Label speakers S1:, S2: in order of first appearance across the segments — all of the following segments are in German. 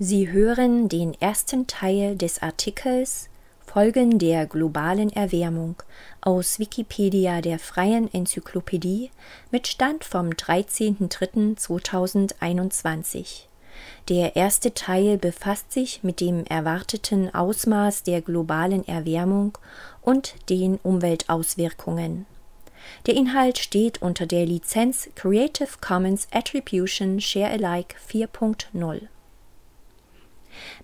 S1: Sie hören den ersten Teil des Artikels Folgen der globalen Erwärmung aus Wikipedia der freien Enzyklopädie mit Stand vom 13.03.2021. Der erste Teil befasst sich mit dem erwarteten Ausmaß der globalen Erwärmung und den Umweltauswirkungen. Der Inhalt steht unter der Lizenz Creative Commons Attribution Share Alike 4.0.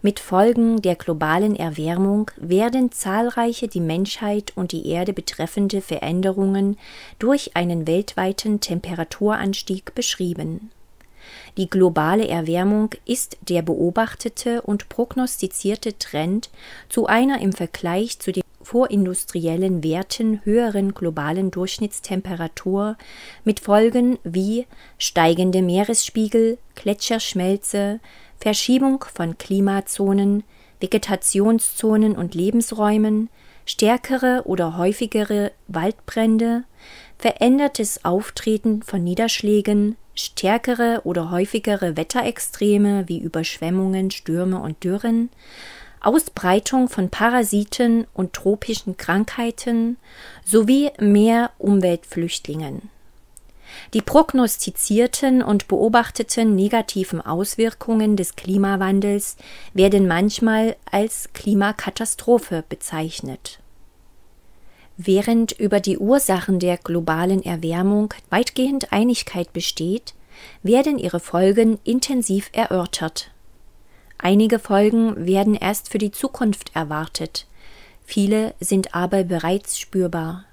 S1: Mit Folgen der globalen Erwärmung werden zahlreiche die Menschheit und die Erde betreffende Veränderungen durch einen weltweiten Temperaturanstieg beschrieben. Die globale Erwärmung ist der beobachtete und prognostizierte Trend zu einer im Vergleich zu den vorindustriellen Werten höheren globalen Durchschnittstemperatur mit Folgen wie steigende Meeresspiegel, Gletscherschmelze, Verschiebung von Klimazonen, Vegetationszonen und Lebensräumen, stärkere oder häufigere Waldbrände, verändertes Auftreten von Niederschlägen, stärkere oder häufigere Wetterextreme wie Überschwemmungen, Stürme und Dürren, Ausbreitung von Parasiten und tropischen Krankheiten sowie mehr Umweltflüchtlingen. Die prognostizierten und beobachteten negativen Auswirkungen des Klimawandels werden manchmal als Klimakatastrophe bezeichnet. Während über die Ursachen der globalen Erwärmung weitgehend Einigkeit besteht, werden ihre Folgen intensiv erörtert. Einige Folgen werden erst für die Zukunft erwartet, viele sind aber bereits spürbar.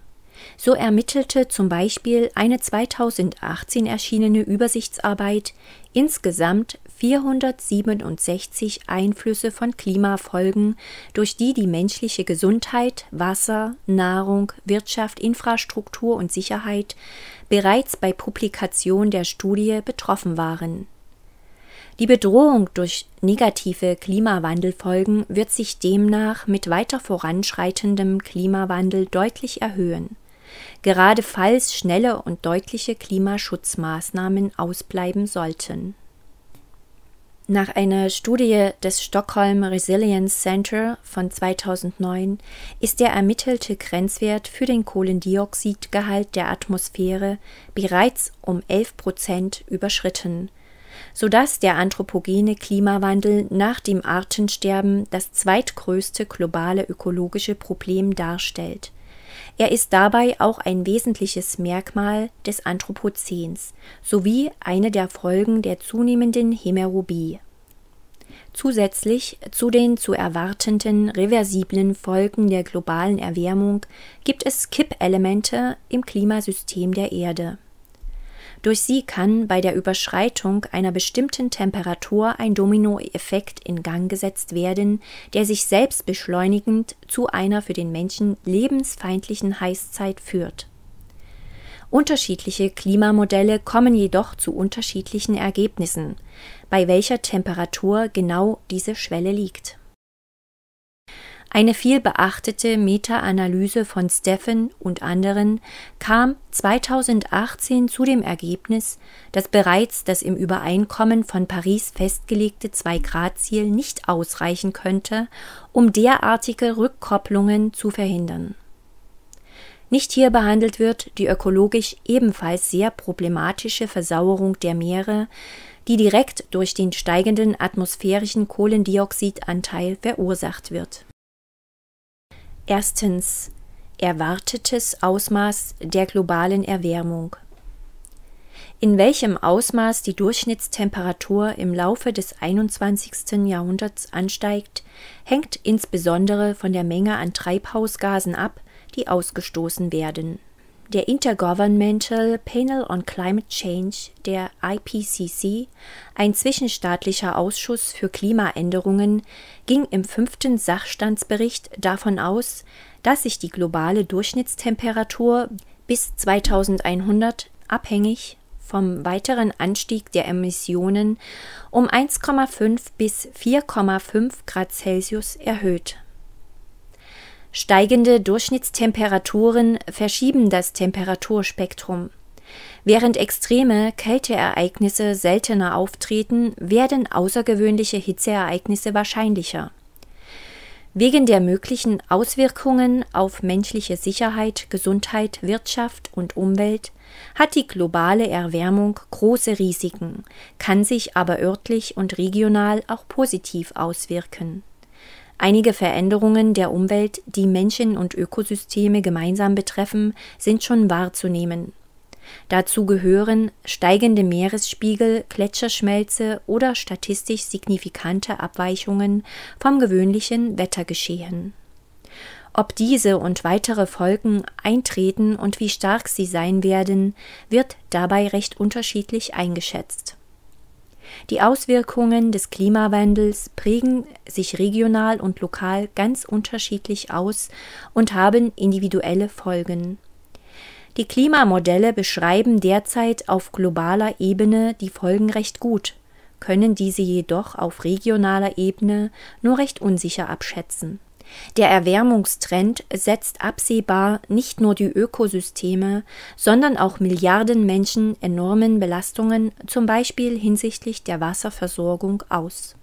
S1: So ermittelte zum Beispiel eine 2018 erschienene Übersichtsarbeit insgesamt 467 Einflüsse von Klimafolgen, durch die die menschliche Gesundheit, Wasser, Nahrung, Wirtschaft, Infrastruktur und Sicherheit bereits bei Publikation der Studie betroffen waren. Die Bedrohung durch negative Klimawandelfolgen wird sich demnach mit weiter voranschreitendem Klimawandel deutlich erhöhen, gerade falls schnelle und deutliche Klimaschutzmaßnahmen ausbleiben sollten. Nach einer Studie des Stockholm Resilience Center von 2009 ist der ermittelte Grenzwert für den Kohlendioxidgehalt der Atmosphäre bereits um 11 Prozent überschritten sodass der anthropogene Klimawandel nach dem Artensterben das zweitgrößte globale ökologische Problem darstellt. Er ist dabei auch ein wesentliches Merkmal des Anthropozäns sowie eine der Folgen der zunehmenden Hämerobie. Zusätzlich zu den zu erwartenden reversiblen Folgen der globalen Erwärmung gibt es Kippelemente im Klimasystem der Erde. Durch sie kann bei der Überschreitung einer bestimmten Temperatur ein Dominoeffekt in Gang gesetzt werden, der sich selbst beschleunigend zu einer für den Menschen lebensfeindlichen Heißzeit führt. Unterschiedliche Klimamodelle kommen jedoch zu unterschiedlichen Ergebnissen, bei welcher Temperatur genau diese Schwelle liegt eine vielbeachtete Meta-Analyse von Steffen und anderen kam 2018 zu dem Ergebnis, dass bereits das im Übereinkommen von Paris festgelegte Zwei-Grad-Ziel nicht ausreichen könnte, um derartige Rückkopplungen zu verhindern. Nicht hier behandelt wird die ökologisch ebenfalls sehr problematische Versauerung der Meere, die direkt durch den steigenden atmosphärischen Kohlendioxidanteil verursacht wird Erstens erwartetes Ausmaß der globalen Erwärmung. In welchem Ausmaß die Durchschnittstemperatur im Laufe des 21. Jahrhunderts ansteigt, hängt insbesondere von der Menge an Treibhausgasen ab, die ausgestoßen werden der Intergovernmental Panel on Climate Change, der IPCC, ein zwischenstaatlicher Ausschuss für Klimaänderungen, ging im fünften Sachstandsbericht davon aus, dass sich die globale Durchschnittstemperatur bis 2100 abhängig vom weiteren Anstieg der Emissionen um 1,5 bis 4,5 Grad Celsius erhöht Steigende Durchschnittstemperaturen verschieben das Temperaturspektrum. Während extreme Kälteereignisse seltener auftreten, werden außergewöhnliche Hitzeereignisse wahrscheinlicher. Wegen der möglichen Auswirkungen auf menschliche Sicherheit, Gesundheit, Wirtschaft und Umwelt hat die globale Erwärmung große Risiken, kann sich aber örtlich und regional auch positiv auswirken. Einige Veränderungen der Umwelt, die Menschen und Ökosysteme gemeinsam betreffen, sind schon wahrzunehmen. Dazu gehören steigende Meeresspiegel, Gletscherschmelze oder statistisch signifikante Abweichungen vom gewöhnlichen Wettergeschehen. Ob diese und weitere Folgen eintreten und wie stark sie sein werden, wird dabei recht unterschiedlich eingeschätzt. Die Auswirkungen des Klimawandels prägen sich regional und lokal ganz unterschiedlich aus und haben individuelle Folgen. Die Klimamodelle beschreiben derzeit auf globaler Ebene die Folgen recht gut, können diese jedoch auf regionaler Ebene nur recht unsicher abschätzen. Der Erwärmungstrend setzt absehbar nicht nur die Ökosysteme, sondern auch Milliarden Menschen enormen Belastungen, zum Beispiel hinsichtlich der Wasserversorgung aus.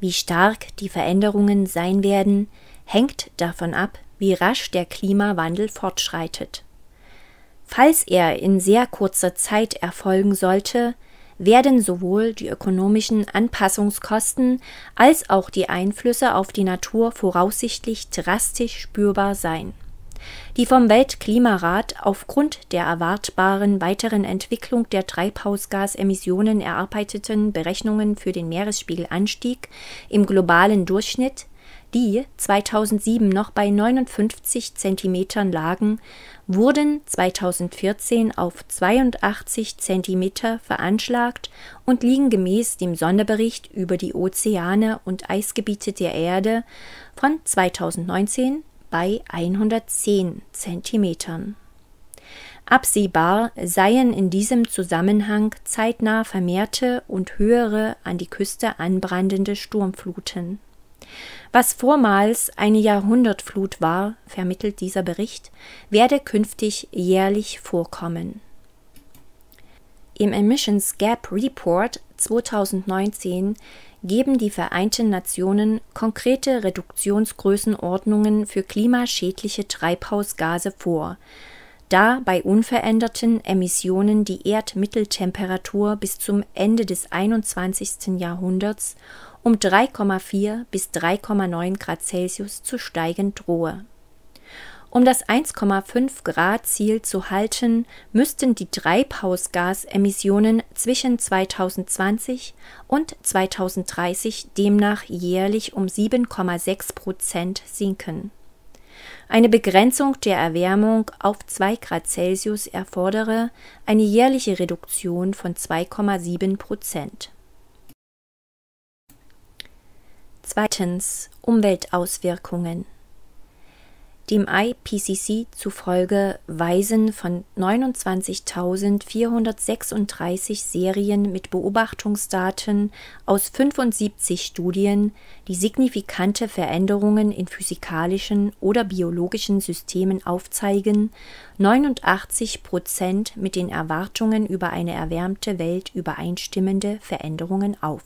S1: Wie stark die Veränderungen sein werden, hängt davon ab, wie rasch der Klimawandel fortschreitet. Falls er in sehr kurzer Zeit erfolgen sollte, werden sowohl die ökonomischen Anpassungskosten als auch die Einflüsse auf die Natur voraussichtlich drastisch spürbar sein. Die vom Weltklimarat aufgrund der erwartbaren weiteren Entwicklung der Treibhausgasemissionen erarbeiteten Berechnungen für den Meeresspiegelanstieg im globalen Durchschnitt die 2007 noch bei 59 Zentimetern lagen, wurden 2014 auf 82 Zentimeter veranschlagt und liegen gemäß dem Sonderbericht über die Ozeane und Eisgebiete der Erde von 2019 bei 110 Zentimetern. Absehbar seien in diesem Zusammenhang zeitnah vermehrte und höhere an die Küste anbrandende Sturmfluten was vormals eine Jahrhundertflut war, vermittelt dieser Bericht, werde künftig jährlich vorkommen. Im Emissions Gap Report 2019 geben die Vereinten Nationen konkrete Reduktionsgrößenordnungen für klimaschädliche Treibhausgase vor, da bei unveränderten Emissionen die Erdmitteltemperatur bis zum Ende des 21. Jahrhunderts um 3,4 bis 3,9 Grad Celsius zu steigen drohe. Um das 1,5 Grad Ziel zu halten, müssten die Treibhausgasemissionen zwischen 2020 und 2030 demnach jährlich um 7,6 Prozent sinken. Eine Begrenzung der Erwärmung auf 2 Grad Celsius erfordere eine jährliche Reduktion von 2,7 Prozent. Zweitens Umweltauswirkungen. Dem IPCC zufolge weisen von 29.436 Serien mit Beobachtungsdaten aus 75 Studien, die signifikante Veränderungen in physikalischen oder biologischen Systemen aufzeigen, 89 Prozent mit den Erwartungen über eine erwärmte Welt übereinstimmende Veränderungen auf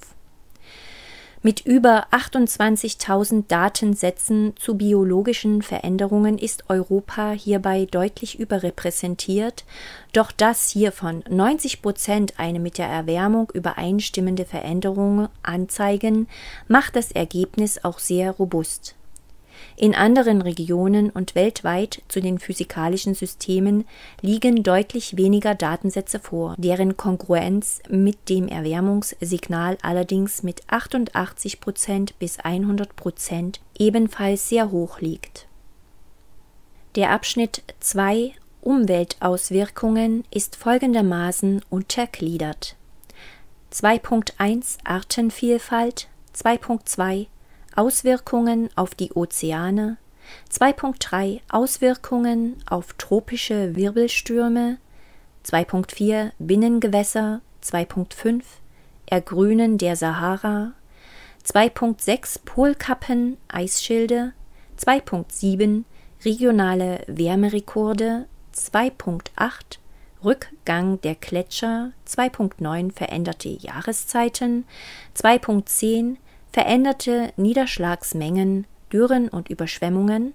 S1: mit über 28.000 Datensätzen zu biologischen Veränderungen ist Europa hierbei deutlich überrepräsentiert, doch dass hiervon 90 Prozent eine mit der Erwärmung übereinstimmende Veränderung anzeigen, macht das Ergebnis auch sehr robust. In anderen Regionen und weltweit zu den physikalischen Systemen liegen deutlich weniger Datensätze vor, deren Kongruenz mit dem Erwärmungssignal allerdings mit 88 Prozent bis 100 Prozent ebenfalls sehr hoch liegt. Der Abschnitt 2 Umweltauswirkungen ist folgendermaßen untergliedert. 2.1 Artenvielfalt, 2.2 Auswirkungen auf die Ozeane, 2.3 Auswirkungen auf tropische Wirbelstürme, 2.4 Binnengewässer, 2.5 Ergrünen der Sahara, 2.6 Polkappen, Eisschilde, 2.7 regionale Wärmerekorde, 2.8 Rückgang der Gletscher. 2.9 veränderte Jahreszeiten. 2.10 veränderte Niederschlagsmengen, Dürren und Überschwemmungen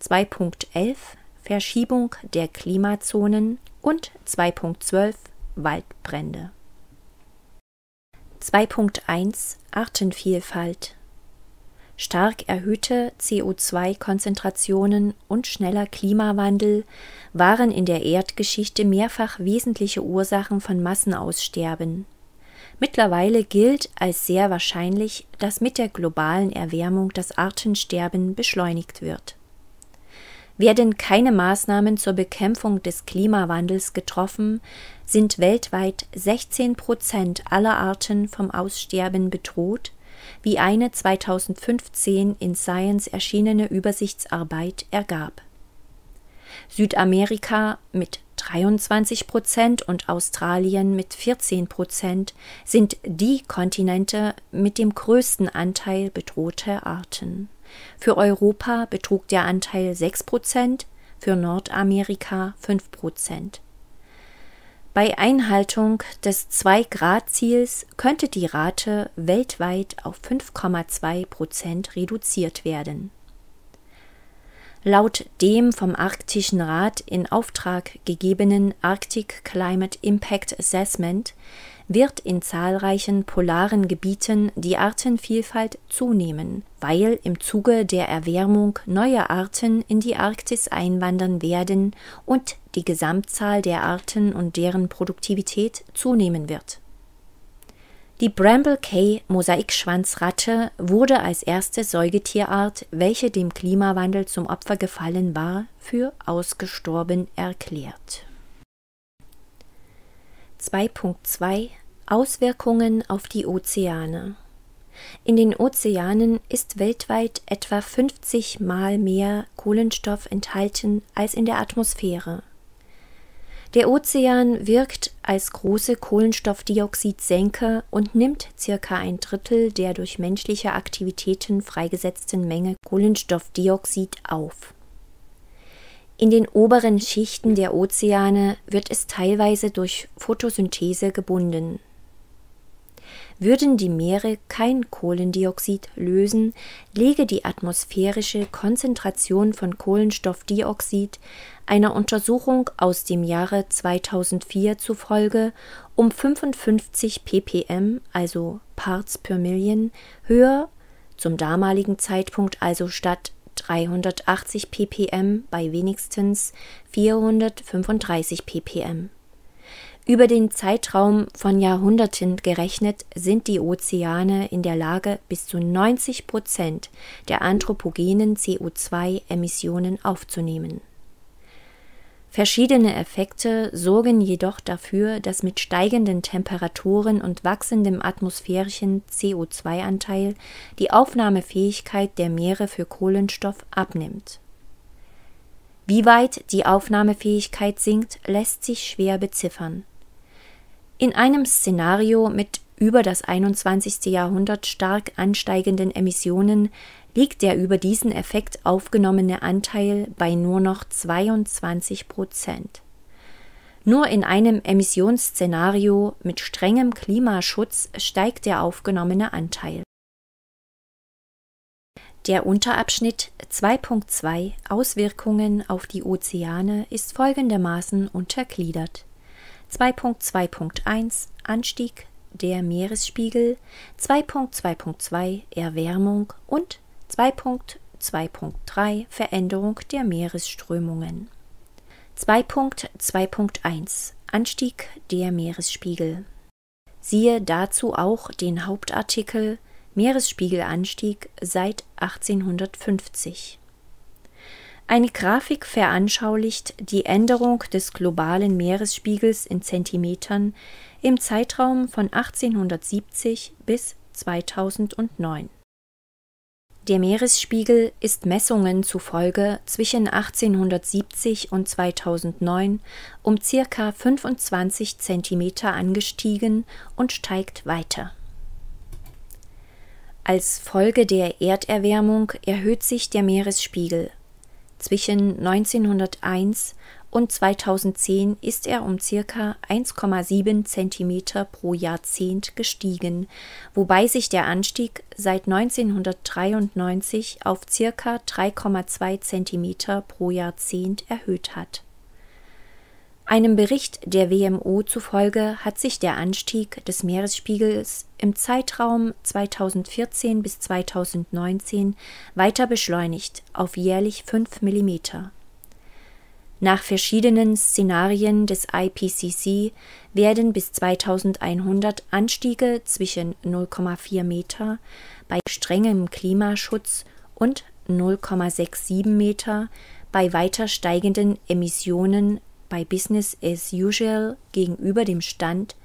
S1: 2.11 Verschiebung der Klimazonen und 2.12 Waldbrände. 2.1 Artenvielfalt Stark erhöhte CO2-Konzentrationen und schneller Klimawandel waren in der Erdgeschichte mehrfach wesentliche Ursachen von Massenaussterben. Mittlerweile gilt als sehr wahrscheinlich, dass mit der globalen Erwärmung das Artensterben beschleunigt wird. Werden keine Maßnahmen zur Bekämpfung des Klimawandels getroffen, sind weltweit 16 Prozent aller Arten vom Aussterben bedroht wie eine 2015 in Science erschienene Übersichtsarbeit ergab. Südamerika mit 23 Prozent und Australien mit 14 Prozent sind die Kontinente mit dem größten Anteil bedrohter Arten. Für Europa betrug der Anteil 6 Prozent, für Nordamerika 5 Prozent. Bei Einhaltung des Zwei-Grad-Ziels könnte die Rate weltweit auf 5,2 Prozent reduziert werden. Laut dem vom Arktischen Rat in Auftrag gegebenen Arctic Climate Impact Assessment wird in zahlreichen polaren Gebieten die Artenvielfalt zunehmen, weil im Zuge der Erwärmung neue Arten in die Arktis einwandern werden und die Gesamtzahl der Arten und deren Produktivität zunehmen wird. Die Bramble Cay Mosaikschwanzratte wurde als erste Säugetierart, welche dem Klimawandel zum Opfer gefallen war, für ausgestorben erklärt. 2.2 Auswirkungen auf die Ozeane In den Ozeanen ist weltweit etwa 50 Mal mehr Kohlenstoff enthalten als in der Atmosphäre. Der Ozean wirkt als große Kohlenstoffdioxidsenke und nimmt circa ein Drittel der durch menschliche Aktivitäten freigesetzten Menge Kohlenstoffdioxid auf in den oberen Schichten der Ozeane wird es teilweise durch Photosynthese gebunden. Würden die Meere kein Kohlendioxid lösen, läge die atmosphärische Konzentration von Kohlenstoffdioxid einer Untersuchung aus dem Jahre 2004 zufolge um 55 ppm, also Parts per Million, höher, zum damaligen Zeitpunkt also statt 380 ppm bei wenigstens 435 ppm. Über den Zeitraum von Jahrhunderten gerechnet sind die Ozeane in der Lage, bis zu 90 Prozent der anthropogenen CO2-Emissionen aufzunehmen Verschiedene Effekte sorgen jedoch dafür, dass mit steigenden Temperaturen und wachsendem atmosphärischen CO2-Anteil die Aufnahmefähigkeit der Meere für Kohlenstoff abnimmt. Wie weit die Aufnahmefähigkeit sinkt, lässt sich schwer beziffern. In einem Szenario mit über das 21. Jahrhundert stark ansteigenden Emissionen liegt der über diesen Effekt aufgenommene Anteil bei nur noch 22 Prozent. Nur in einem Emissionsszenario mit strengem Klimaschutz steigt der aufgenommene Anteil. Der Unterabschnitt 2.2 Auswirkungen auf die Ozeane ist folgendermaßen untergliedert. 2.2.1 Anstieg der Meeresspiegel, 2.2.2 Erwärmung und 2.2.3 Veränderung der Meeresströmungen 2.2.1 Anstieg der Meeresspiegel Siehe dazu auch den Hauptartikel Meeresspiegelanstieg seit 1850. Eine Grafik veranschaulicht die Änderung des globalen Meeresspiegels in Zentimetern im Zeitraum von 1870 bis 2009. Der Meeresspiegel ist Messungen zufolge zwischen 1870 und 2009 um circa 25 Zentimeter angestiegen und steigt weiter. Als Folge der Erderwärmung erhöht sich der Meeresspiegel. Zwischen 1901 und 2010 ist er um circa 1,7 Zentimeter pro Jahrzehnt gestiegen, wobei sich der Anstieg seit 1993 auf circa 3,2 Zentimeter pro Jahrzehnt erhöht hat. Einem Bericht der WMO zufolge hat sich der Anstieg des Meeresspiegels im Zeitraum 2014 bis 2019 weiter beschleunigt auf jährlich 5 Millimeter. Nach verschiedenen Szenarien des IPCC werden bis 2100 Anstiege zwischen 0,4 Meter bei strengem Klimaschutz und 0,67 Meter bei weiter steigenden Emissionen bei Business as usual gegenüber dem Stand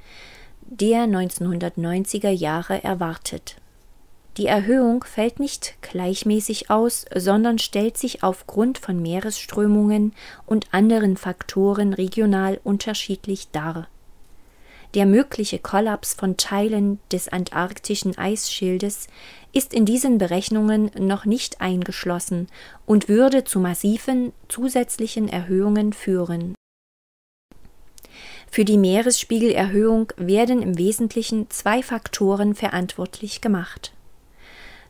S1: der 1990er Jahre erwartet die Erhöhung fällt nicht gleichmäßig aus, sondern stellt sich aufgrund von Meeresströmungen und anderen Faktoren regional unterschiedlich dar. Der mögliche Kollaps von Teilen des antarktischen Eisschildes ist in diesen Berechnungen noch nicht eingeschlossen und würde zu massiven zusätzlichen Erhöhungen führen. Für die Meeresspiegelerhöhung werden im Wesentlichen zwei Faktoren verantwortlich gemacht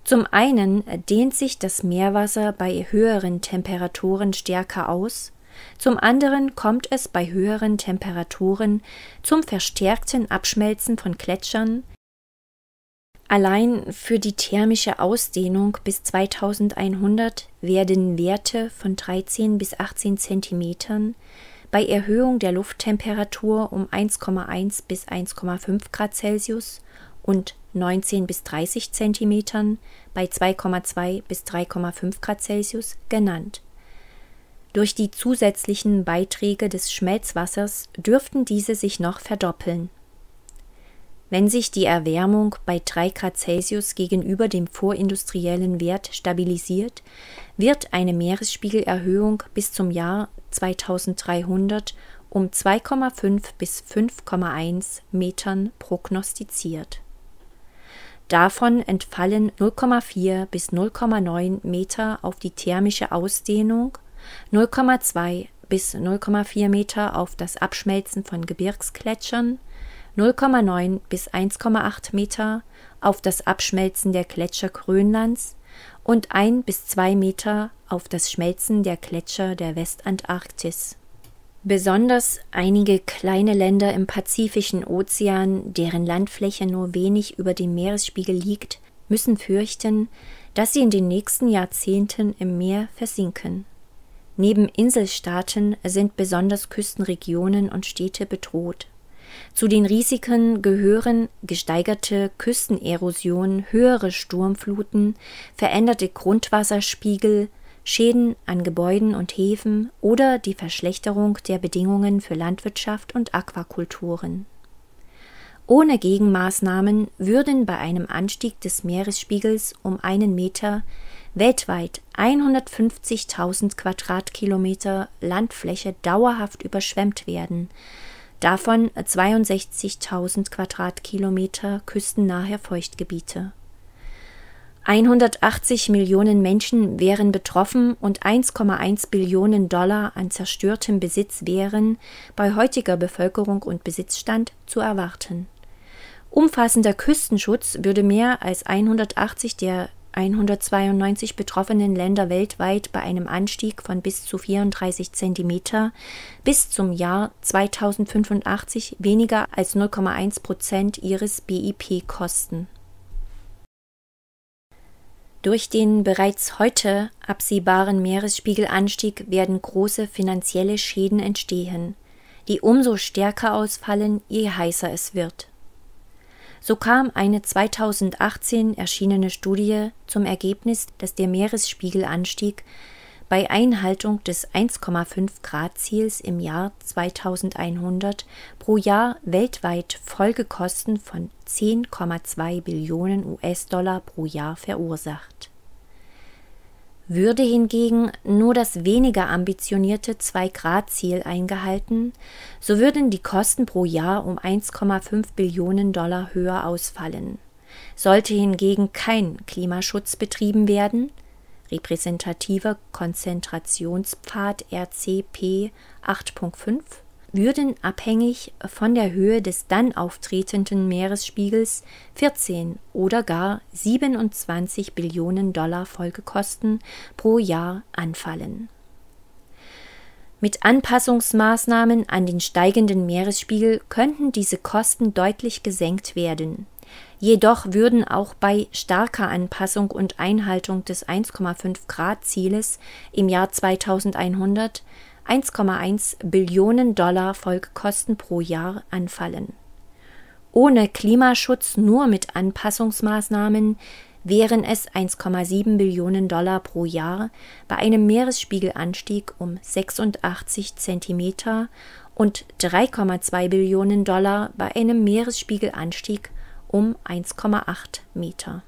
S1: zum einen dehnt sich das Meerwasser bei höheren Temperaturen stärker aus, zum anderen kommt es bei höheren Temperaturen zum verstärkten Abschmelzen von Gletschern. Allein für die thermische Ausdehnung bis 2100 werden Werte von 13 bis 18 Zentimetern bei Erhöhung der Lufttemperatur um 1,1 bis 1,5 Grad Celsius und 19 bis 30 Zentimetern bei 2,2 bis 3,5 Grad Celsius genannt. Durch die zusätzlichen Beiträge des Schmelzwassers dürften diese sich noch verdoppeln. Wenn sich die Erwärmung bei 3 Grad Celsius gegenüber dem vorindustriellen Wert stabilisiert, wird eine Meeresspiegelerhöhung bis zum Jahr 2300 um 2,5 bis 5,1 Metern prognostiziert Davon entfallen 0,4 bis 0,9 Meter auf die thermische Ausdehnung, 0,2 bis 0,4 Meter auf das Abschmelzen von Gebirgskletschern, 0,9 bis 1,8 Meter auf das Abschmelzen der Gletscher Grönlands und 1 bis 2 Meter auf das Schmelzen der Gletscher der Westantarktis Besonders einige kleine Länder im Pazifischen Ozean, deren Landfläche nur wenig über dem Meeresspiegel liegt, müssen fürchten, dass sie in den nächsten Jahrzehnten im Meer versinken. Neben Inselstaaten sind besonders Küstenregionen und Städte bedroht. Zu den Risiken gehören gesteigerte Küstenerosion, höhere Sturmfluten, veränderte Grundwasserspiegel, Schäden an Gebäuden und Häfen oder die Verschlechterung der Bedingungen für Landwirtschaft und Aquakulturen. Ohne Gegenmaßnahmen würden bei einem Anstieg des Meeresspiegels um einen Meter weltweit 150.000 Quadratkilometer Landfläche dauerhaft überschwemmt werden, davon 62.000 Quadratkilometer küstennahe Feuchtgebiete 180 Millionen Menschen wären betroffen und 1,1 Billionen Dollar an zerstörtem Besitz wären bei heutiger Bevölkerung und Besitzstand zu erwarten. Umfassender Küstenschutz würde mehr als 180 der 192 betroffenen Länder weltweit bei einem Anstieg von bis zu 34 Zentimeter bis zum Jahr 2085 weniger als 0,1 Prozent ihres BIP kosten durch den bereits heute absehbaren Meeresspiegelanstieg werden große finanzielle Schäden entstehen, die umso stärker ausfallen, je heißer es wird. So kam eine 2018 erschienene Studie zum Ergebnis, dass der Meeresspiegelanstieg bei Einhaltung des 1,5 Grad Ziels im Jahr 2100 pro Jahr weltweit Folgekosten von 10,2 Billionen US-Dollar pro Jahr verursacht. Würde hingegen nur das weniger ambitionierte 2-Grad-Ziel eingehalten, so würden die Kosten pro Jahr um 1,5 Billionen Dollar höher ausfallen. Sollte hingegen kein Klimaschutz betrieben werden, repräsentativer Konzentrationspfad RCP 8.5 würden abhängig von der Höhe des dann auftretenden Meeresspiegels 14 oder gar 27 Billionen Dollar Folgekosten pro Jahr anfallen. Mit Anpassungsmaßnahmen an den steigenden Meeresspiegel könnten diese Kosten deutlich gesenkt werden. Jedoch würden auch bei starker Anpassung und Einhaltung des 1,5 Grad Zieles im Jahr 2100 1,1 Billionen Dollar Folgekosten pro Jahr anfallen. Ohne Klimaschutz nur mit Anpassungsmaßnahmen wären es 1,7 Billionen Dollar pro Jahr bei einem Meeresspiegelanstieg um 86 Zentimeter und 3,2 Billionen Dollar bei einem Meeresspiegelanstieg um 1,8 Meter.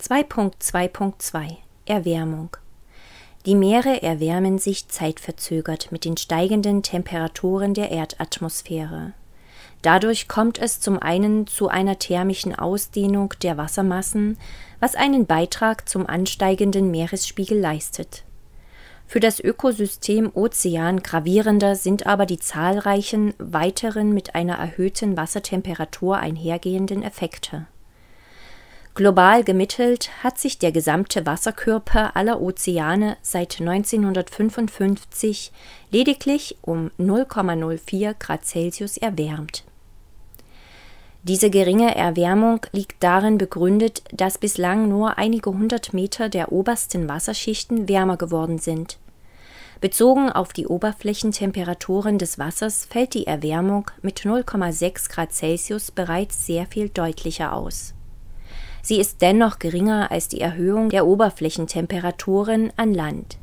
S1: 2.2.2 Erwärmung die Meere erwärmen sich zeitverzögert mit den steigenden Temperaturen der Erdatmosphäre. Dadurch kommt es zum einen zu einer thermischen Ausdehnung der Wassermassen, was einen Beitrag zum ansteigenden Meeresspiegel leistet. Für das Ökosystem Ozean gravierender sind aber die zahlreichen weiteren mit einer erhöhten Wassertemperatur einhergehenden Effekte Global gemittelt hat sich der gesamte Wasserkörper aller Ozeane seit 1955 lediglich um 0,04 Grad Celsius erwärmt. Diese geringe Erwärmung liegt darin begründet, dass bislang nur einige hundert Meter der obersten Wasserschichten wärmer geworden sind. Bezogen auf die Oberflächentemperaturen des Wassers fällt die Erwärmung mit 0,6 Grad Celsius bereits sehr viel deutlicher aus Sie ist dennoch geringer als die Erhöhung der Oberflächentemperaturen an Land,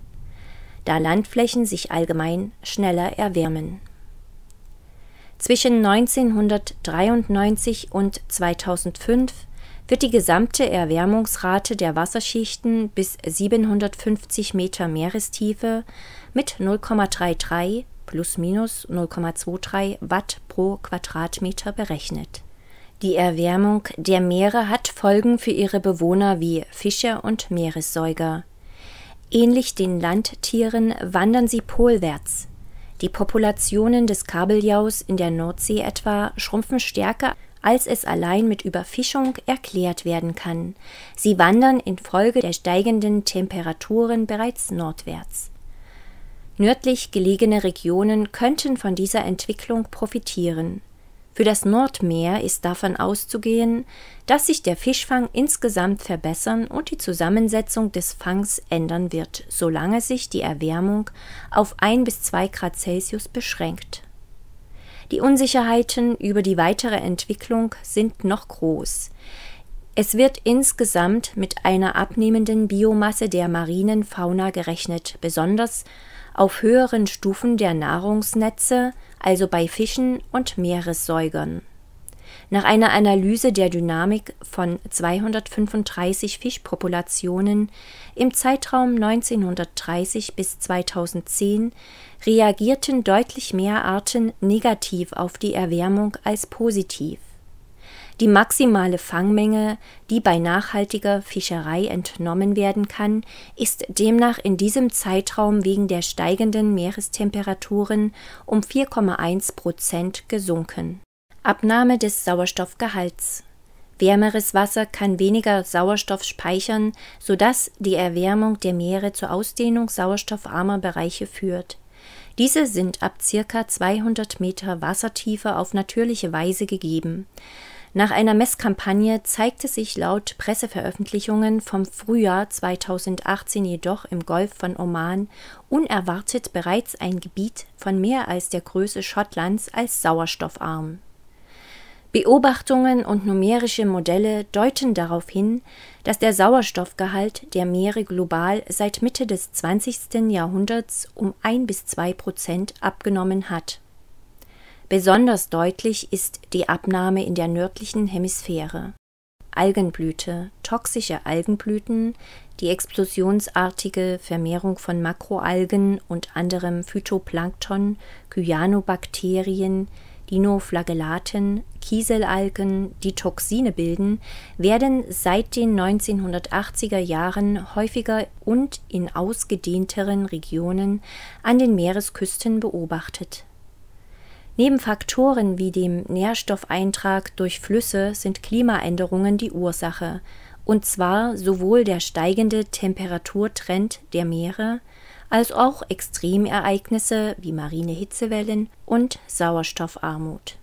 S1: da Landflächen sich allgemein schneller erwärmen. Zwischen 1993 und 2005 wird die gesamte Erwärmungsrate der Wasserschichten bis 750 Meter Meerestiefe mit 0,33 plus minus 0,23 Watt pro Quadratmeter berechnet die Erwärmung der Meere hat Folgen für ihre Bewohner wie Fische und Meeressäuger. Ähnlich den Landtieren wandern sie polwärts. Die Populationen des Kabeljaus in der Nordsee etwa schrumpfen stärker, als es allein mit Überfischung erklärt werden kann. Sie wandern infolge der steigenden Temperaturen bereits nordwärts. Nördlich gelegene Regionen könnten von dieser Entwicklung profitieren. Für das Nordmeer ist davon auszugehen, dass sich der Fischfang insgesamt verbessern und die Zusammensetzung des Fangs ändern wird, solange sich die Erwärmung auf ein bis zwei Grad Celsius beschränkt. Die Unsicherheiten über die weitere Entwicklung sind noch groß. Es wird insgesamt mit einer abnehmenden Biomasse der marinen Fauna gerechnet, besonders auf höheren Stufen der Nahrungsnetze also bei Fischen und Meeressäugern. Nach einer Analyse der Dynamik von 235 Fischpopulationen im Zeitraum 1930 bis 2010 reagierten deutlich mehr Arten negativ auf die Erwärmung als positiv. Die maximale Fangmenge, die bei nachhaltiger Fischerei entnommen werden kann, ist demnach in diesem Zeitraum wegen der steigenden Meerestemperaturen um 4,1 Prozent gesunken. Abnahme des Sauerstoffgehalts Wärmeres Wasser kann weniger Sauerstoff speichern, sodass die Erwärmung der Meere zur Ausdehnung sauerstoffarmer Bereiche führt. Diese sind ab circa 200 Meter Wassertiefe auf natürliche Weise gegeben. Nach einer Messkampagne zeigte sich laut Presseveröffentlichungen vom Frühjahr 2018 jedoch im Golf von Oman unerwartet bereits ein Gebiet von mehr als der Größe Schottlands als sauerstoffarm. Beobachtungen und numerische Modelle deuten darauf hin, dass der Sauerstoffgehalt der Meere global seit Mitte des 20. Jahrhunderts um ein bis zwei Prozent abgenommen hat Besonders deutlich ist die Abnahme in der nördlichen Hemisphäre. Algenblüte, toxische Algenblüten, die explosionsartige Vermehrung von Makroalgen und anderem Phytoplankton, Cyanobakterien, Dinoflagellaten, Kieselalgen, die Toxine bilden, werden seit den 1980er Jahren häufiger und in ausgedehnteren Regionen an den Meeresküsten beobachtet. Neben Faktoren wie dem Nährstoffeintrag durch Flüsse sind Klimaänderungen die Ursache, und zwar sowohl der steigende Temperaturtrend der Meere als auch Extremereignisse wie marine Hitzewellen und Sauerstoffarmut.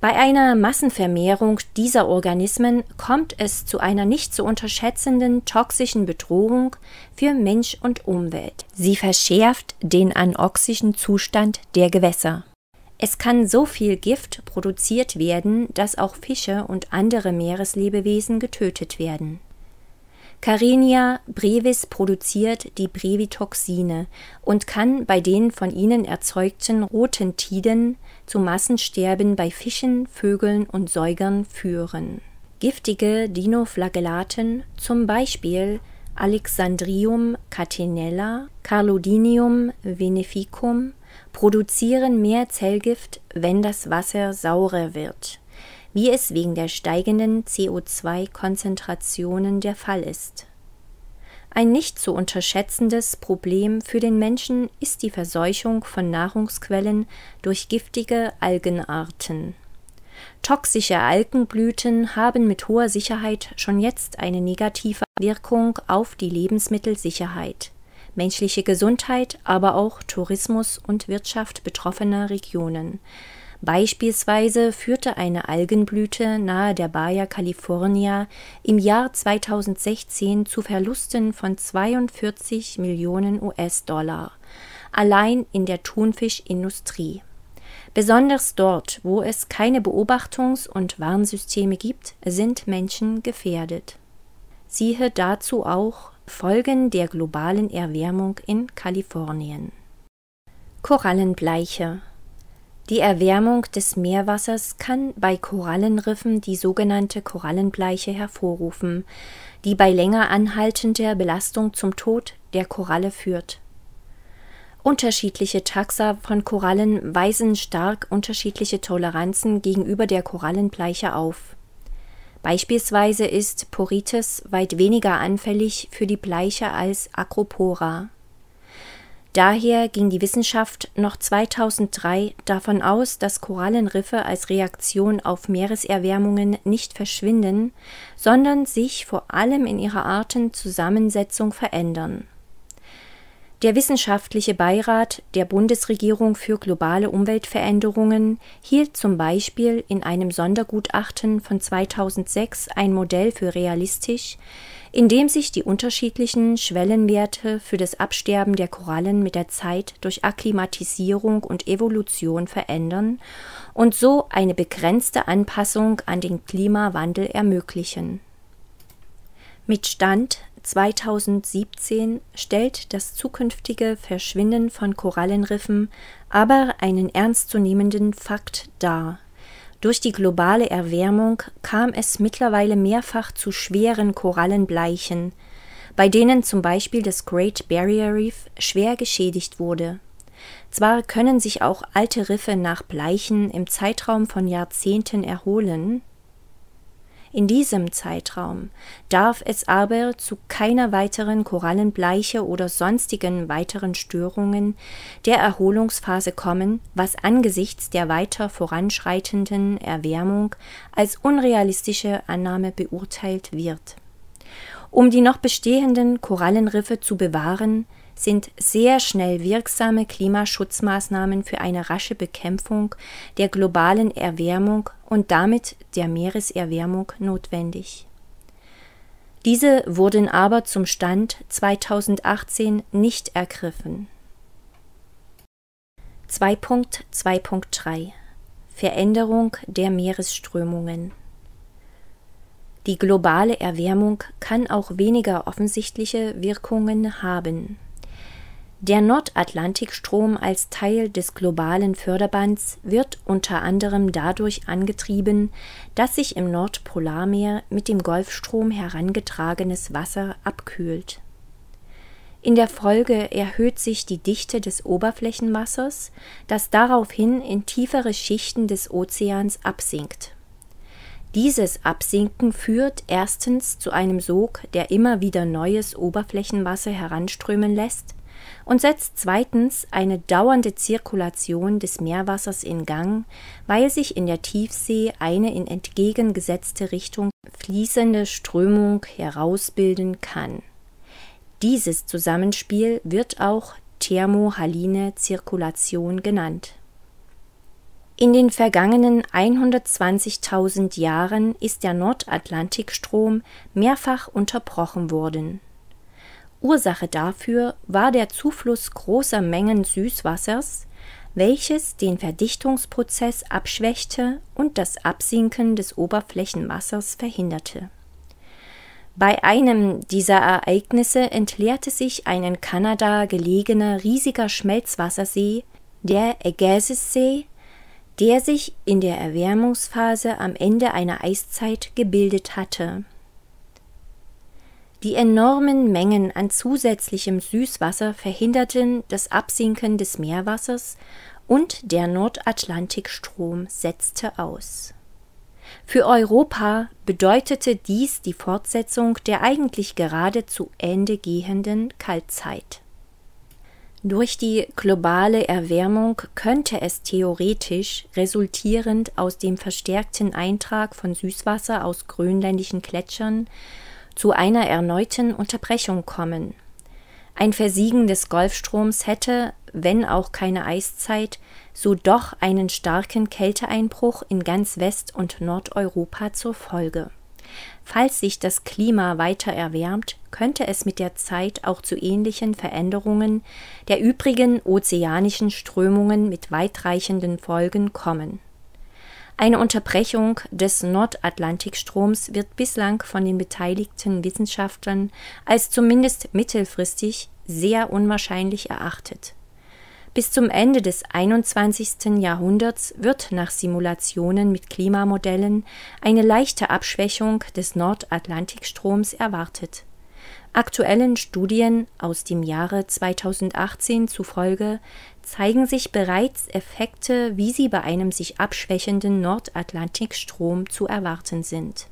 S1: Bei einer Massenvermehrung dieser Organismen kommt es zu einer nicht zu unterschätzenden toxischen Bedrohung für Mensch und Umwelt. Sie verschärft den anoxischen Zustand der Gewässer. Es kann so viel Gift produziert werden, dass auch Fische und andere Meereslebewesen getötet werden. Carenia brevis produziert die Brevitoxine und kann bei den von ihnen erzeugten roten Tiden zu Massensterben bei Fischen, Vögeln und Säugern führen. Giftige Dinoflagellaten, zum Beispiel Alexandrium catenella, Carlodinium veneficum, produzieren mehr Zellgift, wenn das Wasser saurer wird wie es wegen der steigenden CO2-Konzentrationen der Fall ist. Ein nicht zu unterschätzendes Problem für den Menschen ist die Verseuchung von Nahrungsquellen durch giftige Algenarten. Toxische Algenblüten haben mit hoher Sicherheit schon jetzt eine negative Wirkung auf die Lebensmittelsicherheit, menschliche Gesundheit, aber auch Tourismus und Wirtschaft betroffener Regionen, Beispielsweise führte eine Algenblüte nahe der Baja California im Jahr 2016 zu Verlusten von 42 Millionen US-Dollar, allein in der Thunfischindustrie. Besonders dort, wo es keine Beobachtungs- und Warnsysteme gibt, sind Menschen gefährdet. Siehe dazu auch Folgen der globalen Erwärmung in Kalifornien. Korallenbleiche die Erwärmung des Meerwassers kann bei Korallenriffen die sogenannte Korallenbleiche hervorrufen, die bei länger anhaltender Belastung zum Tod der Koralle führt. Unterschiedliche Taxa von Korallen weisen stark unterschiedliche Toleranzen gegenüber der Korallenbleiche auf. Beispielsweise ist Porites weit weniger anfällig für die Bleiche als Acropora Daher ging die Wissenschaft noch 2003 davon aus, dass Korallenriffe als Reaktion auf Meereserwärmungen nicht verschwinden, sondern sich vor allem in ihrer Artenzusammensetzung verändern. Der Wissenschaftliche Beirat der Bundesregierung für globale Umweltveränderungen hielt zum Beispiel in einem Sondergutachten von 2006 ein Modell für realistisch, indem sich die unterschiedlichen Schwellenwerte für das Absterben der Korallen mit der Zeit durch Akklimatisierung und Evolution verändern und so eine begrenzte Anpassung an den Klimawandel ermöglichen. Mit Stand 2017 stellt das zukünftige Verschwinden von Korallenriffen aber einen ernstzunehmenden Fakt dar durch die globale Erwärmung kam es mittlerweile mehrfach zu schweren Korallenbleichen, bei denen zum Beispiel das Great Barrier Reef schwer geschädigt wurde. Zwar können sich auch alte Riffe nach Bleichen im Zeitraum von Jahrzehnten erholen, in diesem Zeitraum darf es aber zu keiner weiteren Korallenbleiche oder sonstigen weiteren Störungen der Erholungsphase kommen, was angesichts der weiter voranschreitenden Erwärmung als unrealistische Annahme beurteilt wird. Um die noch bestehenden Korallenriffe zu bewahren, sind sehr schnell wirksame Klimaschutzmaßnahmen für eine rasche Bekämpfung der globalen Erwärmung und damit der Meereserwärmung notwendig. Diese wurden aber zum Stand 2018 nicht ergriffen. 2.2.3 Veränderung der Meeresströmungen Die globale Erwärmung kann auch weniger offensichtliche Wirkungen haben. Der Nordatlantikstrom als Teil des globalen Förderbands wird unter anderem dadurch angetrieben, dass sich im Nordpolarmeer mit dem Golfstrom herangetragenes Wasser abkühlt. In der Folge erhöht sich die Dichte des Oberflächenwassers, das daraufhin in tiefere Schichten des Ozeans absinkt. Dieses Absinken führt erstens zu einem Sog, der immer wieder neues Oberflächenwasser heranströmen lässt, und setzt zweitens eine dauernde Zirkulation des Meerwassers in Gang, weil sich in der Tiefsee eine in entgegengesetzte Richtung fließende Strömung herausbilden kann. Dieses Zusammenspiel wird auch thermohaline Zirkulation genannt. In den vergangenen 120.000 Jahren ist der Nordatlantikstrom mehrfach unterbrochen worden. Ursache dafür war der Zufluss großer Mengen Süßwassers, welches den Verdichtungsprozess abschwächte und das Absinken des Oberflächenwassers verhinderte. Bei einem dieser Ereignisse entleerte sich ein in Kanada gelegener riesiger Schmelzwassersee, der Agassiz-See, der sich in der Erwärmungsphase am Ende einer Eiszeit gebildet hatte die enormen Mengen an zusätzlichem Süßwasser verhinderten das Absinken des Meerwassers und der Nordatlantikstrom setzte aus. Für Europa bedeutete dies die Fortsetzung der eigentlich gerade zu Ende gehenden Kaltzeit. Durch die globale Erwärmung könnte es theoretisch resultierend aus dem verstärkten Eintrag von Süßwasser aus grönländischen Gletschern zu einer erneuten Unterbrechung kommen. Ein Versiegen des Golfstroms hätte, wenn auch keine Eiszeit, so doch einen starken Kälteeinbruch in ganz West- und Nordeuropa zur Folge. Falls sich das Klima weiter erwärmt, könnte es mit der Zeit auch zu ähnlichen Veränderungen der übrigen ozeanischen Strömungen mit weitreichenden Folgen kommen eine Unterbrechung des Nordatlantikstroms wird bislang von den beteiligten Wissenschaftlern als zumindest mittelfristig sehr unwahrscheinlich erachtet. Bis zum Ende des 21. Jahrhunderts wird nach Simulationen mit Klimamodellen eine leichte Abschwächung des Nordatlantikstroms erwartet Aktuellen Studien aus dem Jahre 2018 zufolge zeigen sich bereits Effekte, wie sie bei einem sich abschwächenden Nordatlantikstrom zu erwarten sind.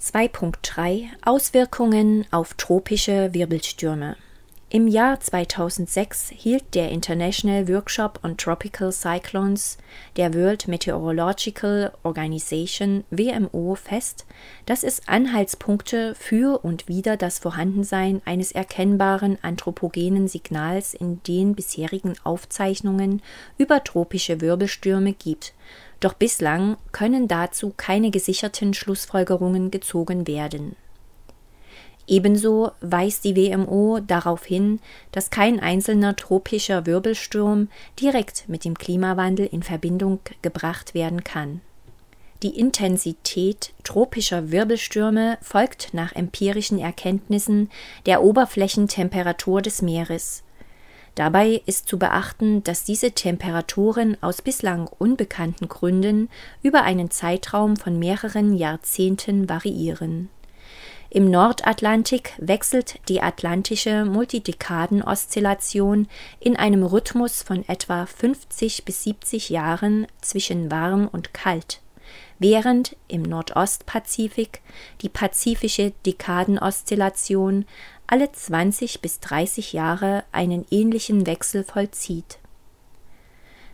S1: 2.3 Auswirkungen auf tropische Wirbelstürme im Jahr 2006 hielt der International Workshop on Tropical Cyclones der World Meteorological Organization WMO fest, dass es Anhaltspunkte für und wider das Vorhandensein eines erkennbaren anthropogenen Signals in den bisherigen Aufzeichnungen über tropische Wirbelstürme gibt, doch bislang können dazu keine gesicherten Schlussfolgerungen gezogen werden Ebenso weist die WMO darauf hin, dass kein einzelner tropischer Wirbelsturm direkt mit dem Klimawandel in Verbindung gebracht werden kann. Die Intensität tropischer Wirbelstürme folgt nach empirischen Erkenntnissen der Oberflächentemperatur des Meeres. Dabei ist zu beachten, dass diese Temperaturen aus bislang unbekannten Gründen über einen Zeitraum von mehreren Jahrzehnten variieren im Nordatlantik wechselt die atlantische Multidekaden-Oszillation in einem Rhythmus von etwa 50 bis 70 Jahren zwischen warm und kalt, während im Nordostpazifik die pazifische Dekadenoszillation alle 20 bis 30 Jahre einen ähnlichen Wechsel vollzieht.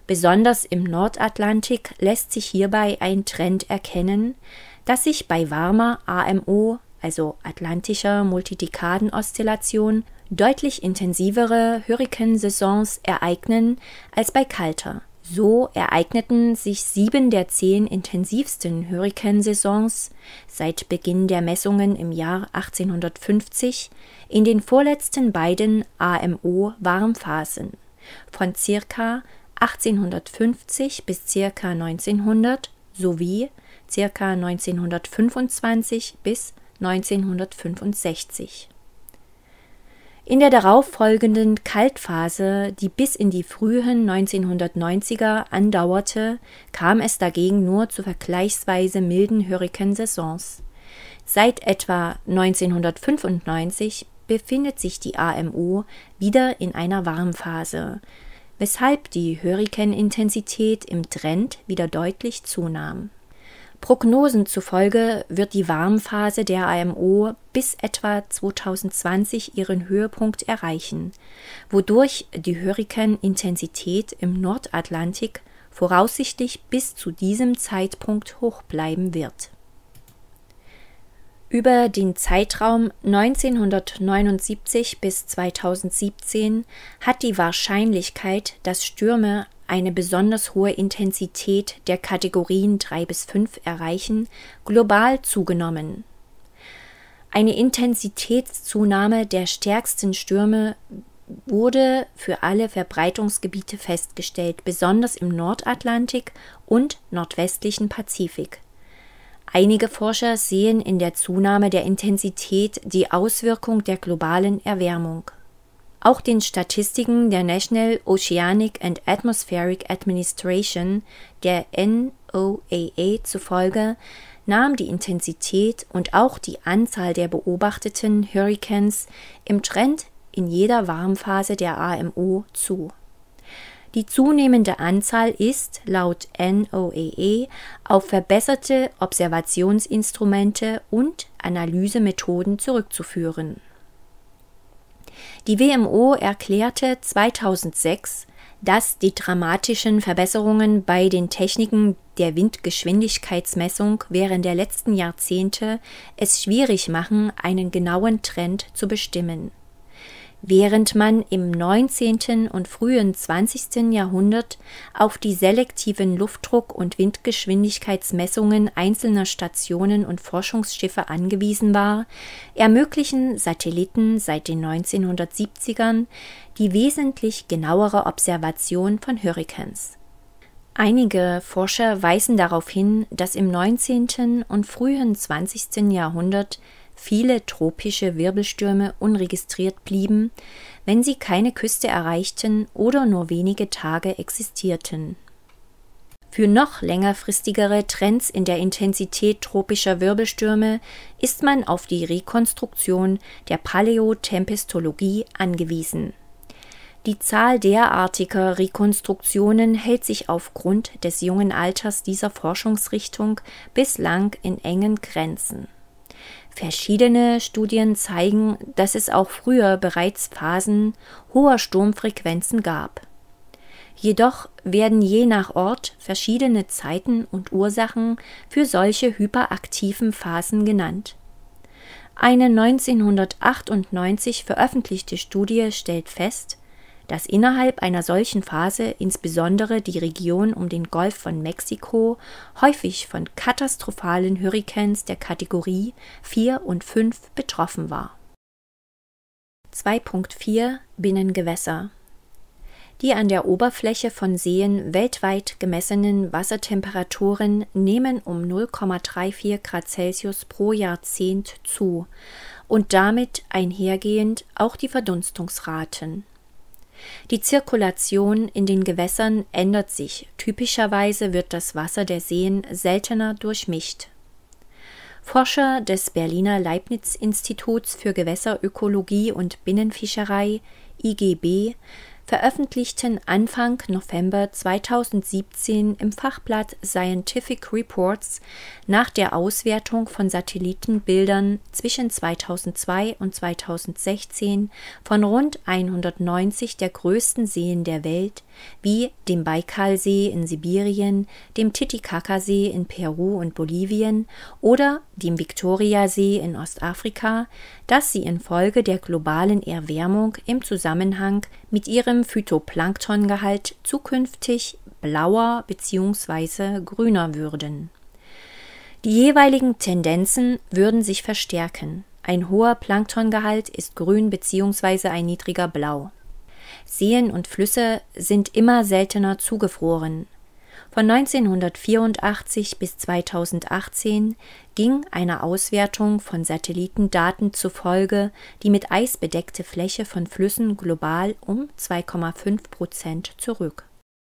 S1: Besonders im Nordatlantik lässt sich hierbei ein Trend erkennen, dass sich bei warmer AMO also atlantischer Multidekaden-Oszillation, deutlich intensivere Hurrikansaisons ereignen als bei kalter. So ereigneten sich sieben der zehn intensivsten Hurrikansaisons seit Beginn der Messungen im Jahr 1850 in den vorletzten beiden AMO-Warmphasen von circa 1850 bis circa 1900 sowie circa 1925 bis 1965. In der darauffolgenden Kaltphase, die bis in die frühen 1990er andauerte, kam es dagegen nur zu vergleichsweise milden Hurrikansaisons. Seit etwa 1995 befindet sich die AMO wieder in einer Warmphase, weshalb die Hurrikanintensität im Trend wieder deutlich zunahm. Prognosen zufolge wird die Warmphase der AMO bis etwa 2020 ihren Höhepunkt erreichen, wodurch die Hurrikanintensität im Nordatlantik voraussichtlich bis zu diesem Zeitpunkt hoch bleiben wird. Über den Zeitraum 1979 bis 2017 hat die Wahrscheinlichkeit, dass Stürme eine besonders hohe Intensität der Kategorien 3 bis 5 erreichen, global zugenommen. Eine Intensitätszunahme der stärksten Stürme wurde für alle Verbreitungsgebiete festgestellt, besonders im Nordatlantik und nordwestlichen Pazifik. Einige Forscher sehen in der Zunahme der Intensität die Auswirkung der globalen Erwärmung. Auch den Statistiken der National Oceanic and Atmospheric Administration, der NOAA, zufolge nahm die Intensität und auch die Anzahl der beobachteten Hurrikans im Trend in jeder Warmphase der AMO zu. Die zunehmende Anzahl ist laut NOAA auf verbesserte Observationsinstrumente und Analysemethoden zurückzuführen. Die WMO erklärte 2006, dass die dramatischen Verbesserungen bei den Techniken der Windgeschwindigkeitsmessung während der letzten Jahrzehnte es schwierig machen, einen genauen Trend zu bestimmen während man im 19. und frühen 20. Jahrhundert auf die selektiven Luftdruck- und Windgeschwindigkeitsmessungen einzelner Stationen und Forschungsschiffe angewiesen war, ermöglichen Satelliten seit den 1970ern die wesentlich genauere Observation von Hurrikans. Einige Forscher weisen darauf hin, dass im 19. und frühen 20. Jahrhundert viele tropische Wirbelstürme unregistriert blieben, wenn sie keine Küste erreichten oder nur wenige Tage existierten. Für noch längerfristigere Trends in der Intensität tropischer Wirbelstürme ist man auf die Rekonstruktion der Paläotempestologie angewiesen. Die Zahl derartiger Rekonstruktionen hält sich aufgrund des jungen Alters dieser Forschungsrichtung bislang in engen Grenzen. Verschiedene Studien zeigen, dass es auch früher bereits Phasen hoher Sturmfrequenzen gab. Jedoch werden je nach Ort verschiedene Zeiten und Ursachen für solche hyperaktiven Phasen genannt. Eine 1998 veröffentlichte Studie stellt fest, dass innerhalb einer solchen Phase insbesondere die Region um den Golf von Mexiko häufig von katastrophalen Hurrikans der Kategorie 4 und 5 betroffen war. 2.4 Binnengewässer die an der Oberfläche von Seen weltweit gemessenen Wassertemperaturen nehmen um 0,34 Grad Celsius pro Jahrzehnt zu und damit einhergehend auch die Verdunstungsraten. Die Zirkulation in den Gewässern ändert sich, typischerweise wird das Wasser der Seen seltener durchmischt. Forscher des Berliner Leibniz Instituts für Gewässerökologie und Binnenfischerei IGB veröffentlichten Anfang November 2017 im Fachblatt Scientific Reports nach der Auswertung von Satellitenbildern zwischen 2002 und 2016 von rund 190 der größten Seen der Welt, wie dem Baikalsee in Sibirien, dem Titicacasee in Peru und Bolivien oder dem Viktoriasee in Ostafrika, dass sie infolge der globalen Erwärmung im Zusammenhang mit ihrem Phytoplanktongehalt zukünftig blauer bzw. grüner würden. Die jeweiligen Tendenzen würden sich verstärken. Ein hoher Planktongehalt ist grün bzw. ein niedriger blau. Seen und Flüsse sind immer seltener zugefroren. Von 1984 bis 2018 ging einer Auswertung von Satellitendaten zufolge die mit Eis bedeckte Fläche von Flüssen global um 2,5 Prozent zurück.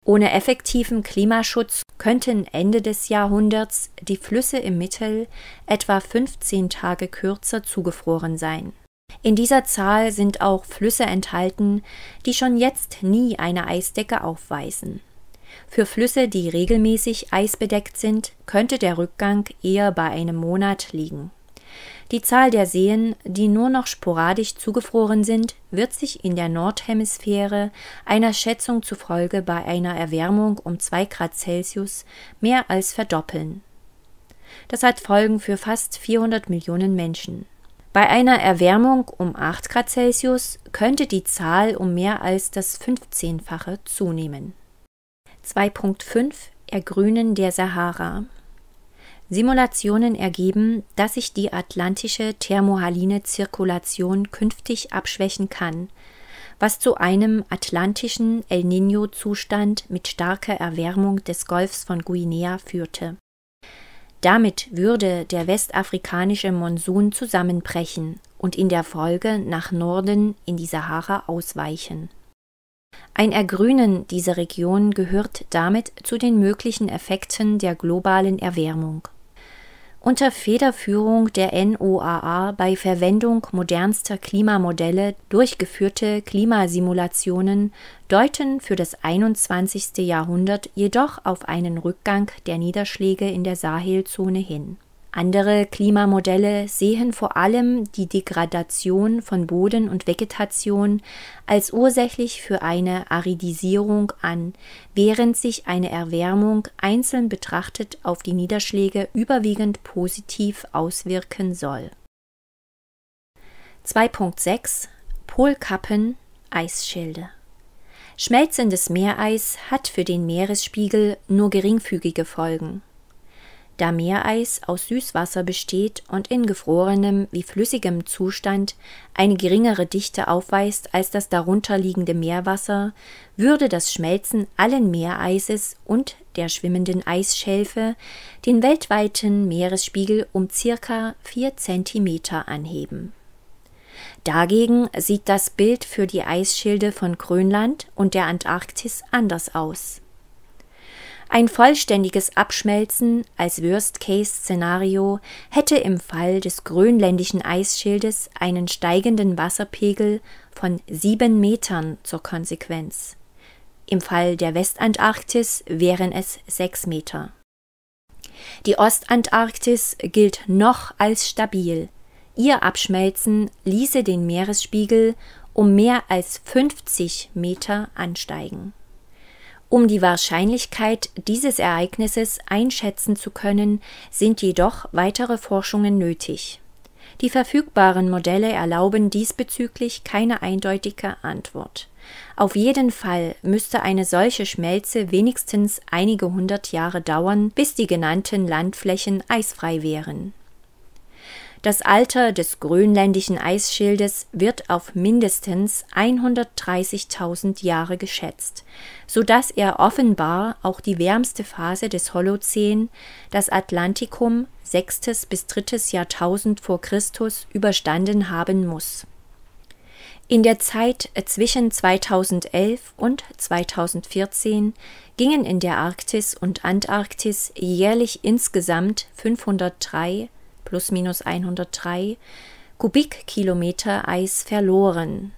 S1: Ohne effektiven Klimaschutz könnten Ende des Jahrhunderts die Flüsse im Mittel etwa 15 Tage kürzer zugefroren sein In dieser Zahl sind auch Flüsse enthalten, die schon jetzt nie eine Eisdecke aufweisen. Für Flüsse, die regelmäßig eisbedeckt sind, könnte der Rückgang eher bei einem Monat liegen. Die Zahl der Seen, die nur noch sporadisch zugefroren sind, wird sich in der Nordhemisphäre einer Schätzung zufolge bei einer Erwärmung um 2 Grad Celsius mehr als verdoppeln. Das hat Folgen für fast 400 Millionen Menschen. Bei einer Erwärmung um 8 Grad Celsius könnte die Zahl um mehr als das 15-fache zunehmen. 2.5 Ergrünen der Sahara Simulationen ergeben, dass sich die atlantische thermohaline Zirkulation künftig abschwächen kann, was zu einem atlantischen El Niño-Zustand mit starker Erwärmung des Golfs von Guinea führte. Damit würde der westafrikanische Monsun zusammenbrechen und in der Folge nach Norden in die Sahara ausweichen ein Ergrünen dieser Region gehört damit zu den möglichen Effekten der globalen Erwärmung. Unter Federführung der NOAA bei Verwendung modernster Klimamodelle durchgeführte Klimasimulationen deuten für das 21. Jahrhundert jedoch auf einen Rückgang der Niederschläge in der Sahelzone hin andere Klimamodelle sehen vor allem die Degradation von Boden und Vegetation als ursächlich für eine Aridisierung an, während sich eine Erwärmung einzeln betrachtet auf die Niederschläge überwiegend positiv auswirken soll. 2.6 Polkappen Eisschilde. Schmelzendes Meereis hat für den Meeresspiegel nur geringfügige Folgen da Meereis aus Süßwasser besteht und in gefrorenem wie flüssigem Zustand eine geringere Dichte aufweist als das darunterliegende Meerwasser, würde das Schmelzen allen Meereises und der schwimmenden Eisschelfe den weltweiten Meeresspiegel um circa vier Zentimeter anheben. Dagegen sieht das Bild für die Eisschilde von Grönland und der Antarktis anders aus. Ein vollständiges Abschmelzen als Worst-Case-Szenario hätte im Fall des grönländischen Eisschildes einen steigenden Wasserpegel von sieben Metern zur Konsequenz. Im Fall der Westantarktis wären es sechs Meter. Die Ostantarktis gilt noch als stabil. Ihr Abschmelzen ließe den Meeresspiegel um mehr als 50 Meter ansteigen. Um die Wahrscheinlichkeit dieses Ereignisses einschätzen zu können, sind jedoch weitere Forschungen nötig. Die verfügbaren Modelle erlauben diesbezüglich keine eindeutige Antwort. Auf jeden Fall müsste eine solche Schmelze wenigstens einige hundert Jahre dauern, bis die genannten Landflächen eisfrei wären das Alter des grönländischen Eisschildes wird auf mindestens 130.000 Jahre geschätzt, so dass er offenbar auch die wärmste Phase des Holozän, das Atlantikum, 6. bis 3. Jahrtausend vor Christus, überstanden haben muss. In der Zeit zwischen 2011 und 2014 gingen in der Arktis und Antarktis jährlich insgesamt 503 plus minus 103 Kubikkilometer Eis verloren.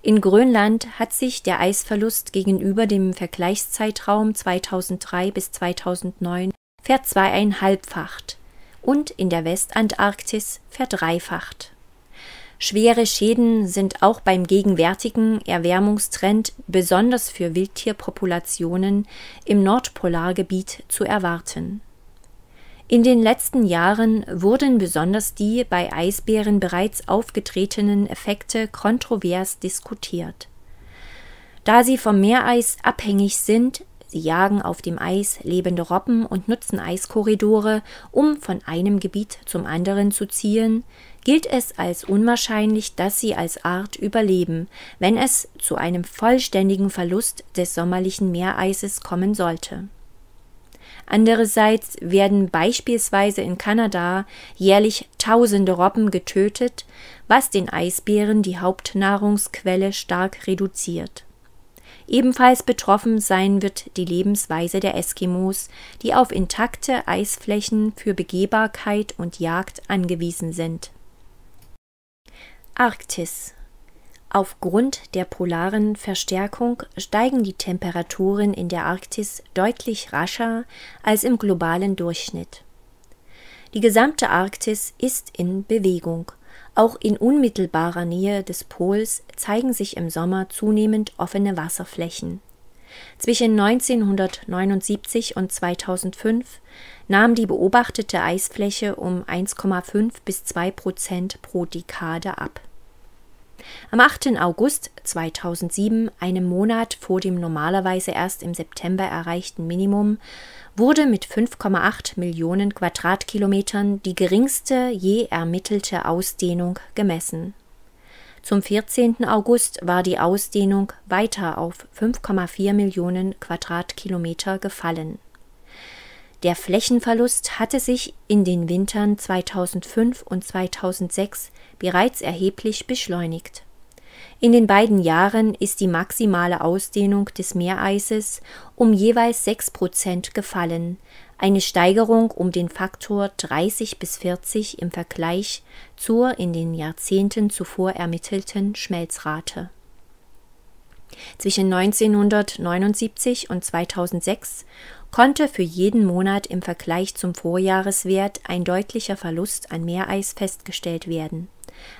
S1: In Grönland hat sich der Eisverlust gegenüber dem Vergleichszeitraum 2003 bis 2009 verzweieinhalbfacht und in der Westantarktis verdreifacht. Schwere Schäden sind auch beim gegenwärtigen Erwärmungstrend besonders für Wildtierpopulationen im Nordpolargebiet zu erwarten. In den letzten Jahren wurden besonders die bei Eisbären bereits aufgetretenen Effekte kontrovers diskutiert. Da sie vom Meereis abhängig sind, sie jagen auf dem Eis lebende Robben und nutzen Eiskorridore, um von einem Gebiet zum anderen zu ziehen, gilt es als unwahrscheinlich, dass sie als Art überleben, wenn es zu einem vollständigen Verlust des sommerlichen Meereises kommen sollte Andererseits werden beispielsweise in Kanada jährlich tausende Robben getötet, was den Eisbären die Hauptnahrungsquelle stark reduziert. Ebenfalls betroffen sein wird die Lebensweise der Eskimos, die auf intakte Eisflächen für Begehbarkeit und Jagd angewiesen sind. Arktis Aufgrund der polaren Verstärkung steigen die Temperaturen in der Arktis deutlich rascher als im globalen Durchschnitt. Die gesamte Arktis ist in Bewegung. Auch in unmittelbarer Nähe des Pols zeigen sich im Sommer zunehmend offene Wasserflächen. Zwischen 1979 und 2005 nahm die beobachtete Eisfläche um 1,5 bis 2 Prozent pro Dekade ab. Am 8. August 2007, einem Monat vor dem normalerweise erst im September erreichten Minimum, wurde mit 5,8 Millionen Quadratkilometern die geringste je ermittelte Ausdehnung gemessen. Zum 14. August war die Ausdehnung weiter auf 5,4 Millionen Quadratkilometer gefallen. Der Flächenverlust hatte sich in den Wintern 2005 und 2006 bereits erheblich beschleunigt. In den beiden Jahren ist die maximale Ausdehnung des Meereises um jeweils sechs Prozent gefallen, eine Steigerung um den Faktor 30 bis 40 im Vergleich zur in den Jahrzehnten zuvor ermittelten Schmelzrate. Zwischen 1979 und 2006 konnte für jeden Monat im Vergleich zum Vorjahreswert ein deutlicher Verlust an Meereis festgestellt werden.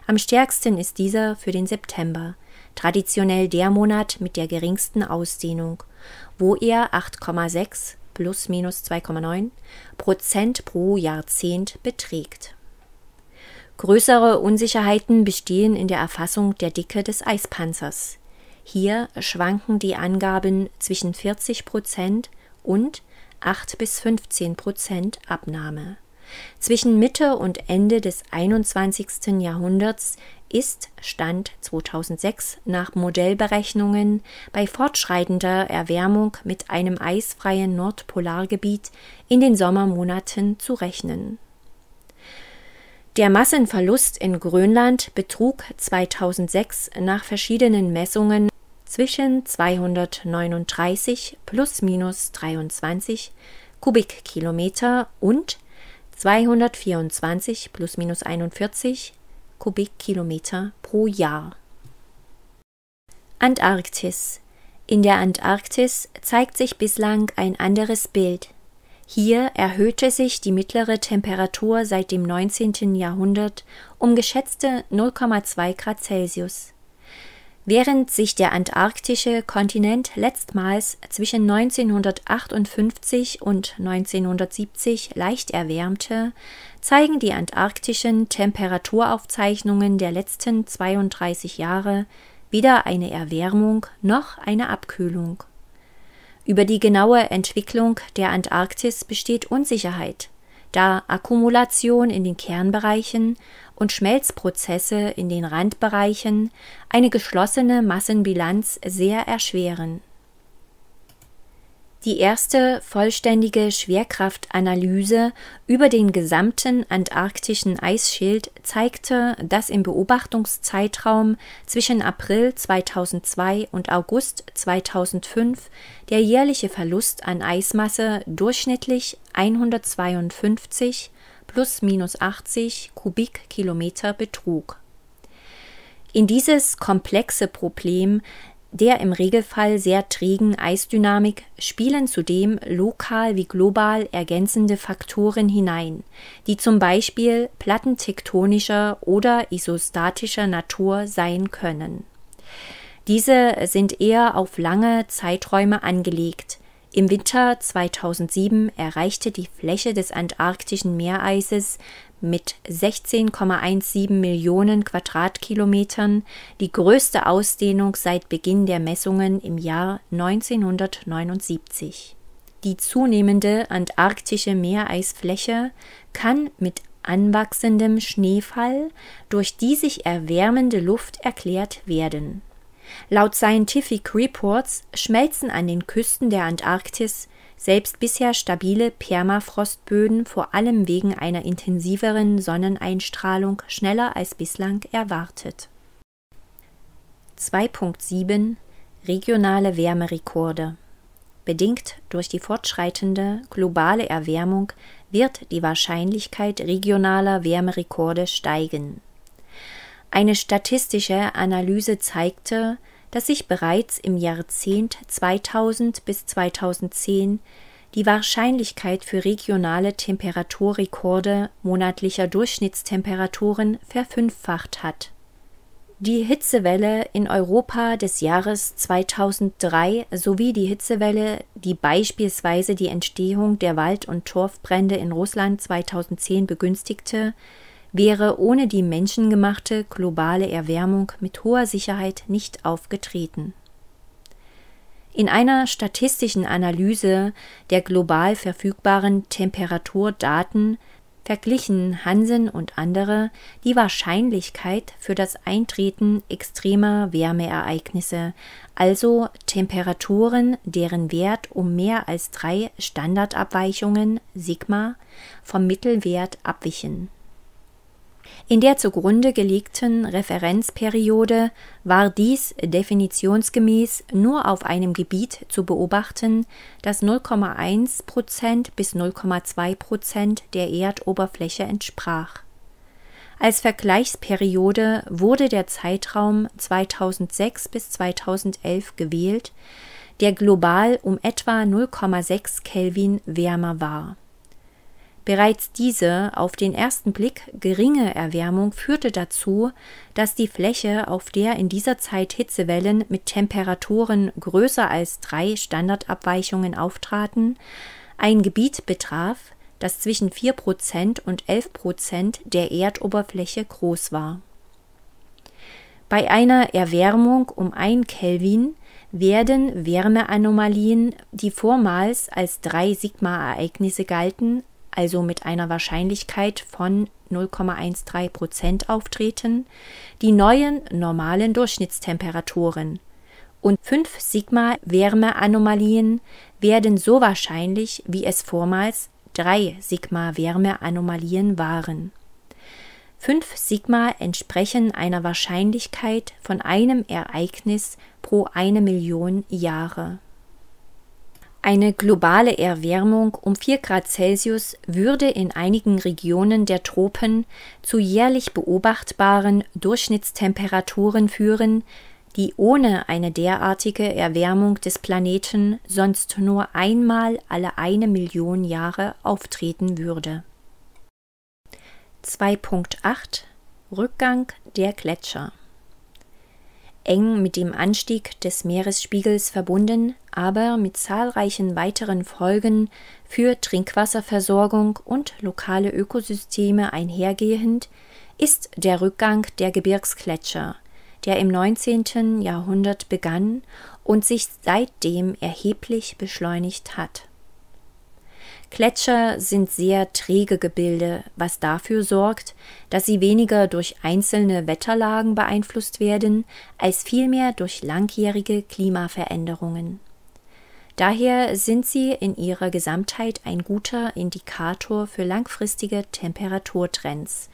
S1: Am stärksten ist dieser für den September, traditionell der Monat mit der geringsten Ausdehnung, wo er 8,6 plus minus 2,9 Prozent pro Jahrzehnt beträgt. Größere Unsicherheiten bestehen in der Erfassung der Dicke des Eispanzers. Hier schwanken die Angaben zwischen 40 Prozent und 8 bis 15 Prozent Abnahme. Zwischen Mitte und Ende des 21. Jahrhunderts ist Stand 2006 nach Modellberechnungen bei fortschreitender Erwärmung mit einem eisfreien Nordpolargebiet in den Sommermonaten zu rechnen. Der Massenverlust in Grönland betrug 2006 nach verschiedenen Messungen zwischen 239 plus minus 23 Kubikkilometer und 224 plus minus 41 Kubikkilometer pro Jahr. Antarktis. In der Antarktis zeigt sich bislang ein anderes Bild. Hier erhöhte sich die mittlere Temperatur seit dem 19. Jahrhundert um geschätzte 0,2 Grad Celsius. Während sich der antarktische Kontinent letztmals zwischen 1958 und 1970 leicht erwärmte, zeigen die antarktischen Temperaturaufzeichnungen der letzten 32 Jahre weder eine Erwärmung noch eine Abkühlung. Über die genaue Entwicklung der Antarktis besteht Unsicherheit, da Akkumulation in den Kernbereichen und Schmelzprozesse in den Randbereichen eine geschlossene Massenbilanz sehr erschweren. Die erste vollständige Schwerkraftanalyse über den gesamten antarktischen Eisschild zeigte, dass im Beobachtungszeitraum zwischen April 2002 und August 2005 der jährliche Verlust an Eismasse durchschnittlich 152 plus minus 80 Kubikkilometer betrug. In dieses komplexe Problem der im Regelfall sehr trägen Eisdynamik spielen zudem lokal wie global ergänzende Faktoren hinein, die zum Beispiel plattentektonischer oder isostatischer Natur sein können. Diese sind eher auf lange Zeiträume angelegt, im Winter 2007 erreichte die Fläche des antarktischen Meereises mit 16,17 Millionen Quadratkilometern die größte Ausdehnung seit Beginn der Messungen im Jahr 1979. Die zunehmende antarktische Meereisfläche kann mit anwachsendem Schneefall durch die sich erwärmende Luft erklärt werden Laut Scientific Reports schmelzen an den Küsten der Antarktis selbst bisher stabile Permafrostböden vor allem wegen einer intensiveren Sonneneinstrahlung schneller als bislang erwartet. 2.7 Regionale Wärmerekorde Bedingt durch die fortschreitende globale Erwärmung wird die Wahrscheinlichkeit regionaler Wärmerekorde steigen Eine statistische Analyse zeigte, dass sich bereits im Jahrzehnt 2000 bis 2010 die Wahrscheinlichkeit für regionale Temperaturrekorde monatlicher Durchschnittstemperaturen verfünffacht hat. Die Hitzewelle in Europa des Jahres 2003 sowie die Hitzewelle, die beispielsweise die Entstehung der Wald- und Torfbrände in Russland 2010 begünstigte, wäre ohne die menschengemachte globale Erwärmung mit hoher Sicherheit nicht aufgetreten. In einer statistischen Analyse der global verfügbaren Temperaturdaten verglichen Hansen und andere die Wahrscheinlichkeit für das Eintreten extremer Wärmeereignisse, also Temperaturen, deren Wert um mehr als drei Standardabweichungen Sigma vom Mittelwert abwichen in der zugrunde gelegten Referenzperiode war dies definitionsgemäß nur auf einem Gebiet zu beobachten, das 0,1 Prozent bis 0,2 Prozent der Erdoberfläche entsprach. Als Vergleichsperiode wurde der Zeitraum 2006 bis 2011 gewählt, der global um etwa 0,6 Kelvin wärmer war Bereits diese auf den ersten Blick geringe Erwärmung führte dazu, dass die Fläche, auf der in dieser Zeit Hitzewellen mit Temperaturen größer als drei Standardabweichungen auftraten, ein Gebiet betraf, das zwischen 4 Prozent und 11 Prozent der Erdoberfläche groß war. Bei einer Erwärmung um ein Kelvin werden Wärmeanomalien, die vormals als drei Sigma-Ereignisse galten, also mit einer Wahrscheinlichkeit von 0,13 Prozent auftreten, die neuen normalen Durchschnittstemperaturen. Und 5 Sigma Wärmeanomalien werden so wahrscheinlich, wie es vormals 3 Sigma Wärmeanomalien waren. 5 Sigma entsprechen einer Wahrscheinlichkeit von einem Ereignis pro eine Million Jahre. Eine globale Erwärmung um 4 Grad Celsius würde in einigen Regionen der Tropen zu jährlich beobachtbaren Durchschnittstemperaturen führen, die ohne eine derartige Erwärmung des Planeten sonst nur einmal alle eine Million Jahre auftreten würde. 2.8 Rückgang der Gletscher eng mit dem Anstieg des Meeresspiegels verbunden, aber mit zahlreichen weiteren Folgen für Trinkwasserversorgung und lokale Ökosysteme einhergehend, ist der Rückgang der Gebirgsgletscher, der im 19. Jahrhundert begann und sich seitdem erheblich beschleunigt hat. Gletscher sind sehr träge Gebilde, was dafür sorgt, dass sie weniger durch einzelne Wetterlagen beeinflusst werden, als vielmehr durch langjährige Klimaveränderungen. Daher sind sie in ihrer Gesamtheit ein guter Indikator für langfristige Temperaturtrends,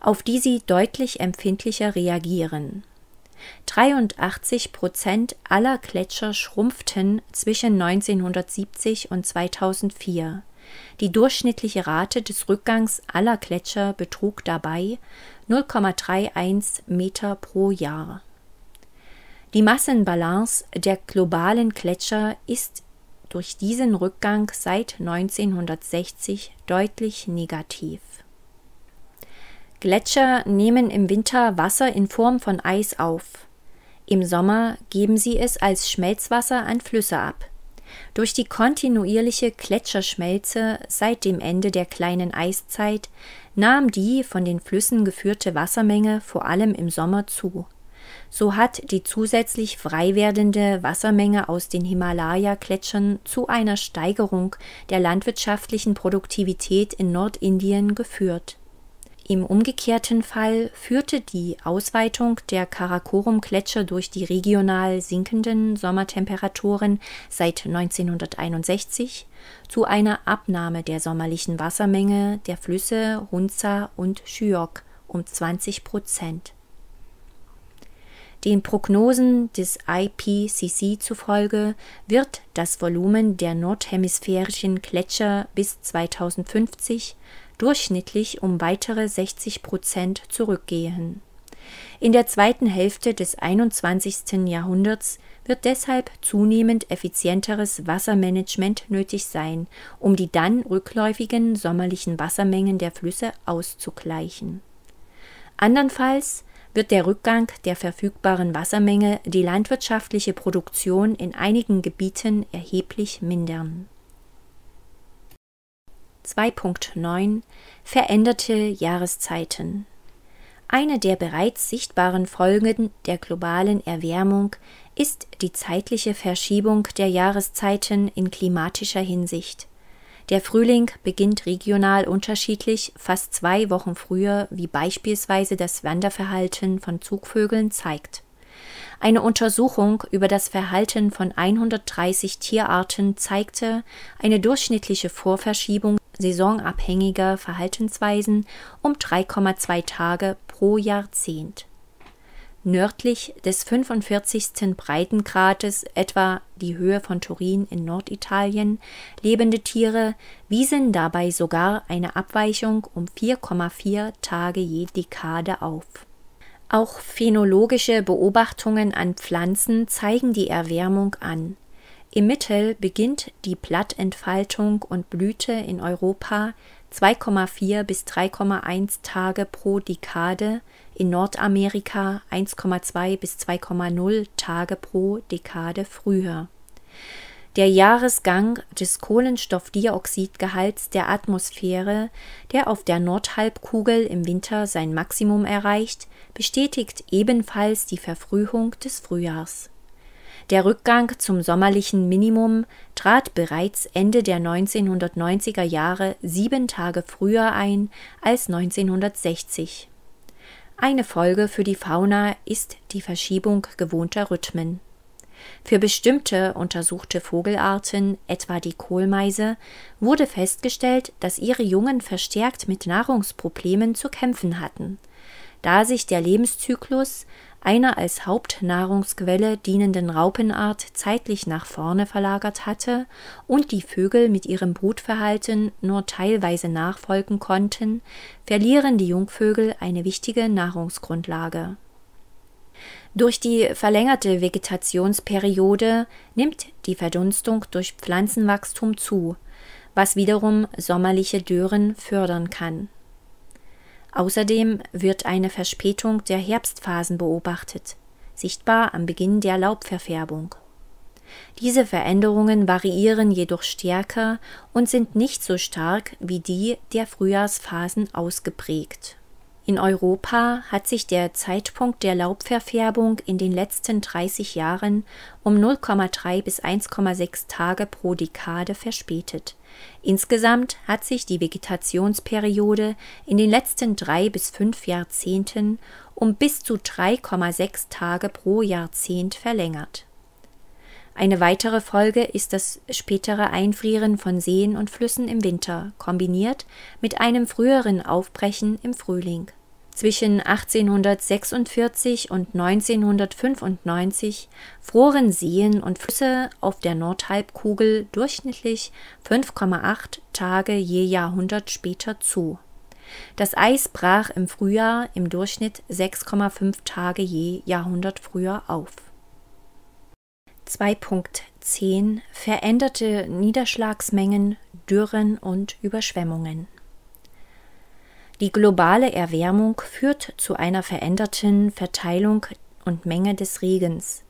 S1: auf die sie deutlich empfindlicher reagieren. 83 Prozent aller Gletscher schrumpften zwischen 1970 und 2004. Die durchschnittliche Rate des Rückgangs aller Gletscher betrug dabei 0,31 Meter pro Jahr. Die Massenbalance der globalen Gletscher ist durch diesen Rückgang seit 1960 deutlich negativ. Gletscher nehmen im Winter Wasser in Form von Eis auf. Im Sommer geben sie es als Schmelzwasser an Flüsse ab. Durch die kontinuierliche Gletscherschmelze seit dem Ende der kleinen Eiszeit nahm die von den Flüssen geführte Wassermenge vor allem im Sommer zu. So hat die zusätzlich frei werdende Wassermenge aus den Himalaya-Gletschern zu einer Steigerung der landwirtschaftlichen Produktivität in Nordindien geführt im umgekehrten Fall führte die Ausweitung der Karakorum-Gletscher durch die regional sinkenden Sommertemperaturen seit 1961 zu einer Abnahme der sommerlichen Wassermenge der Flüsse Hunza und Shyok um 20 Prozent. Den Prognosen des IPCC zufolge wird das Volumen der nordhemisphärischen Gletscher bis 2050 durchschnittlich um weitere 60 Prozent zurückgehen. In der zweiten Hälfte des 21. Jahrhunderts wird deshalb zunehmend effizienteres Wassermanagement nötig sein, um die dann rückläufigen sommerlichen Wassermengen der Flüsse auszugleichen. Andernfalls wird der Rückgang der verfügbaren Wassermenge die landwirtschaftliche Produktion in einigen Gebieten erheblich mindern. 2.9 Veränderte Jahreszeiten eine der bereits sichtbaren Folgen der globalen Erwärmung ist die zeitliche Verschiebung der Jahreszeiten in klimatischer Hinsicht. Der Frühling beginnt regional unterschiedlich fast zwei Wochen früher, wie beispielsweise das Wanderverhalten von Zugvögeln zeigt. Eine Untersuchung über das Verhalten von 130 Tierarten zeigte eine durchschnittliche Vorverschiebung saisonabhängiger Verhaltensweisen um 3,2 Tage pro Jahrzehnt. Nördlich des 45. Breitengrades, etwa die Höhe von Turin in Norditalien, lebende Tiere wiesen dabei sogar eine Abweichung um 4,4 Tage je Dekade auf. Auch phänologische Beobachtungen an Pflanzen zeigen die Erwärmung an. Im Mittel beginnt die Blattentfaltung und Blüte in Europa 2,4 bis 3,1 Tage pro Dekade, in Nordamerika 1,2 bis 2,0 Tage pro Dekade früher. Der Jahresgang des Kohlenstoffdioxidgehalts der Atmosphäre, der auf der Nordhalbkugel im Winter sein Maximum erreicht, bestätigt ebenfalls die Verfrühung des Frühjahrs der Rückgang zum sommerlichen Minimum trat bereits Ende der 1990er Jahre sieben Tage früher ein als 1960. Eine Folge für die Fauna ist die Verschiebung gewohnter Rhythmen. Für bestimmte untersuchte Vogelarten, etwa die Kohlmeise, wurde festgestellt, dass ihre Jungen verstärkt mit Nahrungsproblemen zu kämpfen hatten, da sich der Lebenszyklus einer als Hauptnahrungsquelle dienenden Raupenart zeitlich nach vorne verlagert hatte und die Vögel mit ihrem Brutverhalten nur teilweise nachfolgen konnten, verlieren die Jungvögel eine wichtige Nahrungsgrundlage. Durch die verlängerte Vegetationsperiode nimmt die Verdunstung durch Pflanzenwachstum zu, was wiederum sommerliche Dürren fördern kann Außerdem wird eine Verspätung der Herbstphasen beobachtet, sichtbar am Beginn der Laubverfärbung. Diese Veränderungen variieren jedoch stärker und sind nicht so stark wie die der Frühjahrsphasen ausgeprägt. In Europa hat sich der Zeitpunkt der Laubverfärbung in den letzten 30 Jahren um 0,3 bis 1,6 Tage pro Dekade verspätet Insgesamt hat sich die Vegetationsperiode in den letzten drei bis fünf Jahrzehnten um bis zu 3,6 Tage pro Jahrzehnt verlängert. Eine weitere Folge ist das spätere Einfrieren von Seen und Flüssen im Winter, kombiniert mit einem früheren Aufbrechen im Frühling zwischen 1846 und 1995 froren Seen und Flüsse auf der Nordhalbkugel durchschnittlich 5,8 Tage je Jahrhundert später zu. Das Eis brach im Frühjahr im Durchschnitt 6,5 Tage je Jahrhundert früher auf. 2.10 Veränderte Niederschlagsmengen, Dürren und Überschwemmungen die globale Erwärmung führt zu einer veränderten Verteilung und Menge des Regens.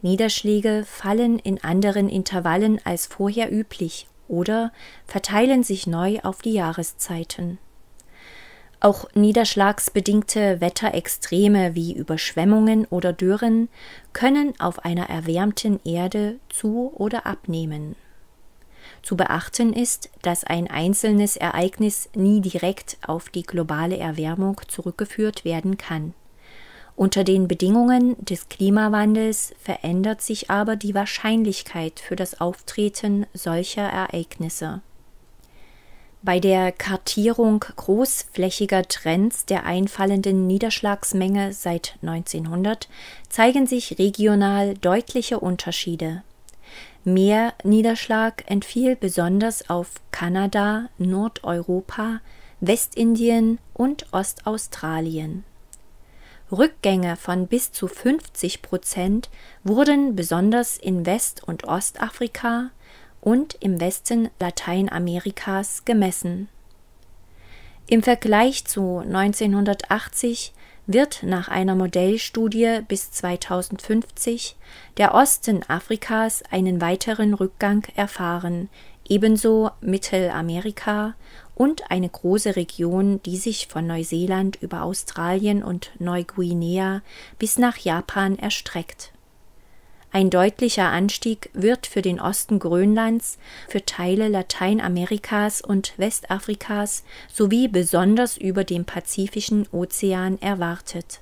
S1: Niederschläge fallen in anderen Intervallen als vorher üblich oder verteilen sich neu auf die Jahreszeiten. Auch niederschlagsbedingte Wetterextreme wie Überschwemmungen oder Dürren können auf einer erwärmten Erde zu oder abnehmen. Zu beachten ist, dass ein einzelnes Ereignis nie direkt auf die globale Erwärmung zurückgeführt werden kann. Unter den Bedingungen des Klimawandels verändert sich aber die Wahrscheinlichkeit für das Auftreten solcher Ereignisse. Bei der Kartierung großflächiger Trends der einfallenden Niederschlagsmenge seit 1900 zeigen sich regional deutliche Unterschiede. Mehr Niederschlag entfiel besonders auf Kanada, Nordeuropa, Westindien und Ostaustralien. Rückgänge von bis zu 50 Prozent wurden besonders in West- und Ostafrika und im Westen Lateinamerikas gemessen. Im Vergleich zu 1980 wird nach einer Modellstudie bis 2050 der Osten Afrikas einen weiteren Rückgang erfahren, ebenso Mittelamerika und eine große Region, die sich von Neuseeland über Australien und Neuguinea bis nach Japan erstreckt. Ein deutlicher Anstieg wird für den Osten Grönlands, für Teile Lateinamerikas und Westafrikas sowie besonders über dem Pazifischen Ozean erwartet.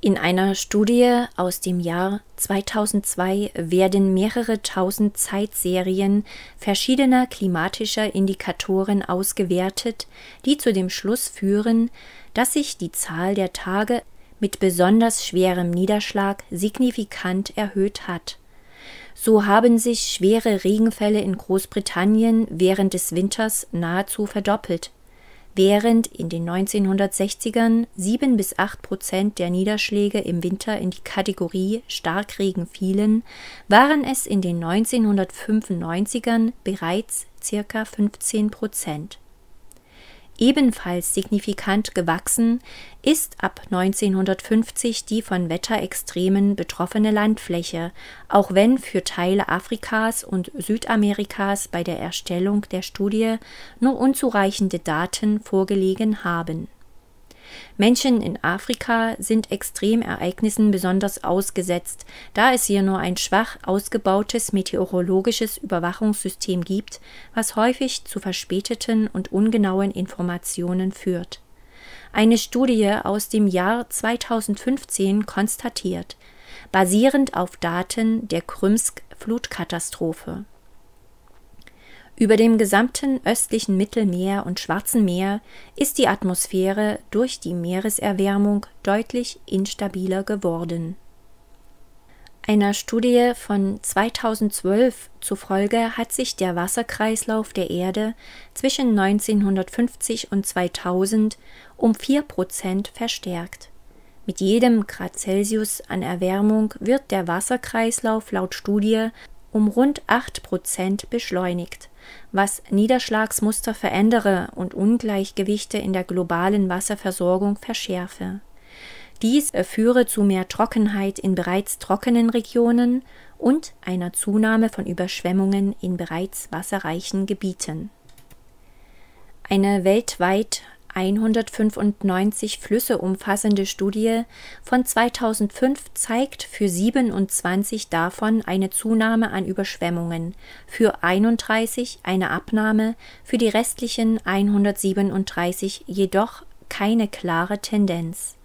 S1: In einer Studie aus dem Jahr 2002 werden mehrere tausend Zeitserien verschiedener klimatischer Indikatoren ausgewertet, die zu dem Schluss führen, dass sich die Zahl der Tage mit besonders schwerem Niederschlag signifikant erhöht hat. So haben sich schwere Regenfälle in Großbritannien während des Winters nahezu verdoppelt Während in den 1960ern sieben bis acht Prozent der Niederschläge im Winter in die Kategorie Starkregen fielen, waren es in den 1995ern bereits circa 15 Prozent Ebenfalls signifikant gewachsen ist ab 1950 die von Wetterextremen betroffene Landfläche, auch wenn für Teile Afrikas und Südamerikas bei der Erstellung der Studie nur unzureichende Daten vorgelegen haben Menschen in Afrika sind Extremereignissen besonders ausgesetzt, da es hier nur ein schwach ausgebautes meteorologisches Überwachungssystem gibt, was häufig zu verspäteten und ungenauen Informationen führt. Eine Studie aus dem Jahr 2015 konstatiert, basierend auf Daten der Krymsk-Flutkatastrophe über dem gesamten östlichen Mittelmeer und Schwarzen Meer ist die Atmosphäre durch die Meereserwärmung deutlich instabiler geworden. Einer Studie von 2012 zufolge hat sich der Wasserkreislauf der Erde zwischen 1950 und 2000 um 4 Prozent verstärkt. Mit jedem Grad Celsius an Erwärmung wird der Wasserkreislauf laut Studie um rund 8 Prozent beschleunigt was Niederschlagsmuster verändere und Ungleichgewichte in der globalen Wasserversorgung verschärfe. Dies führe zu mehr Trockenheit in bereits trockenen Regionen und einer Zunahme von Überschwemmungen in bereits wasserreichen Gebieten. Eine weltweit 195 Flüsse umfassende Studie von 2005 zeigt für 27 davon eine Zunahme an Überschwemmungen, für 31 eine Abnahme, für die restlichen 137 jedoch keine klare Tendenz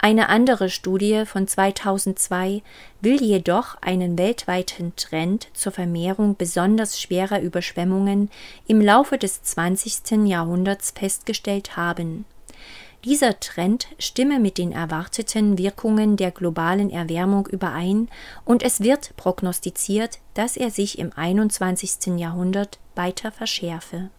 S1: eine andere Studie von 2002 will jedoch einen weltweiten Trend zur Vermehrung besonders schwerer Überschwemmungen im Laufe des 20. Jahrhunderts festgestellt haben. Dieser Trend stimme mit den erwarteten Wirkungen der globalen Erwärmung überein und es wird prognostiziert, dass er sich im 21. Jahrhundert weiter verschärfe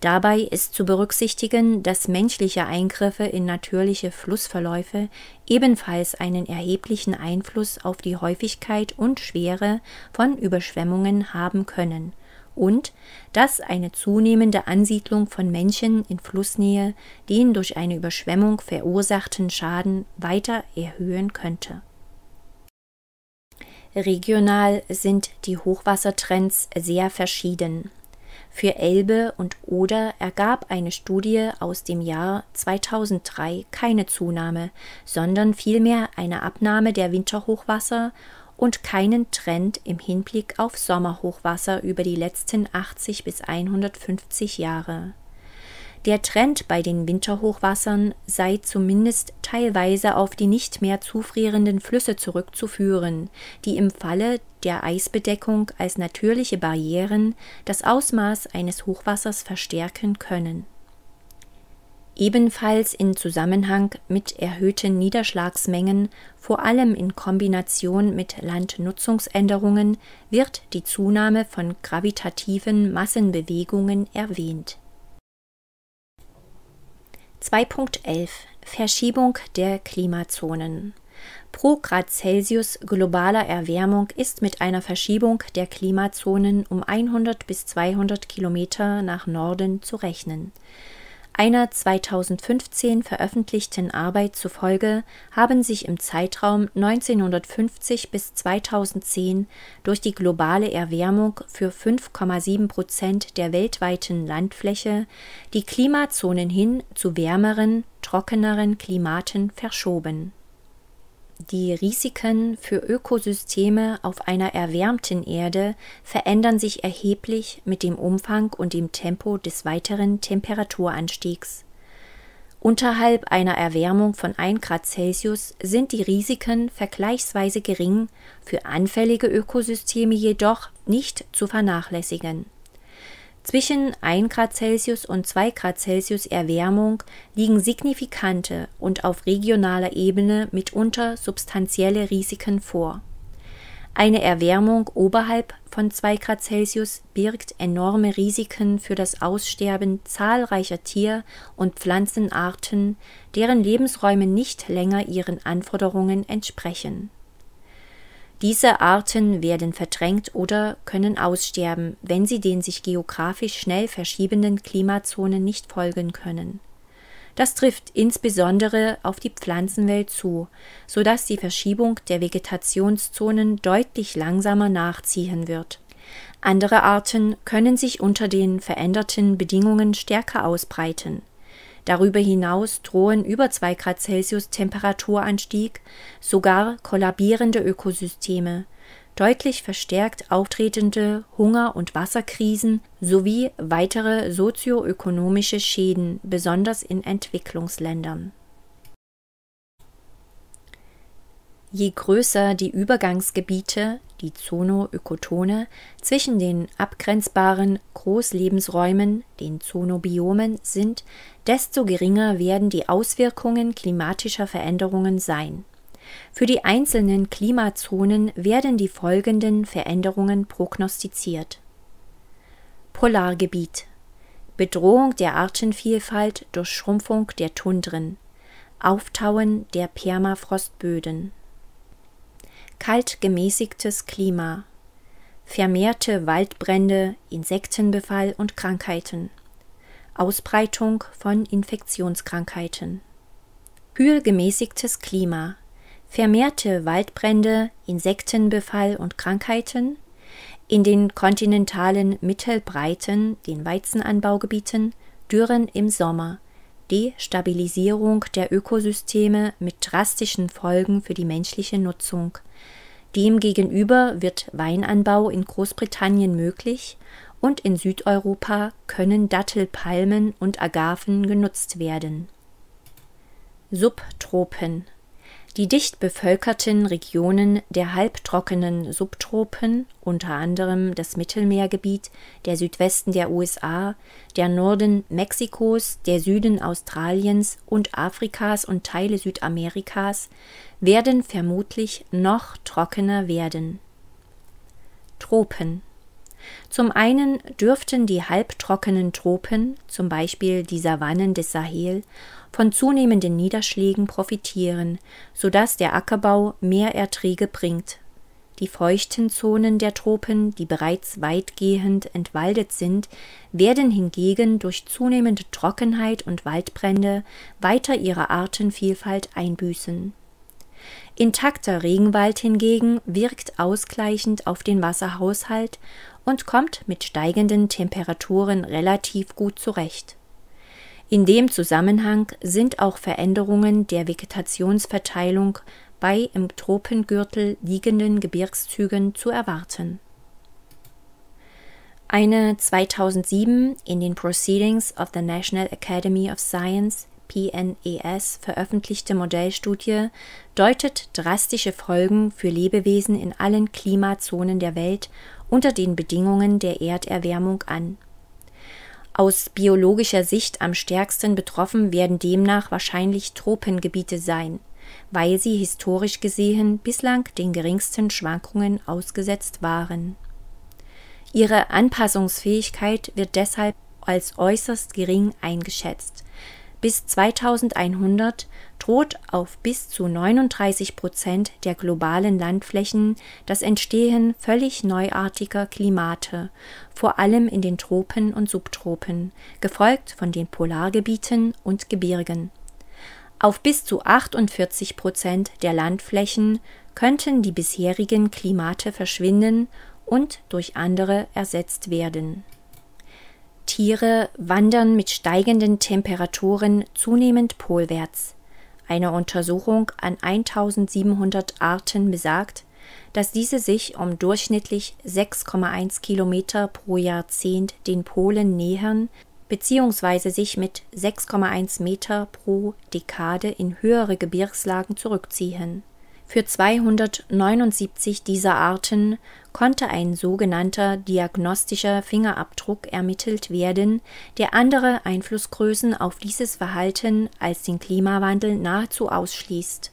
S1: Dabei ist zu berücksichtigen, dass menschliche Eingriffe in natürliche Flussverläufe ebenfalls einen erheblichen Einfluss auf die Häufigkeit und Schwere von Überschwemmungen haben können und dass eine zunehmende Ansiedlung von Menschen in Flussnähe den durch eine Überschwemmung verursachten Schaden weiter erhöhen könnte. Regional sind die Hochwassertrends sehr verschieden. Für Elbe und Oder ergab eine Studie aus dem Jahr 2003 keine Zunahme, sondern vielmehr eine Abnahme der Winterhochwasser und keinen Trend im Hinblick auf Sommerhochwasser über die letzten 80 bis 150 Jahre der Trend bei den Winterhochwassern sei zumindest teilweise auf die nicht mehr zufrierenden Flüsse zurückzuführen, die im Falle der Eisbedeckung als natürliche Barrieren das Ausmaß eines Hochwassers verstärken können. Ebenfalls in Zusammenhang mit erhöhten Niederschlagsmengen, vor allem in Kombination mit Landnutzungsänderungen, wird die Zunahme von gravitativen Massenbewegungen erwähnt 2.11 Verschiebung der Klimazonen. Pro Grad Celsius globaler Erwärmung ist mit einer Verschiebung der Klimazonen um 100 bis 200 Kilometer nach Norden zu rechnen. Einer 2015 veröffentlichten Arbeit zufolge haben sich im Zeitraum 1950 bis 2010 durch die globale Erwärmung für 5,7 Prozent der weltweiten Landfläche die Klimazonen hin zu wärmeren, trockeneren Klimaten verschoben die Risiken für Ökosysteme auf einer erwärmten Erde verändern sich erheblich mit dem Umfang und dem Tempo des weiteren Temperaturanstiegs. Unterhalb einer Erwärmung von 1 Grad Celsius sind die Risiken vergleichsweise gering, für anfällige Ökosysteme jedoch nicht zu vernachlässigen zwischen 1 Grad Celsius und 2 Grad Celsius Erwärmung liegen signifikante und auf regionaler Ebene mitunter substanzielle Risiken vor. Eine Erwärmung oberhalb von 2 Grad Celsius birgt enorme Risiken für das Aussterben zahlreicher Tier- und Pflanzenarten, deren Lebensräume nicht länger ihren Anforderungen entsprechen diese Arten werden verdrängt oder können aussterben, wenn sie den sich geografisch schnell verschiebenden Klimazonen nicht folgen können. Das trifft insbesondere auf die Pflanzenwelt zu, so dass die Verschiebung der Vegetationszonen deutlich langsamer nachziehen wird. Andere Arten können sich unter den veränderten Bedingungen stärker ausbreiten. Darüber hinaus drohen über 2 Grad Celsius Temperaturanstieg sogar kollabierende Ökosysteme, deutlich verstärkt auftretende Hunger- und Wasserkrisen sowie weitere sozioökonomische Schäden, besonders in Entwicklungsländern Je größer die Übergangsgebiete, die Zonoökotone, zwischen den abgrenzbaren Großlebensräumen, den Zonobiomen, sind, desto geringer werden die Auswirkungen klimatischer Veränderungen sein. Für die einzelnen Klimazonen werden die folgenden Veränderungen prognostiziert. Polargebiet Bedrohung der Artenvielfalt durch Schrumpfung der Tundren, Auftauen der Permafrostböden kalt gemäßigtes Klima, vermehrte Waldbrände, Insektenbefall und Krankheiten, Ausbreitung von Infektionskrankheiten. Kühl gemäßigtes Klima, vermehrte Waldbrände, Insektenbefall und Krankheiten, in den kontinentalen Mittelbreiten, den Weizenanbaugebieten, Dürren im Sommer, Destabilisierung der Ökosysteme mit drastischen Folgen für die menschliche Nutzung, Demgegenüber wird Weinanbau in Großbritannien möglich und in Südeuropa können Dattelpalmen und Agaven genutzt werden. Subtropen die dicht bevölkerten Regionen der halbtrockenen Subtropen, unter anderem das Mittelmeergebiet, der Südwesten der USA, der Norden Mexikos, der Süden Australiens und Afrikas und Teile Südamerikas, werden vermutlich noch trockener werden. Tropen zum einen dürften die halbtrockenen Tropen, zum Beispiel die Savannen des Sahel, von zunehmenden Niederschlägen profitieren, so dass der Ackerbau mehr Erträge bringt. Die feuchten Zonen der Tropen, die bereits weitgehend entwaldet sind, werden hingegen durch zunehmende Trockenheit und Waldbrände weiter ihre Artenvielfalt einbüßen. Intakter Regenwald hingegen wirkt ausgleichend auf den Wasserhaushalt und kommt mit steigenden Temperaturen relativ gut zurecht. In dem Zusammenhang sind auch Veränderungen der Vegetationsverteilung bei im Tropengürtel liegenden Gebirgszügen zu erwarten. Eine 2007 in den Proceedings of the National Academy of Science PNES veröffentlichte Modellstudie deutet drastische Folgen für Lebewesen in allen Klimazonen der Welt unter den Bedingungen der Erderwärmung an. Aus biologischer Sicht am stärksten betroffen werden demnach wahrscheinlich Tropengebiete sein, weil sie historisch gesehen bislang den geringsten Schwankungen ausgesetzt waren. Ihre Anpassungsfähigkeit wird deshalb als äußerst gering eingeschätzt. Bis 2100 droht auf bis zu 39 Prozent der globalen Landflächen das Entstehen völlig neuartiger Klimate, vor allem in den Tropen und Subtropen, gefolgt von den Polargebieten und Gebirgen. Auf bis zu 48 Prozent der Landflächen könnten die bisherigen Klimate verschwinden und durch andere ersetzt werden Tiere wandern mit steigenden Temperaturen zunehmend polwärts. Eine Untersuchung an 1700 Arten besagt, dass diese sich um durchschnittlich 6,1 Kilometer pro Jahrzehnt den Polen nähern bzw. sich mit 6,1 Meter pro Dekade in höhere Gebirgslagen zurückziehen für 279 dieser Arten konnte ein sogenannter diagnostischer Fingerabdruck ermittelt werden, der andere Einflussgrößen auf dieses Verhalten als den Klimawandel nahezu ausschließt.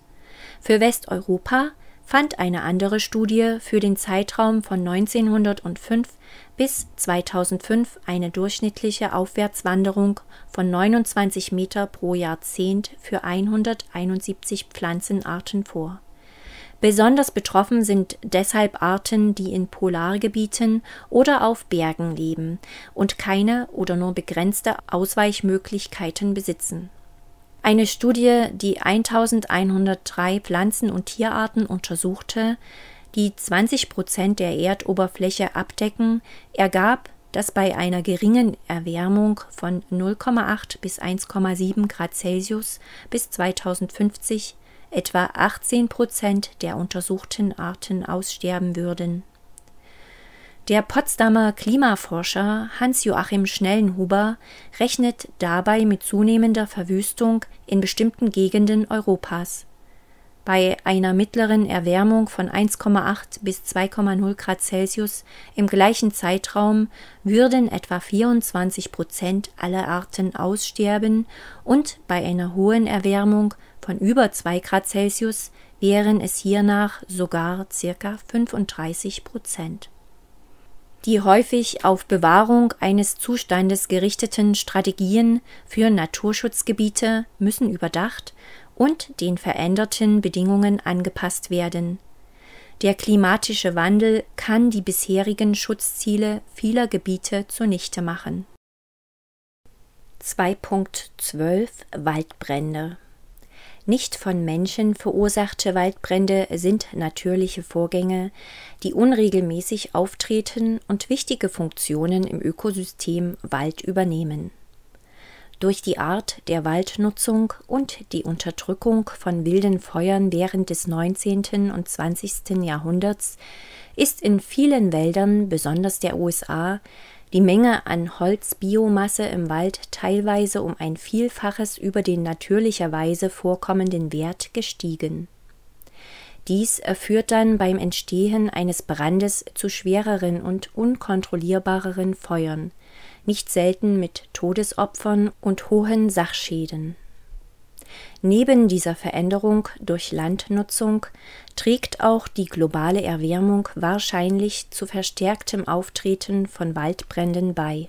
S1: Für Westeuropa fand eine andere Studie für den Zeitraum von 1905 bis 2005 eine durchschnittliche Aufwärtswanderung von 29 Meter pro Jahrzehnt für 171 Pflanzenarten vor Besonders betroffen sind deshalb Arten, die in Polargebieten oder auf Bergen leben und keine oder nur begrenzte Ausweichmöglichkeiten besitzen. Eine Studie, die 1103 Pflanzen- und Tierarten untersuchte, die 20 Prozent der Erdoberfläche abdecken, ergab, dass bei einer geringen Erwärmung von 0,8 bis 1,7 Grad Celsius bis 2050 etwa 18 Prozent der untersuchten Arten aussterben würden. Der Potsdamer Klimaforscher Hans-Joachim Schnellenhuber rechnet dabei mit zunehmender Verwüstung in bestimmten Gegenden Europas. Bei einer mittleren Erwärmung von 1,8 bis 2,0 Grad Celsius im gleichen Zeitraum würden etwa 24 Prozent aller Arten aussterben und bei einer hohen Erwärmung von über 2 Grad Celsius wären es hiernach sogar circa 35 Prozent. Die häufig auf Bewahrung eines Zustandes gerichteten Strategien für Naturschutzgebiete müssen überdacht und den veränderten Bedingungen angepasst werden. Der klimatische Wandel kann die bisherigen Schutzziele vieler Gebiete zunichte machen. 2.12 Waldbrände nicht von Menschen verursachte Waldbrände sind natürliche Vorgänge, die unregelmäßig auftreten und wichtige Funktionen im Ökosystem Wald übernehmen. Durch die Art der Waldnutzung und die Unterdrückung von wilden Feuern während des 19. und 20. Jahrhunderts ist in vielen Wäldern, besonders der USA, die Menge an Holzbiomasse im Wald teilweise um ein Vielfaches über den natürlicherweise vorkommenden Wert gestiegen. Dies führt dann beim Entstehen eines Brandes zu schwereren und unkontrollierbareren Feuern, nicht selten mit Todesopfern und hohen Sachschäden Neben dieser Veränderung durch Landnutzung trägt auch die globale Erwärmung wahrscheinlich zu verstärktem Auftreten von Waldbränden bei.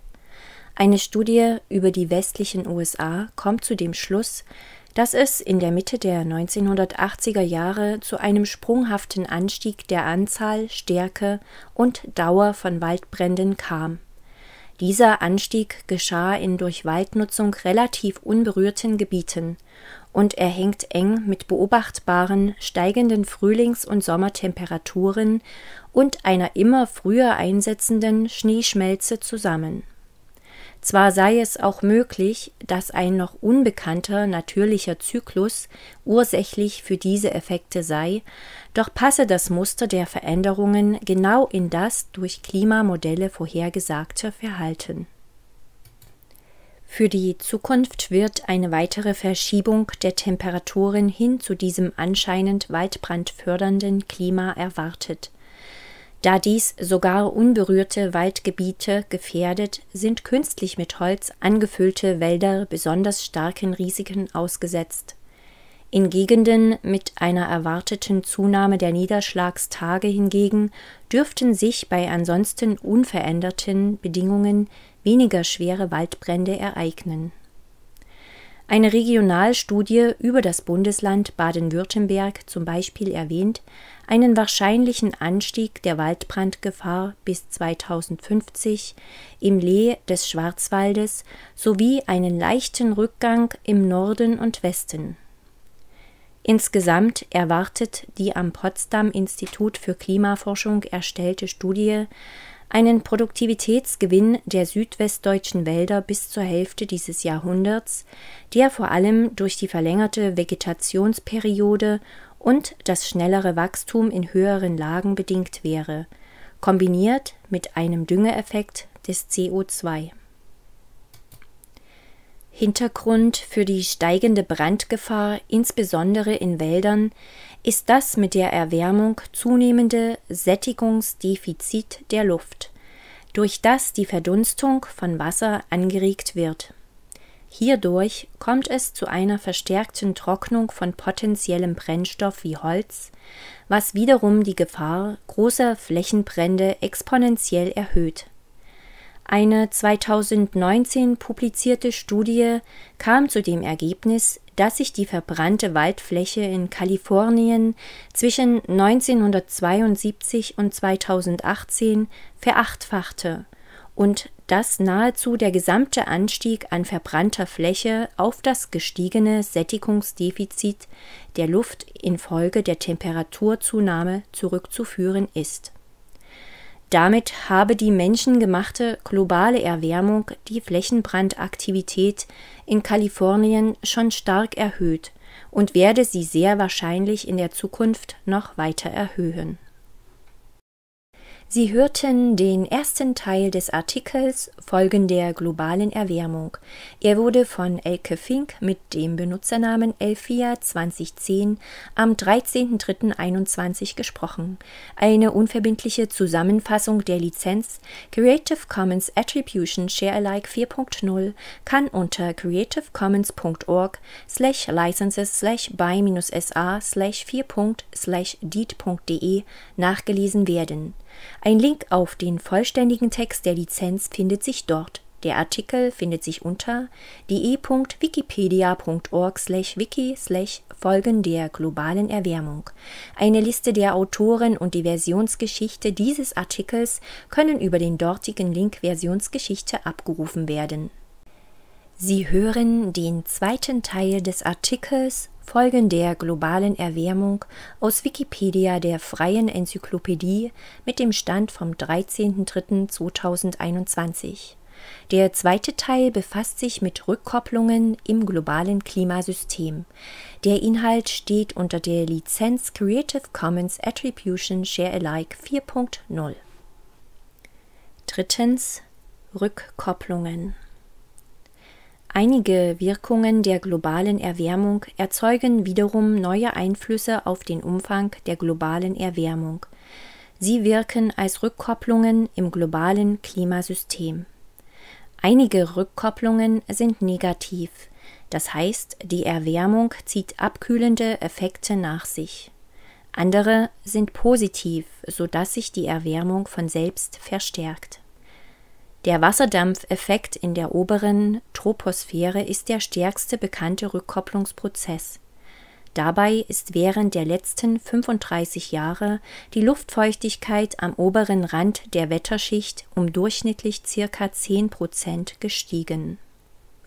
S1: Eine Studie über die westlichen USA kommt zu dem Schluss, dass es in der Mitte der 1980er Jahre zu einem sprunghaften Anstieg der Anzahl, Stärke und Dauer von Waldbränden kam. Dieser Anstieg geschah in durch Waldnutzung relativ unberührten Gebieten, und er hängt eng mit beobachtbaren steigenden Frühlings- und Sommertemperaturen und einer immer früher einsetzenden Schneeschmelze zusammen. Zwar sei es auch möglich, dass ein noch unbekannter natürlicher Zyklus ursächlich für diese Effekte sei, doch passe das Muster der Veränderungen genau in das durch Klimamodelle vorhergesagte Verhalten. Für die Zukunft wird eine weitere Verschiebung der Temperaturen hin zu diesem anscheinend waldbrandfördernden Klima erwartet. Da dies sogar unberührte Waldgebiete gefährdet, sind künstlich mit Holz angefüllte Wälder besonders starken Risiken ausgesetzt. In Gegenden mit einer erwarteten Zunahme der Niederschlagstage hingegen dürften sich bei ansonsten unveränderten Bedingungen weniger schwere Waldbrände ereignen. Eine Regionalstudie über das Bundesland Baden-Württemberg zum Beispiel erwähnt einen wahrscheinlichen Anstieg der Waldbrandgefahr bis 2050 im Lee des Schwarzwaldes sowie einen leichten Rückgang im Norden und Westen. Insgesamt erwartet die am Potsdam Institut für Klimaforschung erstellte Studie einen Produktivitätsgewinn der südwestdeutschen Wälder bis zur Hälfte dieses Jahrhunderts, der vor allem durch die verlängerte Vegetationsperiode und das schnellere Wachstum in höheren Lagen bedingt wäre, kombiniert mit einem Düngeeffekt des CO2. Hintergrund für die steigende Brandgefahr, insbesondere in Wäldern, ist das mit der Erwärmung zunehmende Sättigungsdefizit der Luft, durch das die Verdunstung von Wasser angeregt wird. Hierdurch kommt es zu einer verstärkten Trocknung von potenziellem Brennstoff wie Holz, was wiederum die Gefahr großer Flächenbrände exponentiell erhöht eine 2019 publizierte Studie kam zu dem Ergebnis, dass sich die verbrannte Waldfläche in Kalifornien zwischen 1972 und 2018 verachtfachte und dass nahezu der gesamte Anstieg an verbrannter Fläche auf das gestiegene Sättigungsdefizit der Luft infolge der Temperaturzunahme zurückzuführen ist damit habe die menschengemachte globale Erwärmung die Flächenbrandaktivität in Kalifornien schon stark erhöht und werde sie sehr wahrscheinlich in der Zukunft noch weiter erhöhen Sie hörten den ersten Teil des Artikels Folgen der globalen Erwärmung. Er wurde von Elke Fink mit dem Benutzernamen Elfia 2010 am 13.03.21 gesprochen. Eine unverbindliche Zusammenfassung der Lizenz Creative Commons Attribution Share Alike 4.0 kann unter creativecommons.org slash licenses slash by-sa slash 4. slash deed.de nachgelesen werden. Ein Link auf den vollständigen Text der Lizenz findet sich dort. Der Artikel findet sich unter de.wikipedia.org slash wiki slash Folgen der globalen Erwärmung. Eine Liste der Autoren und die Versionsgeschichte dieses Artikels können über den dortigen Link Versionsgeschichte abgerufen werden. Sie hören den zweiten Teil des Artikels Folgen der globalen Erwärmung aus Wikipedia der freien Enzyklopädie mit dem Stand vom 13.03.2021. Der zweite Teil befasst sich mit Rückkopplungen im globalen Klimasystem. Der Inhalt steht unter der Lizenz Creative Commons Attribution Share Alike 4.0. Drittens Rückkopplungen Einige Wirkungen der globalen Erwärmung erzeugen wiederum neue Einflüsse auf den Umfang der globalen Erwärmung. Sie wirken als Rückkopplungen im globalen Klimasystem. Einige Rückkopplungen sind negativ, das heißt, die Erwärmung zieht abkühlende Effekte nach sich. Andere sind positiv, so dass sich die Erwärmung von selbst verstärkt. Der Wasserdampfeffekt in der oberen Troposphäre ist der stärkste bekannte Rückkopplungsprozess. Dabei ist während der letzten 35 Jahre die Luftfeuchtigkeit am oberen Rand der Wetterschicht um durchschnittlich circa 10 Prozent gestiegen.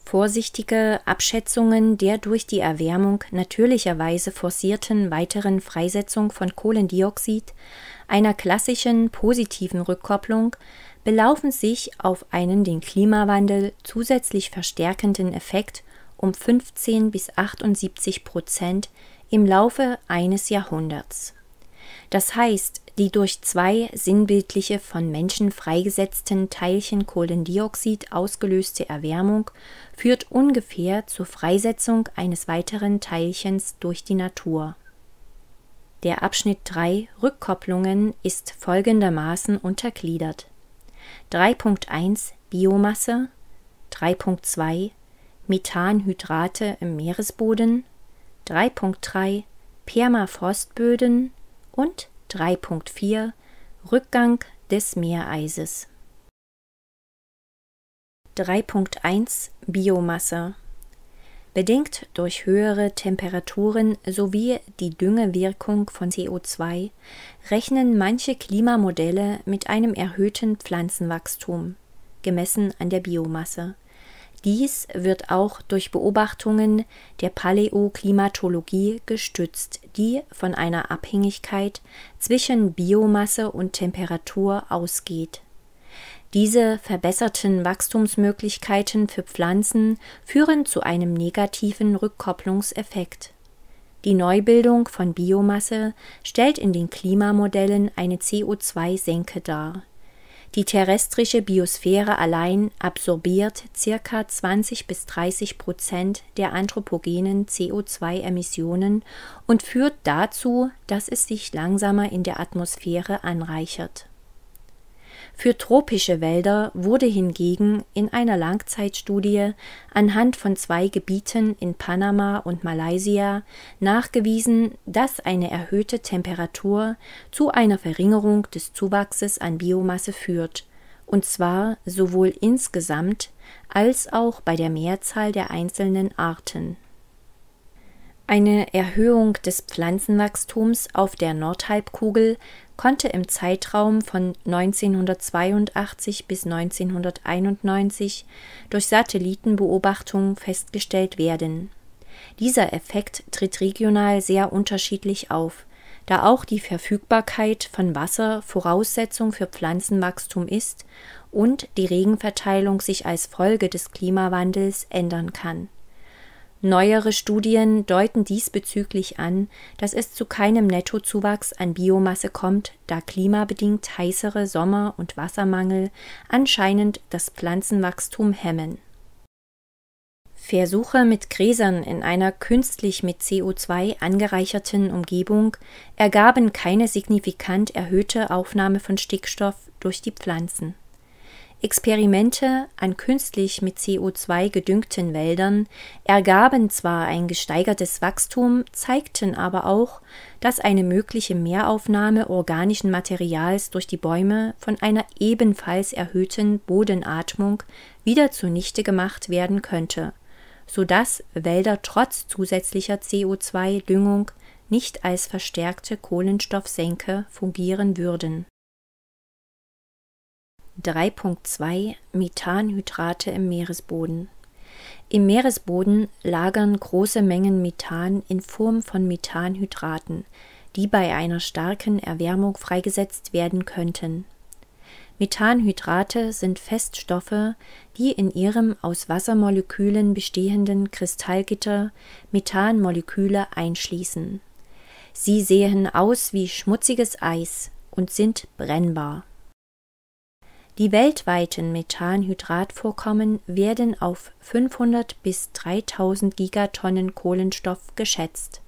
S1: Vorsichtige Abschätzungen der durch die Erwärmung natürlicherweise forcierten weiteren Freisetzung von Kohlendioxid, einer klassischen positiven Rückkopplung, belaufen sich auf einen den Klimawandel zusätzlich verstärkenden Effekt um 15 bis 78 Prozent im Laufe eines Jahrhunderts. Das heißt, die durch zwei sinnbildliche von Menschen freigesetzten Teilchen Kohlendioxid ausgelöste Erwärmung führt ungefähr zur Freisetzung eines weiteren Teilchens durch die Natur. Der Abschnitt 3 Rückkopplungen ist folgendermaßen untergliedert 3.1 Biomasse, 3.2 Methanhydrate im Meeresboden, 3.3 Permafrostböden und 3.4 Rückgang des Meereises. 3.1 Biomasse Bedingt durch höhere Temperaturen sowie die Düngewirkung von CO2 rechnen manche Klimamodelle mit einem erhöhten Pflanzenwachstum, gemessen an der Biomasse. Dies wird auch durch Beobachtungen der Paläoklimatologie gestützt, die von einer Abhängigkeit zwischen Biomasse und Temperatur ausgeht diese verbesserten Wachstumsmöglichkeiten für Pflanzen führen zu einem negativen Rückkopplungseffekt. Die Neubildung von Biomasse stellt in den Klimamodellen eine CO2-Senke dar. Die terrestrische Biosphäre allein absorbiert ca. 20 bis 30 Prozent der anthropogenen CO2-Emissionen und führt dazu, dass es sich langsamer in der Atmosphäre anreichert für tropische Wälder wurde hingegen in einer Langzeitstudie anhand von zwei Gebieten in Panama und Malaysia nachgewiesen, dass eine erhöhte Temperatur zu einer Verringerung des Zuwachses an Biomasse führt, und zwar sowohl insgesamt als auch bei der Mehrzahl der einzelnen Arten. Eine Erhöhung des Pflanzenwachstums auf der Nordhalbkugel konnte im Zeitraum von 1982 bis 1991 durch Satellitenbeobachtung festgestellt werden. Dieser Effekt tritt regional sehr unterschiedlich auf, da auch die Verfügbarkeit von Wasser Voraussetzung für Pflanzenwachstum ist und die Regenverteilung sich als Folge des Klimawandels ändern kann Neuere Studien deuten diesbezüglich an, dass es zu keinem Nettozuwachs an Biomasse kommt, da klimabedingt heißere Sommer und Wassermangel anscheinend das Pflanzenwachstum hemmen. Versuche mit Gräsern in einer künstlich mit CO2 angereicherten Umgebung ergaben keine signifikant erhöhte Aufnahme von Stickstoff durch die Pflanzen Experimente an künstlich mit CO2 gedüngten Wäldern ergaben zwar ein gesteigertes Wachstum, zeigten aber auch, dass eine mögliche Mehraufnahme organischen Materials durch die Bäume von einer ebenfalls erhöhten Bodenatmung wieder zunichte gemacht werden könnte, so dass Wälder trotz zusätzlicher CO2-Düngung nicht als verstärkte Kohlenstoffsenke fungieren würden 3.2 Methanhydrate im Meeresboden Im Meeresboden lagern große Mengen Methan in Form von Methanhydraten, die bei einer starken Erwärmung freigesetzt werden könnten. Methanhydrate sind Feststoffe, die in ihrem aus Wassermolekülen bestehenden Kristallgitter Methanmoleküle einschließen. Sie sehen aus wie schmutziges Eis und sind brennbar die weltweiten Methanhydratvorkommen werden auf 500 bis 3000 Gigatonnen Kohlenstoff geschätzt.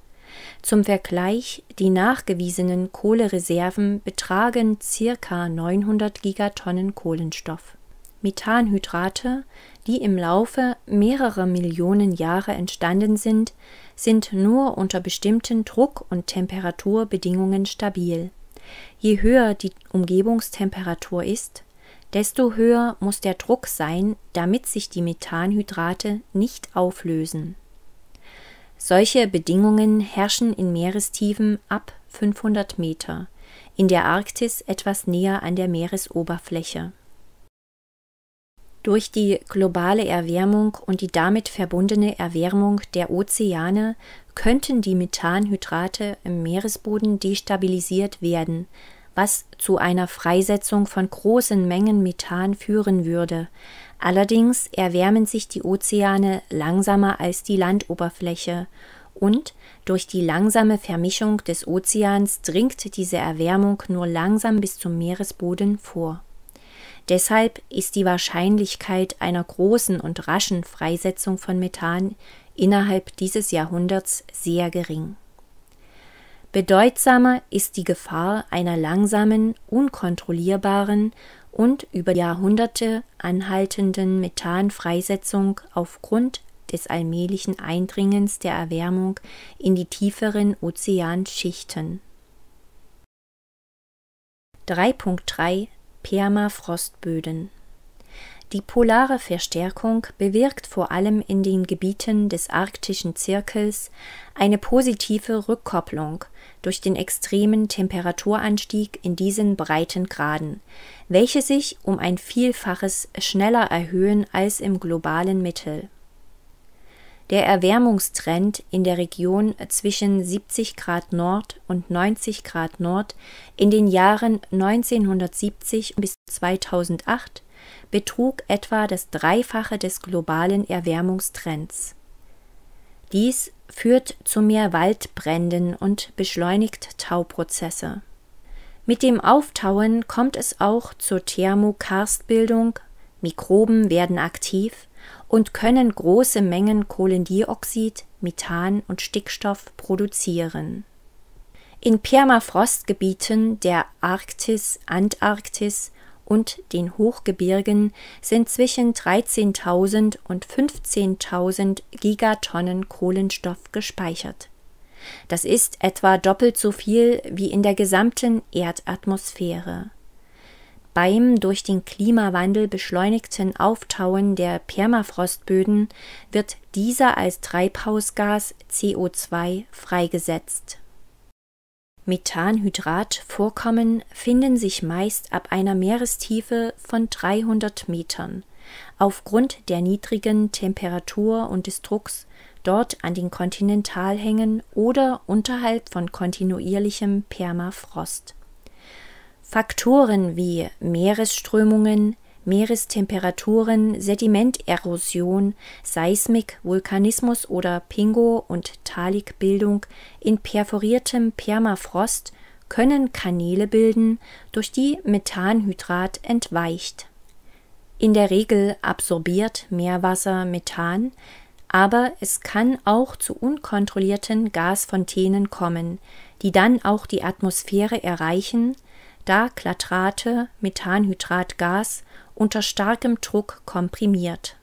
S1: Zum Vergleich, die nachgewiesenen Kohlereserven betragen ca. 900 Gigatonnen Kohlenstoff. Methanhydrate, die im Laufe mehrerer Millionen Jahre entstanden sind, sind nur unter bestimmten Druck- und Temperaturbedingungen stabil. Je höher die Umgebungstemperatur ist, desto höher muss der Druck sein, damit sich die Methanhydrate nicht auflösen. Solche Bedingungen herrschen in Meerestiefen ab 500 Meter, in der Arktis etwas näher an der Meeresoberfläche. Durch die globale Erwärmung und die damit verbundene Erwärmung der Ozeane könnten die Methanhydrate im Meeresboden destabilisiert werden, was zu einer Freisetzung von großen Mengen Methan führen würde. Allerdings erwärmen sich die Ozeane langsamer als die Landoberfläche und durch die langsame Vermischung des Ozeans dringt diese Erwärmung nur langsam bis zum Meeresboden vor. Deshalb ist die Wahrscheinlichkeit einer großen und raschen Freisetzung von Methan innerhalb dieses Jahrhunderts sehr gering. Bedeutsamer ist die Gefahr einer langsamen, unkontrollierbaren und über Jahrhunderte anhaltenden Methanfreisetzung aufgrund des allmählichen Eindringens der Erwärmung in die tieferen Ozeanschichten. 3.3 Permafrostböden Die polare Verstärkung bewirkt vor allem in den Gebieten des arktischen Zirkels eine positive Rückkopplung durch den extremen Temperaturanstieg in diesen Breitengraden, welche sich um ein Vielfaches schneller erhöhen als im globalen Mittel. Der Erwärmungstrend in der Region zwischen 70 Grad Nord und 90 Grad Nord in den Jahren 1970 bis 2008 betrug etwa das Dreifache des globalen Erwärmungstrends. Dies führt zu mehr Waldbränden und beschleunigt Tauprozesse. Mit dem Auftauen kommt es auch zur Thermokarstbildung, Mikroben werden aktiv und können große Mengen Kohlendioxid, Methan und Stickstoff produzieren. In Permafrostgebieten der Arktis, Antarktis und den Hochgebirgen sind zwischen 13.000 und 15.000 Gigatonnen Kohlenstoff gespeichert. Das ist etwa doppelt so viel wie in der gesamten Erdatmosphäre. Beim durch den Klimawandel beschleunigten Auftauen der Permafrostböden wird dieser als Treibhausgas CO2 freigesetzt Methanhydratvorkommen finden sich meist ab einer Meerestiefe von 300 Metern aufgrund der niedrigen Temperatur und des Drucks dort an den Kontinentalhängen oder unterhalb von kontinuierlichem Permafrost. Faktoren wie Meeresströmungen, Meerestemperaturen, Sedimenterosion, Seismik, Vulkanismus oder Pingo- und Talikbildung in perforiertem Permafrost können Kanäle bilden, durch die Methanhydrat entweicht. In der Regel absorbiert Meerwasser Methan, aber es kann auch zu unkontrollierten Gasfontänen kommen, die dann auch die Atmosphäre erreichen, da Klatrate Methanhydratgas unter starkem Druck komprimiert.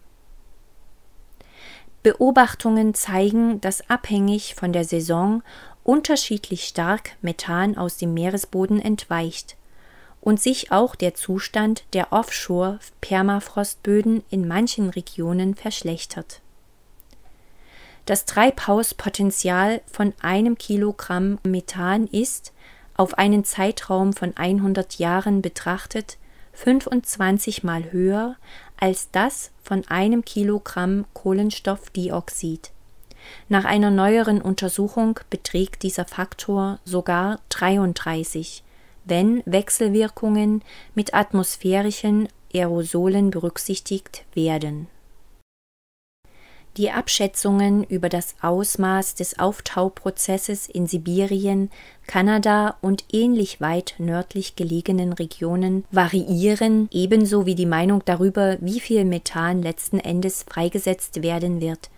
S1: Beobachtungen zeigen, dass abhängig von der Saison unterschiedlich stark Methan aus dem Meeresboden entweicht und sich auch der Zustand der Offshore-Permafrostböden in manchen Regionen verschlechtert. Das Treibhauspotenzial von einem Kilogramm Methan ist, auf einen Zeitraum von 100 Jahren betrachtet, 25 mal höher als das von einem Kilogramm Kohlenstoffdioxid. Nach einer neueren Untersuchung beträgt dieser Faktor sogar 33, wenn Wechselwirkungen mit atmosphärischen Aerosolen berücksichtigt werden die Abschätzungen über das Ausmaß des Auftauprozesses in Sibirien, Kanada und ähnlich weit nördlich gelegenen Regionen variieren, ebenso wie die Meinung darüber, wie viel Methan letzten Endes freigesetzt werden wird.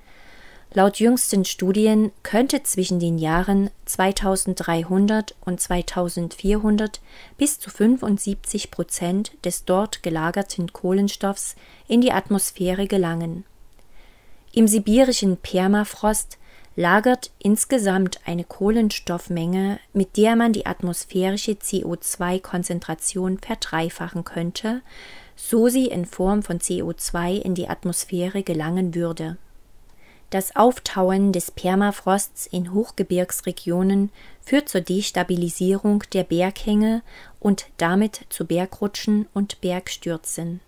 S1: Laut jüngsten Studien könnte zwischen den Jahren 2300 und 2400 bis zu 75 Prozent des dort gelagerten Kohlenstoffs in die Atmosphäre gelangen im sibirischen Permafrost lagert insgesamt eine Kohlenstoffmenge, mit der man die atmosphärische CO2-Konzentration verdreifachen könnte, so sie in Form von CO2 in die Atmosphäre gelangen würde. Das Auftauen des Permafrosts in Hochgebirgsregionen führt zur Destabilisierung der Berghänge und damit zu Bergrutschen und Bergstürzen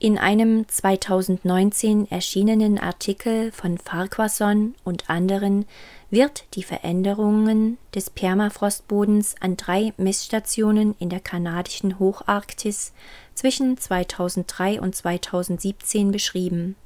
S1: in einem 2019 erschienenen Artikel von Farquharson und anderen wird die Veränderungen des Permafrostbodens an drei Messstationen in der kanadischen Hocharktis zwischen 2003 und 2017 beschrieben.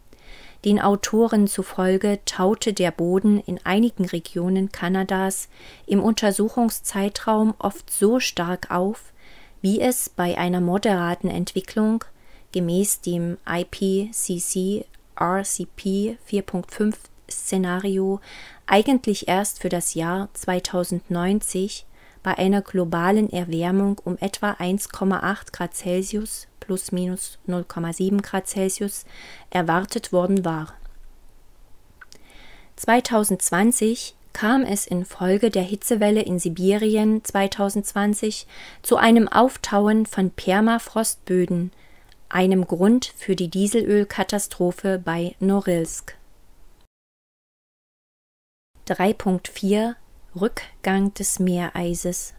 S1: Den Autoren zufolge taute der Boden in einigen Regionen Kanadas im Untersuchungszeitraum oft so stark auf, wie es bei einer moderaten Entwicklung gemäß dem IPCC RCP 4.5 Szenario eigentlich erst für das Jahr 2090 bei einer globalen Erwärmung um etwa 1,8 Grad Celsius plus minus 0,7 Grad Celsius erwartet worden war. 2020 kam es infolge der Hitzewelle in Sibirien 2020 zu einem Auftauen von Permafrostböden, einem Grund für die Dieselölkatastrophe bei Norilsk. 3.4 Rückgang des Meereises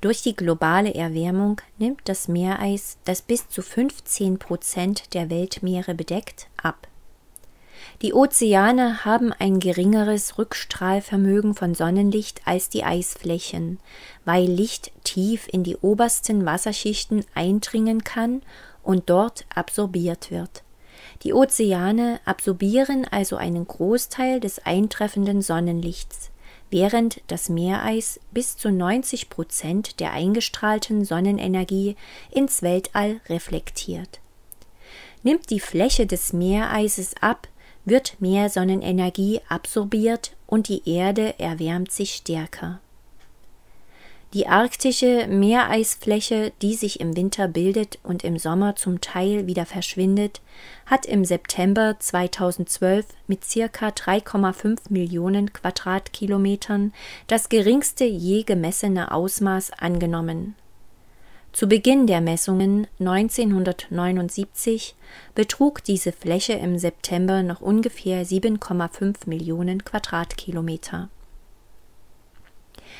S1: durch die globale Erwärmung nimmt das Meereis, das bis zu 15 Prozent der Weltmeere bedeckt, ab. Die Ozeane haben ein geringeres Rückstrahlvermögen von Sonnenlicht als die Eisflächen, weil Licht tief in die obersten Wasserschichten eindringen kann und dort absorbiert wird. Die Ozeane absorbieren also einen Großteil des eintreffenden Sonnenlichts während das Meereis bis zu 90 Prozent der eingestrahlten Sonnenenergie ins Weltall reflektiert. Nimmt die Fläche des Meereises ab, wird mehr Sonnenenergie absorbiert und die Erde erwärmt sich stärker. Die arktische Meereisfläche, die sich im Winter bildet und im Sommer zum Teil wieder verschwindet, hat im September 2012 mit circa 3,5 Millionen Quadratkilometern das geringste je gemessene Ausmaß angenommen. Zu Beginn der Messungen 1979 betrug diese Fläche im September noch ungefähr 7,5 Millionen Quadratkilometer.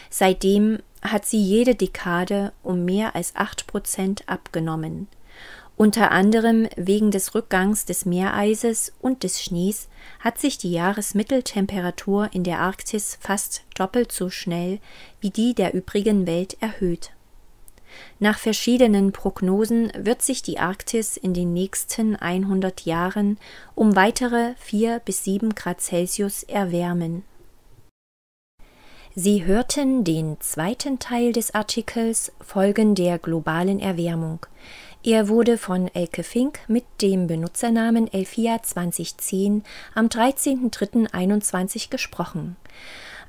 S1: Seitdem hat sie jede Dekade um mehr als acht Prozent abgenommen. Unter anderem wegen des Rückgangs des Meereises und des Schnees hat sich die Jahresmitteltemperatur in der Arktis fast doppelt so schnell wie die der übrigen Welt erhöht. Nach verschiedenen Prognosen wird sich die Arktis in den nächsten 100 Jahren um weitere 4 bis 7 Grad Celsius erwärmen Sie hörten den zweiten Teil des Artikels Folgen der globalen Erwärmung. Er wurde von Elke Fink mit dem Benutzernamen Elfia 2010 am 13.03.21 gesprochen.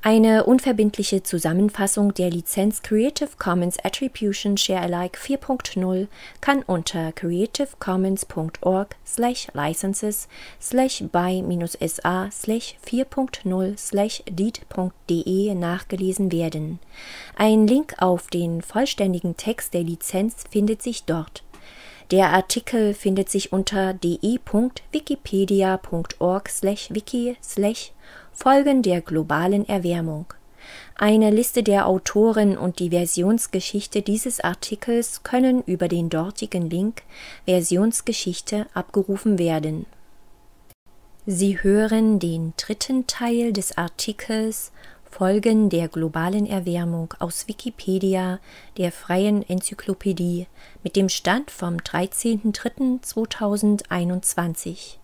S1: Eine unverbindliche Zusammenfassung der Lizenz Creative Commons Attribution Share Alike 4.0 kann unter creativecommons.org slash licenses slash by-sa slash 4.0 slash deed.de nachgelesen werden. Ein Link auf den vollständigen Text der Lizenz findet sich dort. Der Artikel findet sich unter de.wikipedia.org slash wiki slash Folgen der globalen Erwärmung. Eine Liste der Autoren und die Versionsgeschichte dieses Artikels können über den dortigen Link Versionsgeschichte abgerufen werden. Sie hören den dritten Teil des Artikels Folgen der globalen Erwärmung aus Wikipedia, der freien Enzyklopädie, mit dem Stand vom 13.03.2021.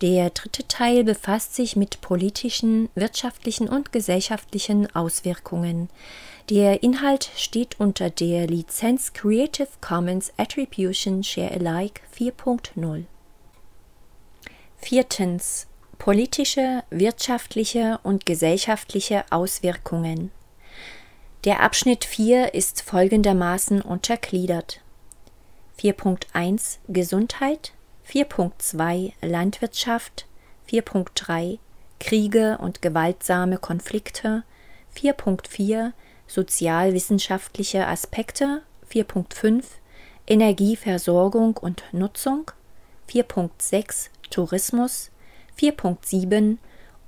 S1: Der dritte Teil befasst sich mit politischen, wirtschaftlichen und gesellschaftlichen Auswirkungen. Der Inhalt steht unter der Lizenz Creative Commons Attribution Share Alike 4.0. Viertens. Politische, wirtschaftliche und gesellschaftliche Auswirkungen. Der Abschnitt 4 ist folgendermaßen untergliedert. 4.1 Gesundheit 4.2 Landwirtschaft 4.3 Kriege und gewaltsame Konflikte 4.4 Sozialwissenschaftliche Aspekte 4.5 Energieversorgung und Nutzung 4.6 Tourismus 4.7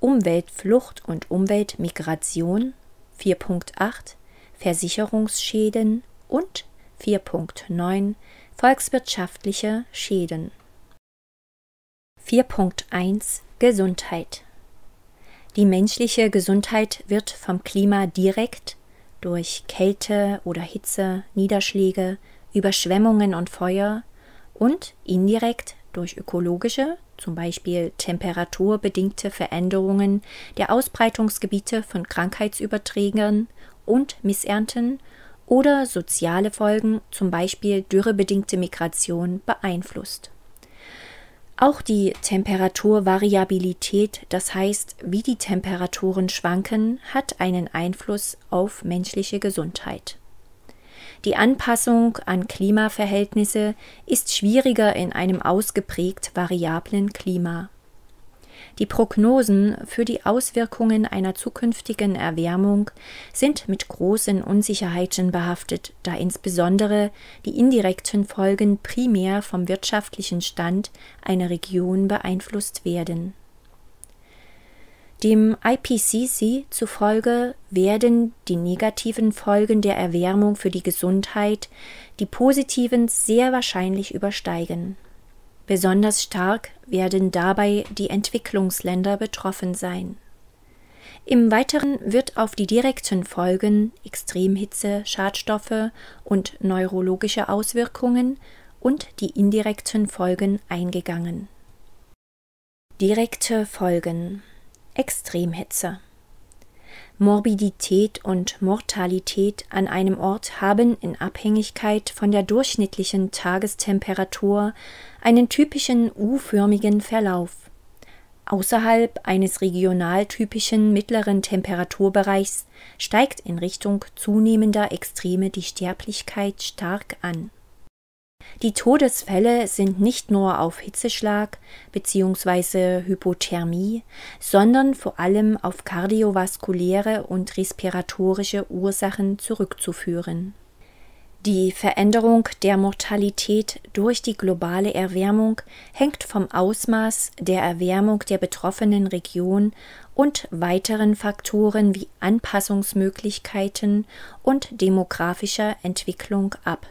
S1: Umweltflucht und Umweltmigration 4.8 Versicherungsschäden und 4.9 Volkswirtschaftliche Schäden. 4.1 Gesundheit. Die menschliche Gesundheit wird vom Klima direkt durch Kälte oder Hitze, Niederschläge, Überschwemmungen und Feuer und indirekt durch ökologische, zum Beispiel temperaturbedingte Veränderungen der Ausbreitungsgebiete von Krankheitsüberträgern und Missernten oder soziale Folgen, zum Beispiel dürrebedingte Migration, beeinflusst. Auch die Temperaturvariabilität, das heißt, wie die Temperaturen schwanken, hat einen Einfluss auf menschliche Gesundheit. Die Anpassung an Klimaverhältnisse ist schwieriger in einem ausgeprägt variablen Klima. Die Prognosen für die Auswirkungen einer zukünftigen Erwärmung sind mit großen Unsicherheiten behaftet, da insbesondere die indirekten Folgen primär vom wirtschaftlichen Stand einer Region beeinflusst werden. Dem IPCC zufolge werden die negativen Folgen der Erwärmung für die Gesundheit die positiven sehr wahrscheinlich übersteigen. Besonders stark werden dabei die Entwicklungsländer betroffen sein. Im Weiteren wird auf die direkten Folgen Extremhitze, Schadstoffe und neurologische Auswirkungen und die indirekten Folgen eingegangen. Direkte Folgen Extremhitze Morbidität und Mortalität an einem Ort haben in Abhängigkeit von der durchschnittlichen Tagestemperatur einen typischen U-förmigen Verlauf. Außerhalb eines regionaltypischen mittleren Temperaturbereichs steigt in Richtung zunehmender Extreme die Sterblichkeit stark an die Todesfälle sind nicht nur auf Hitzeschlag bzw. Hypothermie, sondern vor allem auf kardiovaskuläre und respiratorische Ursachen zurückzuführen. Die Veränderung der Mortalität durch die globale Erwärmung hängt vom Ausmaß der Erwärmung der betroffenen Region und weiteren Faktoren wie Anpassungsmöglichkeiten und demografischer Entwicklung ab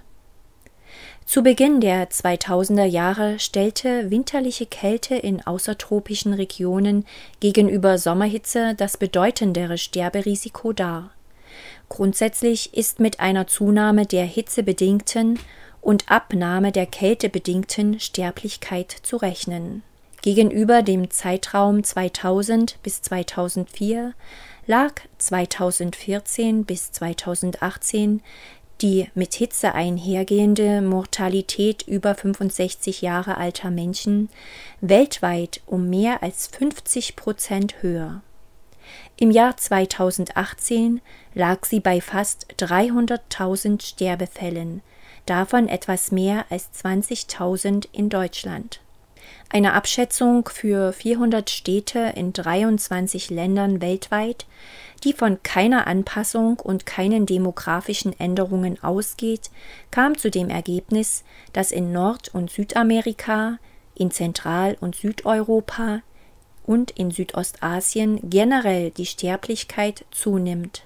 S1: zu Beginn der 2000er Jahre stellte winterliche Kälte in außertropischen Regionen gegenüber Sommerhitze das bedeutendere Sterberisiko dar. Grundsätzlich ist mit einer Zunahme der hitzebedingten und Abnahme der kältebedingten Sterblichkeit zu rechnen. Gegenüber dem Zeitraum 2000 bis 2004 lag 2014 bis 2018 die mit Hitze einhergehende Mortalität über 65 Jahre alter Menschen weltweit um mehr als 50 Prozent höher. Im Jahr 2018 lag sie bei fast 300.000 Sterbefällen, davon etwas mehr als 20.000 in Deutschland. Eine Abschätzung für 400 Städte in 23 Ländern weltweit die von keiner Anpassung und keinen demografischen Änderungen ausgeht, kam zu dem Ergebnis, dass in Nord- und Südamerika, in Zentral- und Südeuropa und in Südostasien generell die Sterblichkeit zunimmt.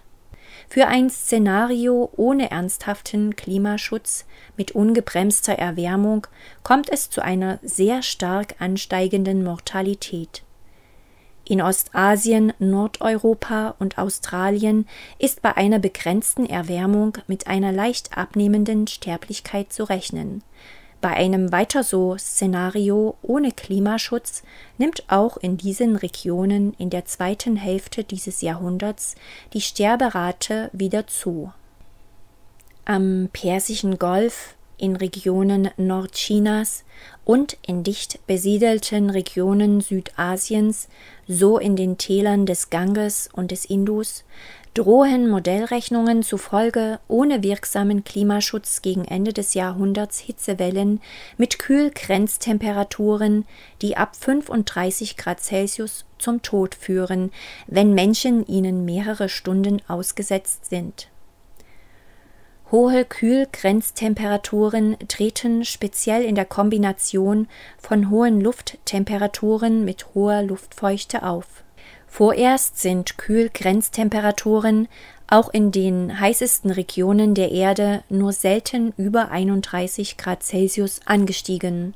S1: Für ein Szenario ohne ernsthaften Klimaschutz mit ungebremster Erwärmung kommt es zu einer sehr stark ansteigenden Mortalität. In Ostasien, Nordeuropa und Australien ist bei einer begrenzten Erwärmung mit einer leicht abnehmenden Sterblichkeit zu rechnen. Bei einem weiter so Szenario ohne Klimaschutz nimmt auch in diesen Regionen in der zweiten Hälfte dieses Jahrhunderts die Sterberate wieder zu. Am Persischen Golf in Regionen Nordchinas und in dicht besiedelten Regionen Südasiens, so in den Tälern des Ganges und des Indus, drohen Modellrechnungen zufolge ohne wirksamen Klimaschutz gegen Ende des Jahrhunderts Hitzewellen mit Kühlgrenztemperaturen, die ab 35 Grad Celsius zum Tod führen, wenn Menschen ihnen mehrere Stunden ausgesetzt sind Hohe Kühlgrenztemperaturen treten speziell in der Kombination von hohen Lufttemperaturen mit hoher Luftfeuchte auf. Vorerst sind Kühlgrenztemperaturen auch in den heißesten Regionen der Erde nur selten über 31 Grad Celsius angestiegen.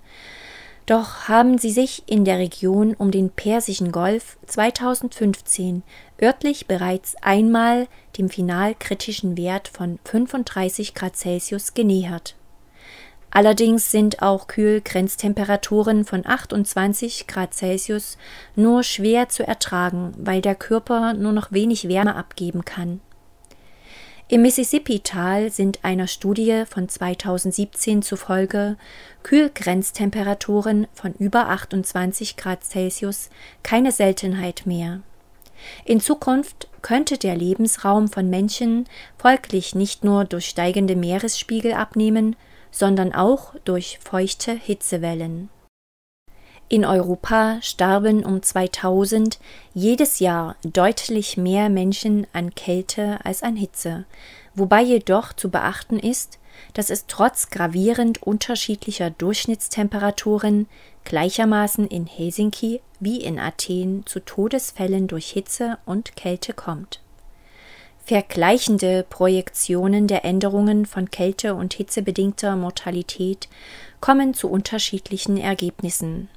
S1: Doch haben sie sich in der Region um den Persischen Golf 2015 örtlich bereits einmal dem final kritischen Wert von 35 Grad Celsius genähert. Allerdings sind auch Kühlgrenztemperaturen von 28 Grad Celsius nur schwer zu ertragen, weil der Körper nur noch wenig Wärme abgeben kann. Im Mississippi-Tal sind einer Studie von 2017 zufolge Kühlgrenztemperaturen von über 28 Grad Celsius keine Seltenheit mehr. In Zukunft könnte der Lebensraum von Menschen folglich nicht nur durch steigende Meeresspiegel abnehmen, sondern auch durch feuchte Hitzewellen. In Europa starben um 2000 jedes Jahr deutlich mehr Menschen an Kälte als an Hitze, wobei jedoch zu beachten ist, dass es trotz gravierend unterschiedlicher Durchschnittstemperaturen gleichermaßen in Helsinki wie in Athen zu Todesfällen durch Hitze und Kälte kommt. Vergleichende Projektionen der Änderungen von Kälte- und hitzebedingter Mortalität kommen zu unterschiedlichen Ergebnissen.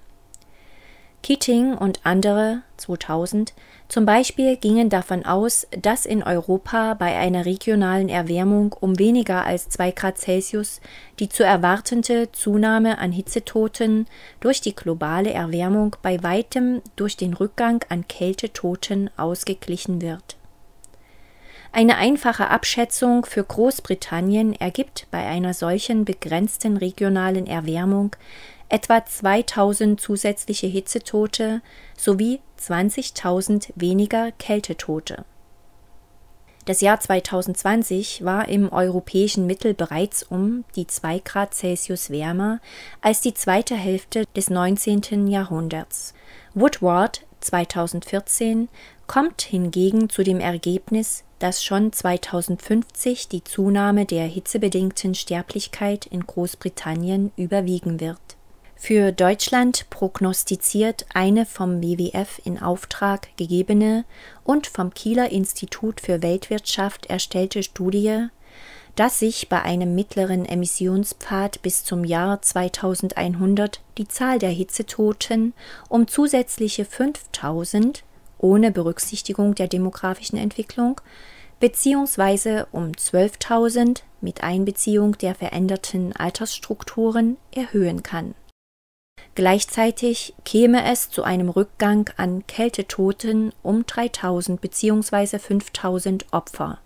S1: Keating und andere 2000 zum Beispiel gingen davon aus, dass in Europa bei einer regionalen Erwärmung um weniger als 2 Grad Celsius die zu erwartende Zunahme an Hitzetoten durch die globale Erwärmung bei weitem durch den Rückgang an Kältetoten ausgeglichen wird. Eine einfache Abschätzung für Großbritannien ergibt bei einer solchen begrenzten regionalen Erwärmung etwa 2000 zusätzliche Hitzetote sowie 20.000 weniger Kältetote. Das Jahr 2020 war im europäischen Mittel bereits um die 2 Grad Celsius wärmer als die zweite Hälfte des 19. Jahrhunderts. Woodward 2014 kommt hingegen zu dem Ergebnis, dass schon 2050 die Zunahme der hitzebedingten Sterblichkeit in Großbritannien überwiegen wird. Für Deutschland prognostiziert eine vom WWF in Auftrag gegebene und vom Kieler Institut für Weltwirtschaft erstellte Studie, dass sich bei einem mittleren Emissionspfad bis zum Jahr 2100 die Zahl der Hitzetoten um zusätzliche 5000 ohne Berücksichtigung der demografischen Entwicklung beziehungsweise um 12.000 mit Einbeziehung der veränderten Altersstrukturen erhöhen kann Gleichzeitig käme es zu einem Rückgang an Kältetoten um 3000 bzw. 5000 Opfer.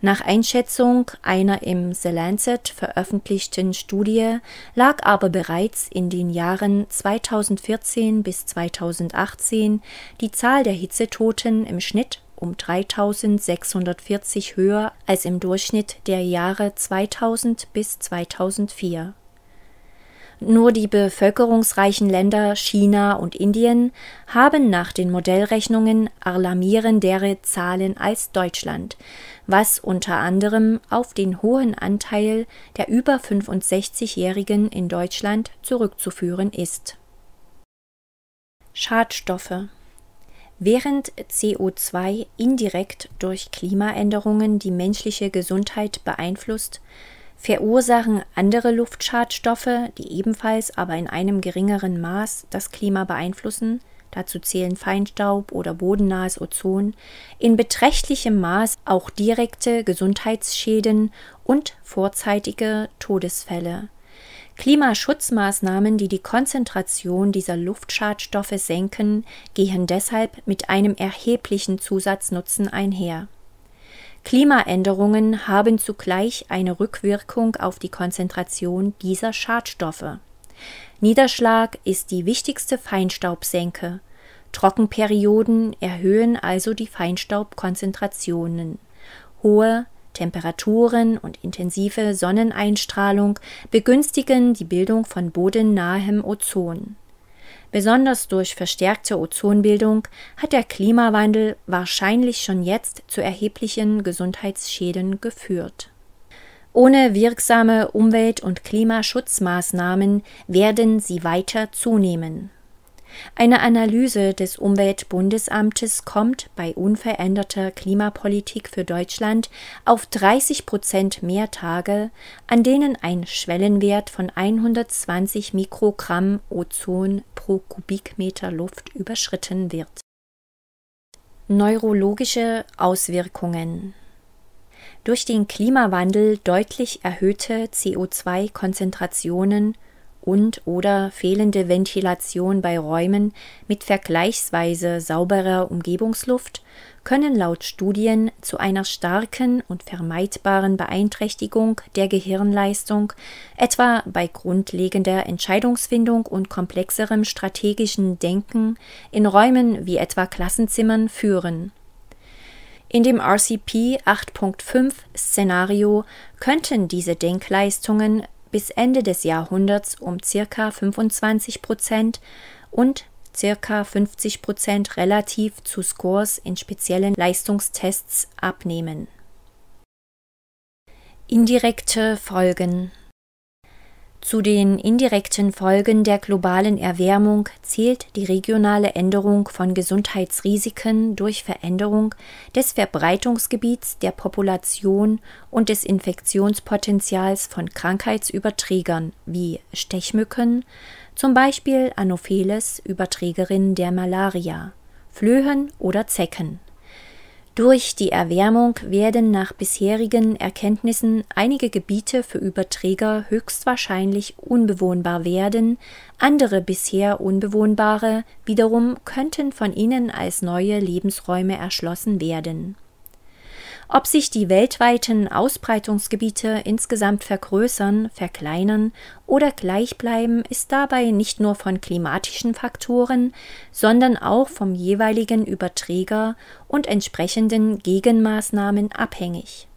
S1: Nach Einschätzung einer im The Lancet veröffentlichten Studie lag aber bereits in den Jahren 2014 bis 2018 die Zahl der Hitzetoten im Schnitt um 3640 höher als im Durchschnitt der Jahre 2000 bis 2004 nur die bevölkerungsreichen Länder China und Indien haben nach den Modellrechnungen alarmierendere Zahlen als Deutschland, was unter anderem auf den hohen Anteil der über 65-Jährigen in Deutschland zurückzuführen ist. Schadstoffe Während CO2 indirekt durch Klimaänderungen die menschliche Gesundheit beeinflusst, verursachen andere Luftschadstoffe, die ebenfalls aber in einem geringeren Maß das Klima beeinflussen, dazu zählen Feinstaub oder bodennahes Ozon, in beträchtlichem Maß auch direkte Gesundheitsschäden und vorzeitige Todesfälle. Klimaschutzmaßnahmen, die die Konzentration dieser Luftschadstoffe senken, gehen deshalb mit einem erheblichen Zusatznutzen einher Klimaänderungen haben zugleich eine Rückwirkung auf die Konzentration dieser Schadstoffe. Niederschlag ist die wichtigste Feinstaubsenke. Trockenperioden erhöhen also die Feinstaubkonzentrationen. Hohe Temperaturen und intensive Sonneneinstrahlung begünstigen die Bildung von bodennahem Ozon. Besonders durch verstärkte Ozonbildung hat der Klimawandel wahrscheinlich schon jetzt zu erheblichen Gesundheitsschäden geführt. Ohne wirksame Umwelt- und Klimaschutzmaßnahmen werden sie weiter zunehmen. Eine Analyse des Umweltbundesamtes kommt bei unveränderter Klimapolitik für Deutschland auf 30 Prozent mehr Tage, an denen ein Schwellenwert von 120 Mikrogramm Ozon pro Kubikmeter Luft überschritten wird. Neurologische Auswirkungen durch den Klimawandel deutlich erhöhte CO2-Konzentrationen und oder fehlende Ventilation bei Räumen mit vergleichsweise sauberer Umgebungsluft können laut Studien zu einer starken und vermeidbaren Beeinträchtigung der Gehirnleistung, etwa bei grundlegender Entscheidungsfindung und komplexerem strategischen Denken in Räumen wie etwa Klassenzimmern führen. In dem RCP 8.5 Szenario könnten diese Denkleistungen bis Ende des Jahrhunderts um ca. 25 Prozent und ca. 50 Prozent relativ zu Scores in speziellen Leistungstests abnehmen. Indirekte Folgen zu den indirekten Folgen der globalen Erwärmung zählt die regionale Änderung von Gesundheitsrisiken durch Veränderung des Verbreitungsgebiets der Population und des Infektionspotenzials von Krankheitsüberträgern wie Stechmücken, zum Beispiel Anopheles, Überträgerin der Malaria, Flöhen oder Zecken durch die Erwärmung werden nach bisherigen Erkenntnissen einige Gebiete für Überträger höchstwahrscheinlich unbewohnbar werden, andere bisher unbewohnbare wiederum könnten von ihnen als neue Lebensräume erschlossen werden ob sich die weltweiten Ausbreitungsgebiete insgesamt vergrößern, verkleinern oder gleich bleiben, ist dabei nicht nur von klimatischen Faktoren, sondern auch vom jeweiligen Überträger und entsprechenden Gegenmaßnahmen abhängig.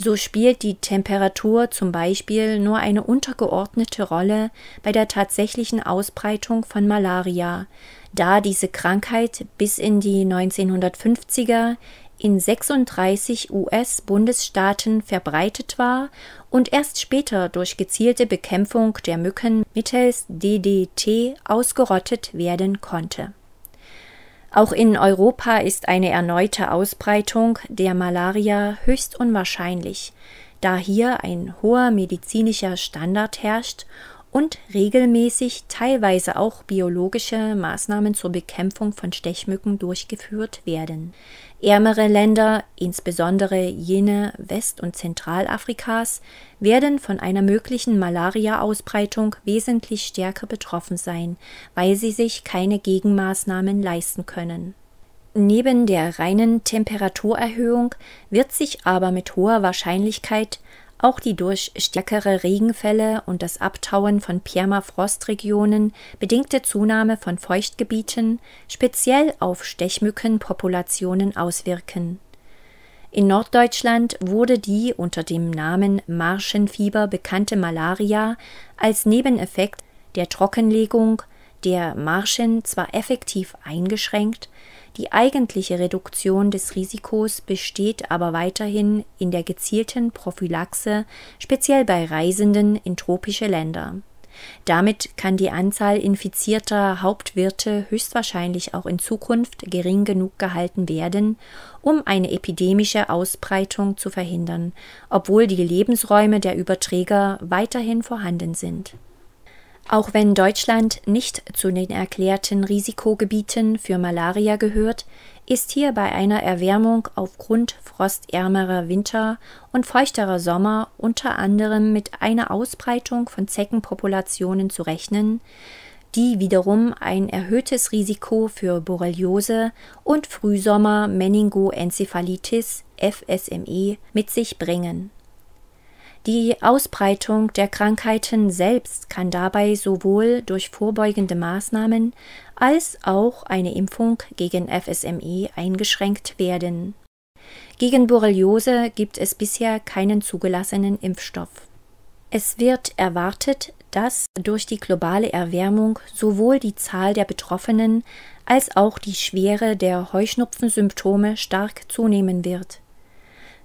S1: So spielt die Temperatur zum Beispiel nur eine untergeordnete Rolle bei der tatsächlichen Ausbreitung von Malaria, da diese Krankheit bis in die 1950er in 36 US-Bundesstaaten verbreitet war und erst später durch gezielte Bekämpfung der Mücken mittels DDT ausgerottet werden konnte. Auch in Europa ist eine erneute Ausbreitung der Malaria höchst unwahrscheinlich, da hier ein hoher medizinischer Standard herrscht und regelmäßig teilweise auch biologische Maßnahmen zur Bekämpfung von Stechmücken durchgeführt werden. Ärmere Länder, insbesondere jene West- und Zentralafrikas, werden von einer möglichen Malaria-Ausbreitung wesentlich stärker betroffen sein, weil sie sich keine Gegenmaßnahmen leisten können. Neben der reinen Temperaturerhöhung wird sich aber mit hoher Wahrscheinlichkeit auch die durch stärkere Regenfälle und das Abtauen von Permafrostregionen bedingte Zunahme von Feuchtgebieten speziell auf Stechmückenpopulationen auswirken. In Norddeutschland wurde die unter dem Namen Marschenfieber bekannte Malaria als Nebeneffekt der Trockenlegung der Marschen zwar effektiv eingeschränkt, die eigentliche Reduktion des Risikos besteht aber weiterhin in der gezielten Prophylaxe, speziell bei Reisenden in tropische Länder. Damit kann die Anzahl infizierter Hauptwirte höchstwahrscheinlich auch in Zukunft gering genug gehalten werden, um eine epidemische Ausbreitung zu verhindern, obwohl die Lebensräume der Überträger weiterhin vorhanden sind auch wenn Deutschland nicht zu den erklärten Risikogebieten für Malaria gehört, ist hier bei einer Erwärmung aufgrund frostärmerer Winter und feuchterer Sommer unter anderem mit einer Ausbreitung von Zeckenpopulationen zu rechnen, die wiederum ein erhöhtes Risiko für Borreliose und Frühsommer Meningoenzephalitis FSME mit sich bringen die Ausbreitung der Krankheiten selbst kann dabei sowohl durch vorbeugende Maßnahmen als auch eine Impfung gegen FSME eingeschränkt werden. Gegen Borreliose gibt es bisher keinen zugelassenen Impfstoff. Es wird erwartet, dass durch die globale Erwärmung sowohl die Zahl der Betroffenen als auch die Schwere der Heuschnupfensymptome stark zunehmen wird.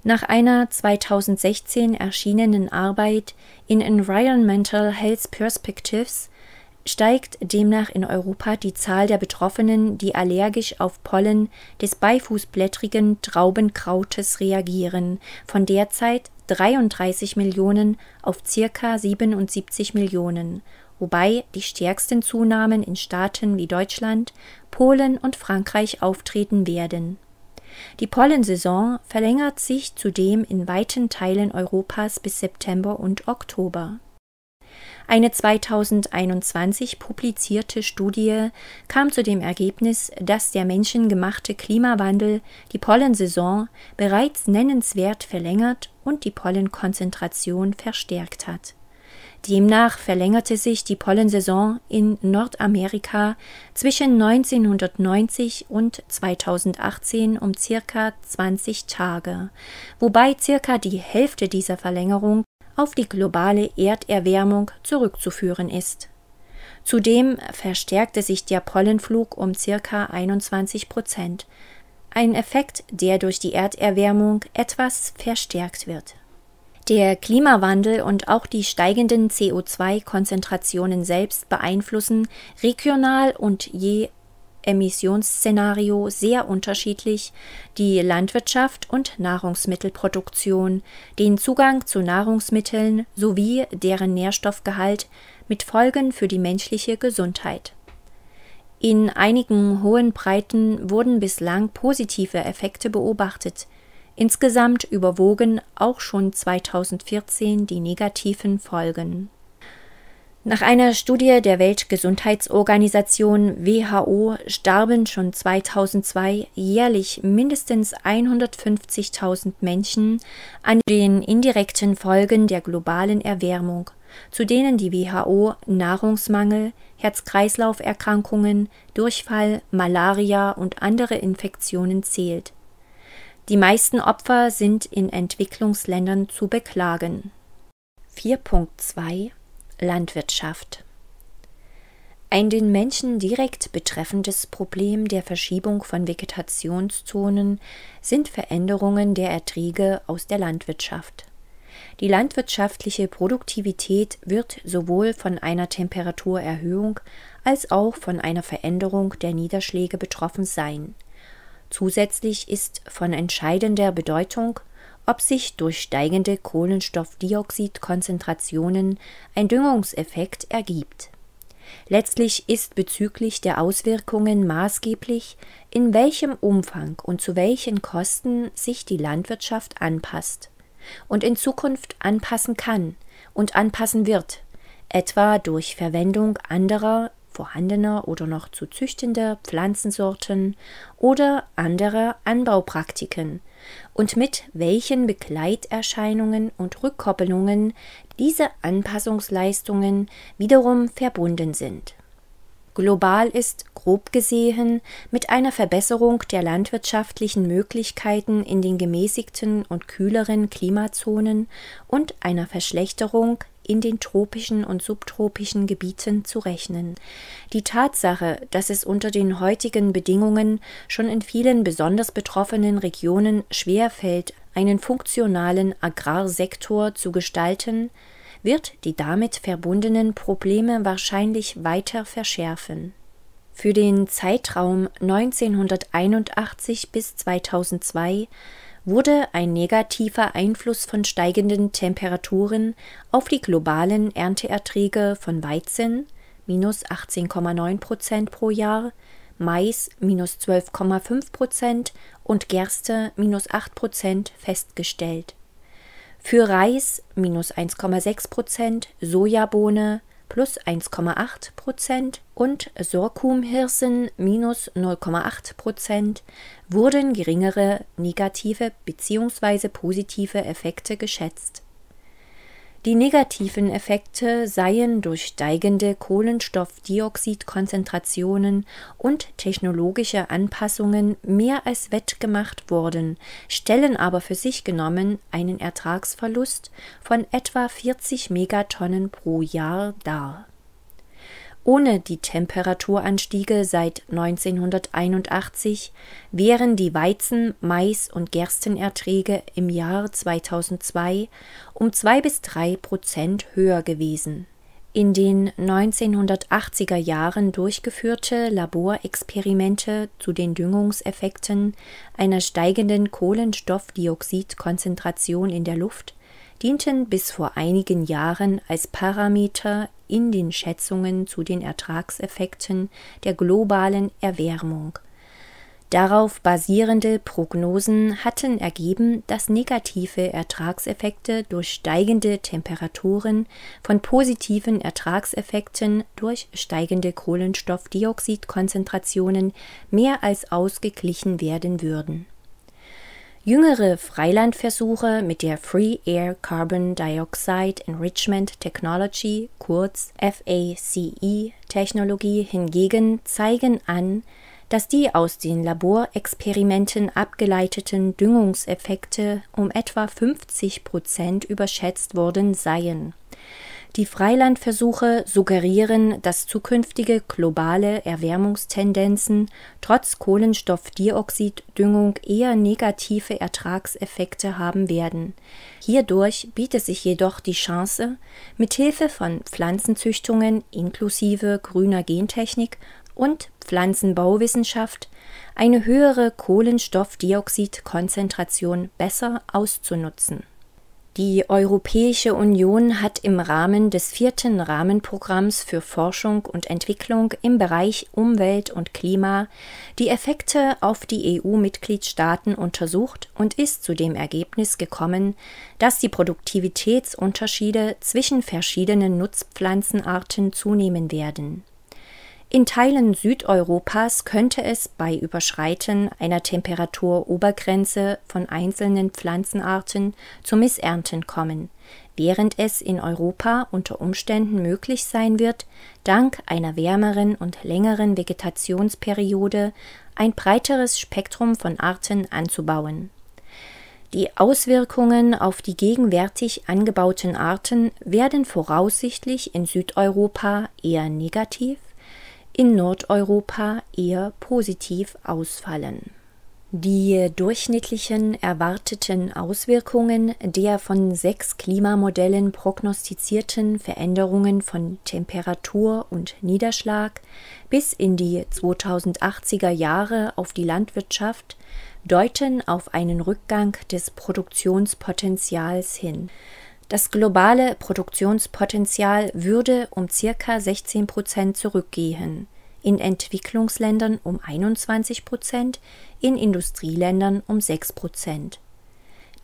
S1: Nach einer 2016 erschienenen Arbeit in Environmental Health Perspectives steigt demnach in Europa die Zahl der Betroffenen, die allergisch auf Pollen des beifußblättrigen Traubenkrautes reagieren, von derzeit 33 Millionen auf circa 77 Millionen, wobei die stärksten Zunahmen in Staaten wie Deutschland, Polen und Frankreich auftreten werden die Pollensaison verlängert sich zudem in weiten Teilen Europas bis September und Oktober. Eine 2021 publizierte Studie kam zu dem Ergebnis, dass der menschengemachte Klimawandel die Pollensaison bereits nennenswert verlängert und die Pollenkonzentration verstärkt hat Demnach verlängerte sich die Pollensaison in Nordamerika zwischen 1990 und 2018 um circa 20 Tage, wobei circa die Hälfte dieser Verlängerung auf die globale Erderwärmung zurückzuführen ist. Zudem verstärkte sich der Pollenflug um circa 21 Prozent, ein Effekt, der durch die Erderwärmung etwas verstärkt wird. Der Klimawandel und auch die steigenden CO2-Konzentrationen selbst beeinflussen regional und je Emissionsszenario sehr unterschiedlich die Landwirtschaft und Nahrungsmittelproduktion, den Zugang zu Nahrungsmitteln sowie deren Nährstoffgehalt mit Folgen für die menschliche Gesundheit. In einigen hohen Breiten wurden bislang positive Effekte beobachtet, Insgesamt überwogen auch schon 2014 die negativen Folgen. Nach einer Studie der Weltgesundheitsorganisation WHO starben schon 2002 jährlich mindestens 150.000 Menschen an den indirekten Folgen der globalen Erwärmung, zu denen die WHO Nahrungsmangel, Herz-Kreislauf-Erkrankungen, Durchfall, Malaria und andere Infektionen zählt die meisten Opfer sind in Entwicklungsländern zu beklagen. 4.2 Landwirtschaft ein den Menschen direkt betreffendes Problem der Verschiebung von Vegetationszonen sind Veränderungen der Erträge aus der Landwirtschaft. Die landwirtschaftliche Produktivität wird sowohl von einer Temperaturerhöhung als auch von einer Veränderung der Niederschläge betroffen sein. Zusätzlich ist von entscheidender Bedeutung, ob sich durch steigende Kohlenstoffdioxidkonzentrationen ein Düngungseffekt ergibt. Letztlich ist bezüglich der Auswirkungen maßgeblich, in welchem Umfang und zu welchen Kosten sich die Landwirtschaft anpasst und in Zukunft anpassen kann und anpassen wird, etwa durch Verwendung anderer vorhandener oder noch zu züchtender Pflanzensorten oder anderer Anbaupraktiken und mit welchen Begleiterscheinungen und Rückkoppelungen diese Anpassungsleistungen wiederum verbunden sind. Global ist, grob gesehen, mit einer Verbesserung der landwirtschaftlichen Möglichkeiten in den gemäßigten und kühleren Klimazonen und einer Verschlechterung in den tropischen und subtropischen Gebieten zu rechnen. Die Tatsache, dass es unter den heutigen Bedingungen schon in vielen besonders betroffenen Regionen schwerfällt, einen funktionalen Agrarsektor zu gestalten, wird die damit verbundenen Probleme wahrscheinlich weiter verschärfen. Für den Zeitraum 1981 bis 2002 wurde ein negativer Einfluss von steigenden Temperaturen auf die globalen Ernteerträge von Weizen minus 18,9 Prozent pro Jahr, Mais minus 12,5 Prozent und Gerste minus 8 Prozent festgestellt. Für Reis minus 1,6 Prozent, Sojabohne plus 1,8 Prozent und Sorghumhirsen minus 0,8 Prozent wurden geringere negative bzw. positive Effekte geschätzt. Die negativen Effekte seien durch steigende Kohlenstoffdioxidkonzentrationen und technologische Anpassungen mehr als wettgemacht worden, stellen aber für sich genommen einen Ertragsverlust von etwa 40 Megatonnen pro Jahr dar ohne die Temperaturanstiege seit 1981 wären die Weizen-, Mais- und Gerstenerträge im Jahr 2002 um zwei bis drei Prozent höher gewesen. In den 1980er Jahren durchgeführte Laborexperimente zu den Düngungseffekten einer steigenden Kohlenstoffdioxidkonzentration in der Luft dienten bis vor einigen Jahren als Parameter in den Schätzungen zu den Ertragseffekten der globalen Erwärmung. Darauf basierende Prognosen hatten ergeben, dass negative Ertragseffekte durch steigende Temperaturen von positiven Ertragseffekten durch steigende Kohlenstoffdioxidkonzentrationen mehr als ausgeglichen werden würden Jüngere Freilandversuche mit der Free Air Carbon Dioxide Enrichment Technology kurz FACE Technologie hingegen zeigen an, dass die aus den Laborexperimenten abgeleiteten Düngungseffekte um etwa 50 Prozent überschätzt worden seien. Die Freilandversuche suggerieren, dass zukünftige globale Erwärmungstendenzen trotz Kohlenstoffdioxiddüngung eher negative Ertragseffekte haben werden. Hierdurch bietet sich jedoch die Chance, mithilfe von Pflanzenzüchtungen inklusive grüner Gentechnik und Pflanzenbauwissenschaft eine höhere Kohlenstoffdioxidkonzentration besser auszunutzen die Europäische Union hat im Rahmen des vierten Rahmenprogramms für Forschung und Entwicklung im Bereich Umwelt und Klima die Effekte auf die EU-Mitgliedstaaten untersucht und ist zu dem Ergebnis gekommen, dass die Produktivitätsunterschiede zwischen verschiedenen Nutzpflanzenarten zunehmen werden in Teilen Südeuropas könnte es bei Überschreiten einer Temperaturobergrenze von einzelnen Pflanzenarten zu Missernten kommen, während es in Europa unter Umständen möglich sein wird, dank einer wärmeren und längeren Vegetationsperiode ein breiteres Spektrum von Arten anzubauen. Die Auswirkungen auf die gegenwärtig angebauten Arten werden voraussichtlich in Südeuropa eher negativ, in Nordeuropa eher positiv ausfallen. Die durchschnittlichen erwarteten Auswirkungen der von sechs Klimamodellen prognostizierten Veränderungen von Temperatur und Niederschlag bis in die 2080er Jahre auf die Landwirtschaft deuten auf einen Rückgang des Produktionspotenzials hin. Das globale Produktionspotenzial würde um circa 16 Prozent zurückgehen, in Entwicklungsländern um 21 Prozent, in Industrieländern um 6 Prozent.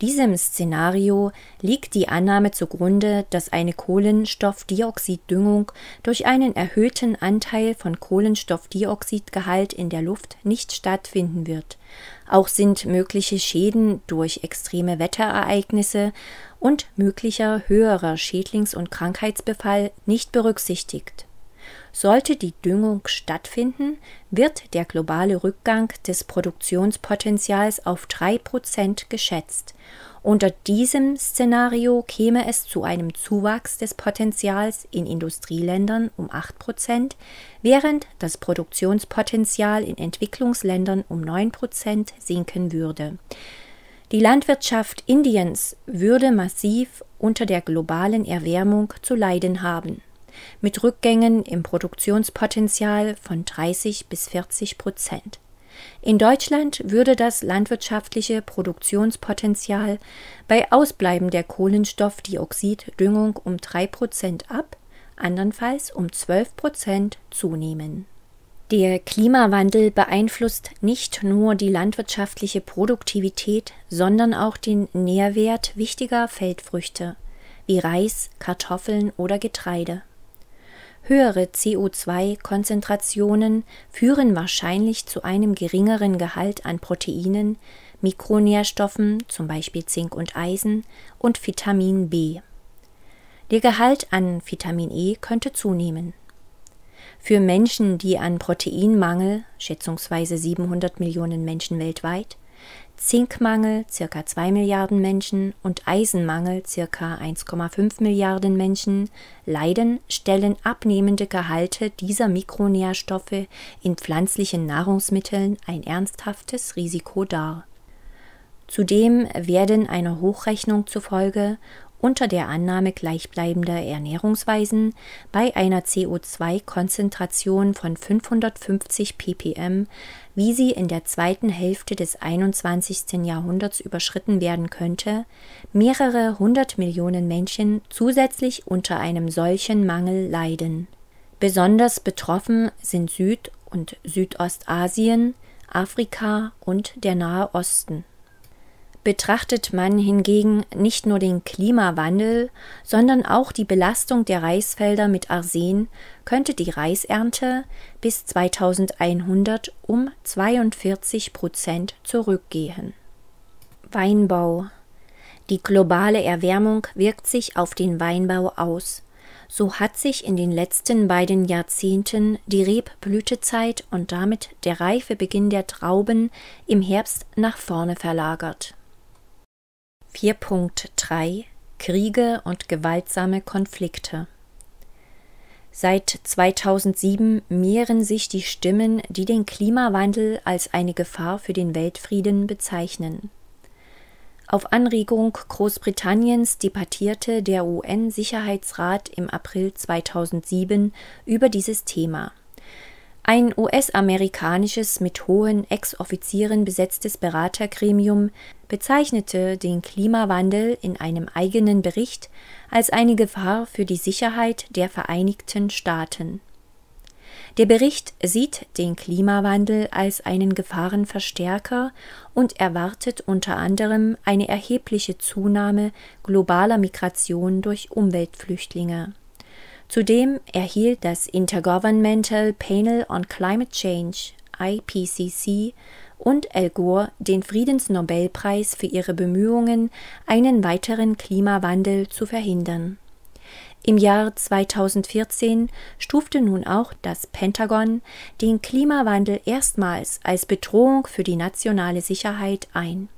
S1: Diesem Szenario liegt die Annahme zugrunde, dass eine Kohlenstoffdioxiddüngung durch einen erhöhten Anteil von Kohlenstoffdioxidgehalt in der Luft nicht stattfinden wird. Auch sind mögliche Schäden durch extreme Wetterereignisse und möglicher höherer Schädlings- und Krankheitsbefall nicht berücksichtigt. Sollte die Düngung stattfinden, wird der globale Rückgang des Produktionspotenzials auf drei Prozent geschätzt. Unter diesem Szenario käme es zu einem Zuwachs des Potenzials in Industrieländern um acht Prozent, während das Produktionspotenzial in Entwicklungsländern um neun Prozent sinken würde. Die Landwirtschaft Indiens würde massiv unter der globalen Erwärmung zu leiden haben mit Rückgängen im Produktionspotenzial von 30 bis 40 Prozent. In Deutschland würde das landwirtschaftliche Produktionspotenzial bei Ausbleiben der Kohlenstoffdioxiddüngung um drei Prozent ab, andernfalls um zwölf Prozent zunehmen. Der Klimawandel beeinflusst nicht nur die landwirtschaftliche Produktivität, sondern auch den Nährwert wichtiger Feldfrüchte wie Reis, Kartoffeln oder Getreide. Höhere CO2-Konzentrationen führen wahrscheinlich zu einem geringeren Gehalt an Proteinen, Mikronährstoffen, zum Beispiel Zink und Eisen, und Vitamin B. Der Gehalt an Vitamin E könnte zunehmen. Für Menschen, die an Proteinmangel, schätzungsweise 700 Millionen Menschen weltweit, Zinkmangel circa 2 Milliarden Menschen und Eisenmangel circa 1,5 Milliarden Menschen leiden, stellen abnehmende Gehalte dieser Mikronährstoffe in pflanzlichen Nahrungsmitteln ein ernsthaftes Risiko dar. Zudem werden einer Hochrechnung zufolge unter der Annahme gleichbleibender Ernährungsweisen bei einer CO2-Konzentration von 550 ppm, wie sie in der zweiten Hälfte des 21. Jahrhunderts überschritten werden könnte, mehrere hundert Millionen Menschen zusätzlich unter einem solchen Mangel leiden. Besonders betroffen sind Süd- und Südostasien, Afrika und der Nahe Osten. Betrachtet man hingegen nicht nur den Klimawandel, sondern auch die Belastung der Reisfelder mit Arsen, könnte die Reisernte bis 2100 um 42 Prozent zurückgehen. Weinbau Die globale Erwärmung wirkt sich auf den Weinbau aus. so hat sich in den letzten beiden Jahrzehnten die Rebblütezeit und damit der Reifebeginn der Trauben im Herbst nach vorne verlagert. 4.3 Kriege und gewaltsame Konflikte Seit 2007 mehren sich die Stimmen, die den Klimawandel als eine Gefahr für den Weltfrieden bezeichnen. Auf Anregung Großbritanniens debattierte der UN-Sicherheitsrat im April 2007 über dieses Thema. Ein US-amerikanisches mit hohen Ex-Offizieren besetztes Beratergremium bezeichnete den Klimawandel in einem eigenen Bericht als eine Gefahr für die Sicherheit der Vereinigten Staaten der Bericht sieht den Klimawandel als einen Gefahrenverstärker und erwartet unter anderem eine erhebliche Zunahme globaler Migration durch Umweltflüchtlinge. Zudem erhielt das Intergovernmental Panel on Climate Change IPCC und Al Gore den Friedensnobelpreis für ihre Bemühungen, einen weiteren Klimawandel zu verhindern im Jahr 2014 stufte nun auch das Pentagon den Klimawandel erstmals als Bedrohung für die nationale Sicherheit ein.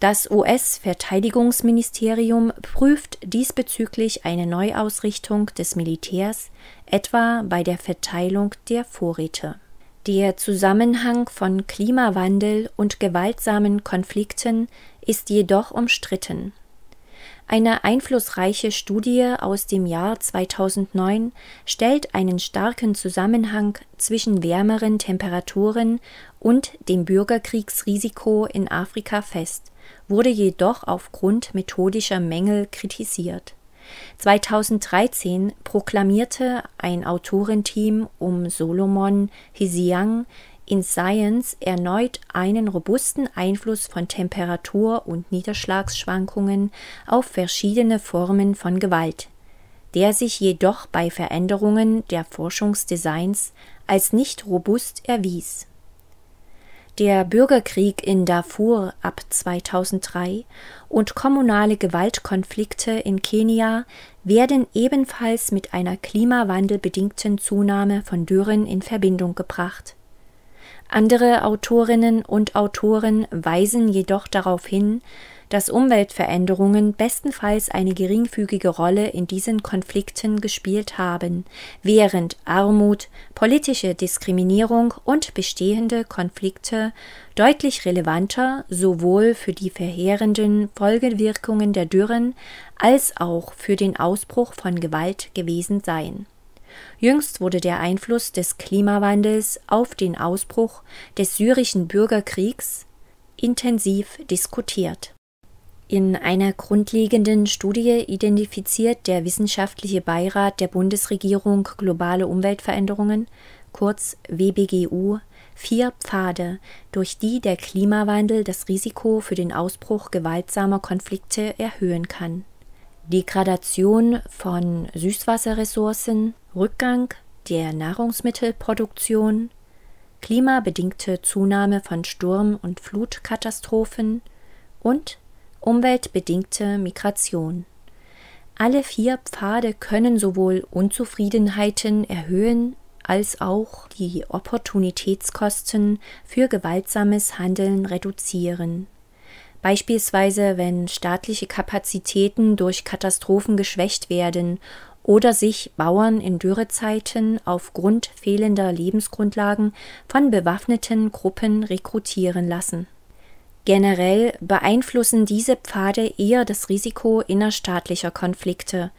S1: Das US-Verteidigungsministerium prüft diesbezüglich eine Neuausrichtung des Militärs, etwa bei der Verteilung der Vorräte. Der Zusammenhang von Klimawandel und gewaltsamen Konflikten ist jedoch umstritten eine einflussreiche Studie aus dem Jahr 2009 stellt einen starken Zusammenhang zwischen wärmeren Temperaturen und dem Bürgerkriegsrisiko in Afrika fest, wurde jedoch aufgrund methodischer Mängel kritisiert. 2013 proklamierte ein Autorenteam um Solomon Hisiang in Science erneut einen robusten Einfluss von Temperatur und Niederschlagsschwankungen auf verschiedene Formen von Gewalt, der sich jedoch bei Veränderungen der Forschungsdesigns als nicht robust erwies. Der Bürgerkrieg in Darfur ab 2003 und kommunale Gewaltkonflikte in Kenia werden ebenfalls mit einer klimawandelbedingten Zunahme von Dürren in Verbindung gebracht. Andere Autorinnen und Autoren weisen jedoch darauf hin, dass Umweltveränderungen bestenfalls eine geringfügige Rolle in diesen Konflikten gespielt haben, während Armut, politische Diskriminierung und bestehende Konflikte deutlich relevanter sowohl für die verheerenden Folgewirkungen der Dürren als auch für den Ausbruch von Gewalt gewesen seien Jüngst wurde der Einfluss des Klimawandels auf den Ausbruch des syrischen Bürgerkriegs intensiv diskutiert. In einer grundlegenden Studie identifiziert der Wissenschaftliche Beirat der Bundesregierung Globale Umweltveränderungen, kurz WBGU, vier Pfade, durch die der Klimawandel das Risiko für den Ausbruch gewaltsamer Konflikte erhöhen kann. Degradation von Süßwasserressourcen, Rückgang der Nahrungsmittelproduktion, klimabedingte Zunahme von Sturm- und Flutkatastrophen und umweltbedingte Migration. Alle vier Pfade können sowohl Unzufriedenheiten erhöhen als auch die Opportunitätskosten für gewaltsames Handeln reduzieren beispielsweise wenn staatliche Kapazitäten durch Katastrophen geschwächt werden oder sich Bauern in Dürrezeiten aufgrund fehlender Lebensgrundlagen von bewaffneten Gruppen rekrutieren lassen. Generell beeinflussen diese Pfade eher das Risiko innerstaatlicher Konflikte,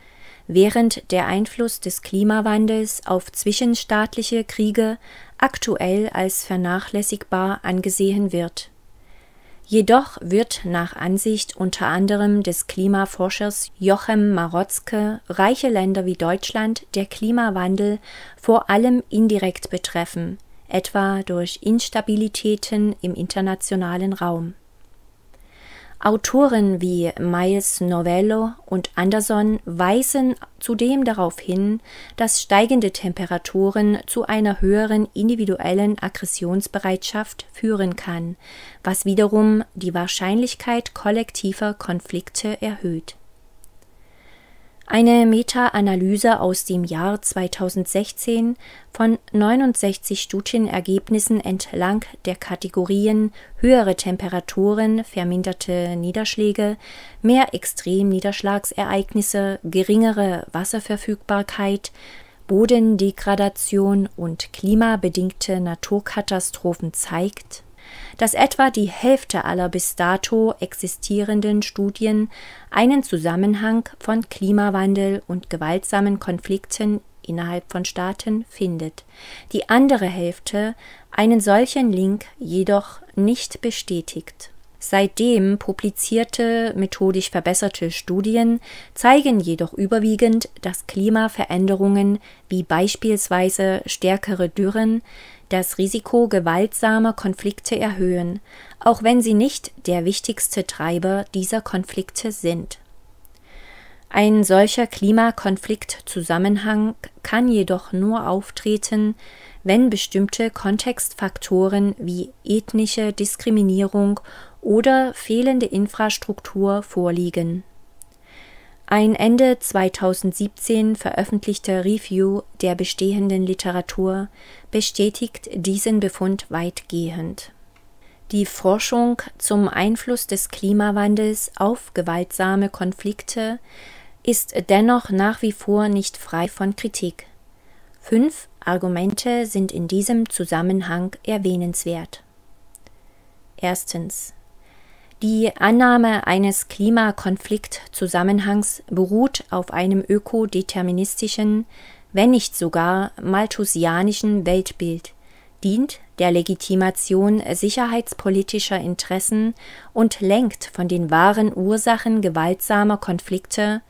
S1: während der Einfluss des Klimawandels auf zwischenstaatliche Kriege aktuell als vernachlässigbar angesehen wird. Jedoch wird nach Ansicht unter anderem des Klimaforschers Jochem Marotzke reiche Länder wie Deutschland der Klimawandel vor allem indirekt betreffen, etwa durch Instabilitäten im internationalen Raum. Autoren wie Miles Novello und Anderson weisen zudem darauf hin, dass steigende Temperaturen zu einer höheren individuellen Aggressionsbereitschaft führen kann, was wiederum die Wahrscheinlichkeit kollektiver Konflikte erhöht Eine Meta-Analyse aus dem Jahr 2016 von 69 Studienergebnissen entlang der Kategorien höhere Temperaturen, verminderte Niederschläge, mehr Extremniederschlagsereignisse, geringere Wasserverfügbarkeit, Bodendegradation und klimabedingte Naturkatastrophen zeigt dass etwa die Hälfte aller bis dato existierenden Studien einen Zusammenhang von Klimawandel und gewaltsamen Konflikten innerhalb von Staaten findet, die andere Hälfte einen solchen Link jedoch nicht bestätigt. Seitdem publizierte methodisch verbesserte Studien zeigen jedoch überwiegend, dass Klimaveränderungen wie beispielsweise stärkere Dürren das Risiko gewaltsamer Konflikte erhöhen, auch wenn sie nicht der wichtigste Treiber dieser Konflikte sind. Ein solcher Klimakonfliktzusammenhang kann jedoch nur auftreten, wenn bestimmte Kontextfaktoren wie ethnische Diskriminierung oder fehlende Infrastruktur vorliegen ein Ende 2017 veröffentlichter Review der bestehenden Literatur bestätigt diesen Befund weitgehend. Die Forschung zum Einfluss des Klimawandels auf gewaltsame Konflikte ist dennoch nach wie vor nicht frei von Kritik. Fünf Argumente sind in diesem Zusammenhang erwähnenswert. Erstens die Annahme eines Klimakonfliktzusammenhangs beruht auf einem ökodeterministischen, wenn nicht sogar malthusianischen Weltbild, dient der Legitimation sicherheitspolitischer Interessen und lenkt von den wahren Ursachen gewaltsamer Konflikte,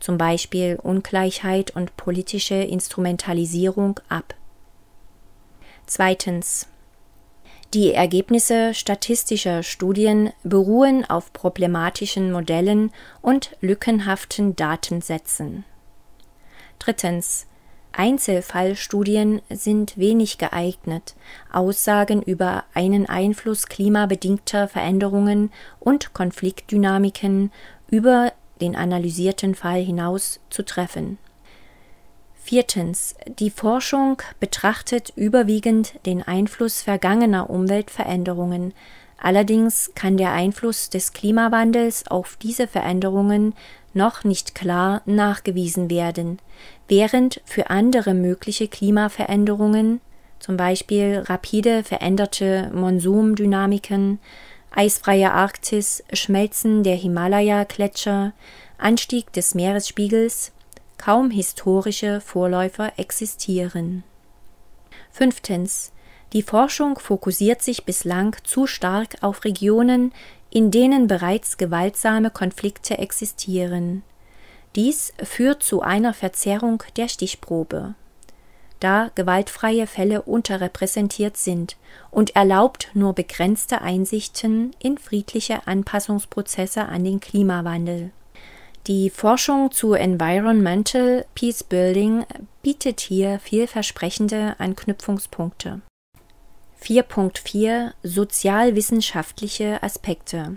S1: zum Beispiel Ungleichheit und politische Instrumentalisierung, ab. Zweitens die Ergebnisse statistischer Studien beruhen auf problematischen Modellen und lückenhaften Datensätzen. Drittens. Einzelfallstudien sind wenig geeignet, Aussagen über einen Einfluss klimabedingter Veränderungen und Konfliktdynamiken über den analysierten Fall hinaus zu treffen Viertens. Die Forschung betrachtet überwiegend den Einfluss vergangener Umweltveränderungen. Allerdings kann der Einfluss des Klimawandels auf diese Veränderungen noch nicht klar nachgewiesen werden, während für andere mögliche Klimaveränderungen, zum Beispiel rapide veränderte Monsumdynamiken, eisfreie Arktis, Schmelzen der Himalaya-Gletscher, Anstieg des Meeresspiegels, kaum historische Vorläufer existieren. Fünftens. Die Forschung fokussiert sich bislang zu stark auf Regionen, in denen bereits gewaltsame Konflikte existieren. Dies führt zu einer Verzerrung der Stichprobe, da gewaltfreie Fälle unterrepräsentiert sind und erlaubt nur begrenzte Einsichten in friedliche Anpassungsprozesse an den Klimawandel. Die Forschung zu Environmental Peacebuilding bietet hier vielversprechende Anknüpfungspunkte. 4.4 Sozialwissenschaftliche Aspekte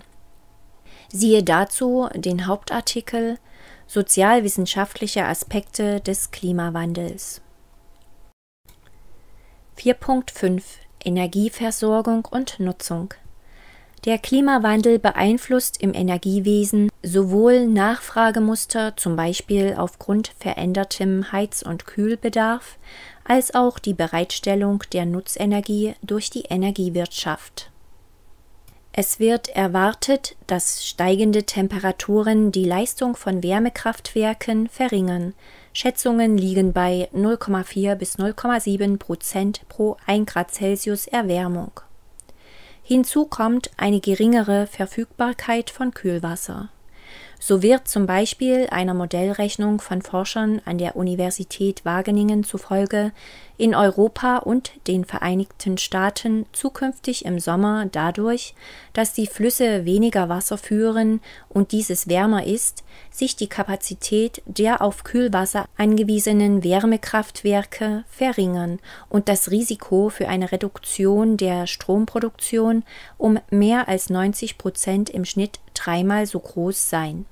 S1: Siehe dazu den Hauptartikel Sozialwissenschaftliche Aspekte des Klimawandels. 4.5 Energieversorgung und Nutzung der Klimawandel beeinflusst im Energiewesen sowohl Nachfragemuster, zum Beispiel aufgrund verändertem Heiz- und Kühlbedarf, als auch die Bereitstellung der Nutzenergie durch die Energiewirtschaft. Es wird erwartet, dass steigende Temperaturen die Leistung von Wärmekraftwerken verringern. Schätzungen liegen bei 0,4 bis 0,7 Prozent pro 1 Grad Celsius Erwärmung. Hinzu kommt eine geringere Verfügbarkeit von Kühlwasser. So wird zum Beispiel einer Modellrechnung von Forschern an der Universität Wageningen zufolge in Europa und den Vereinigten Staaten zukünftig im Sommer dadurch, dass die Flüsse weniger Wasser führen und dieses wärmer ist, sich die Kapazität der auf Kühlwasser angewiesenen Wärmekraftwerke verringern und das Risiko für eine Reduktion der Stromproduktion um mehr als 90 Prozent im Schnitt dreimal so groß sein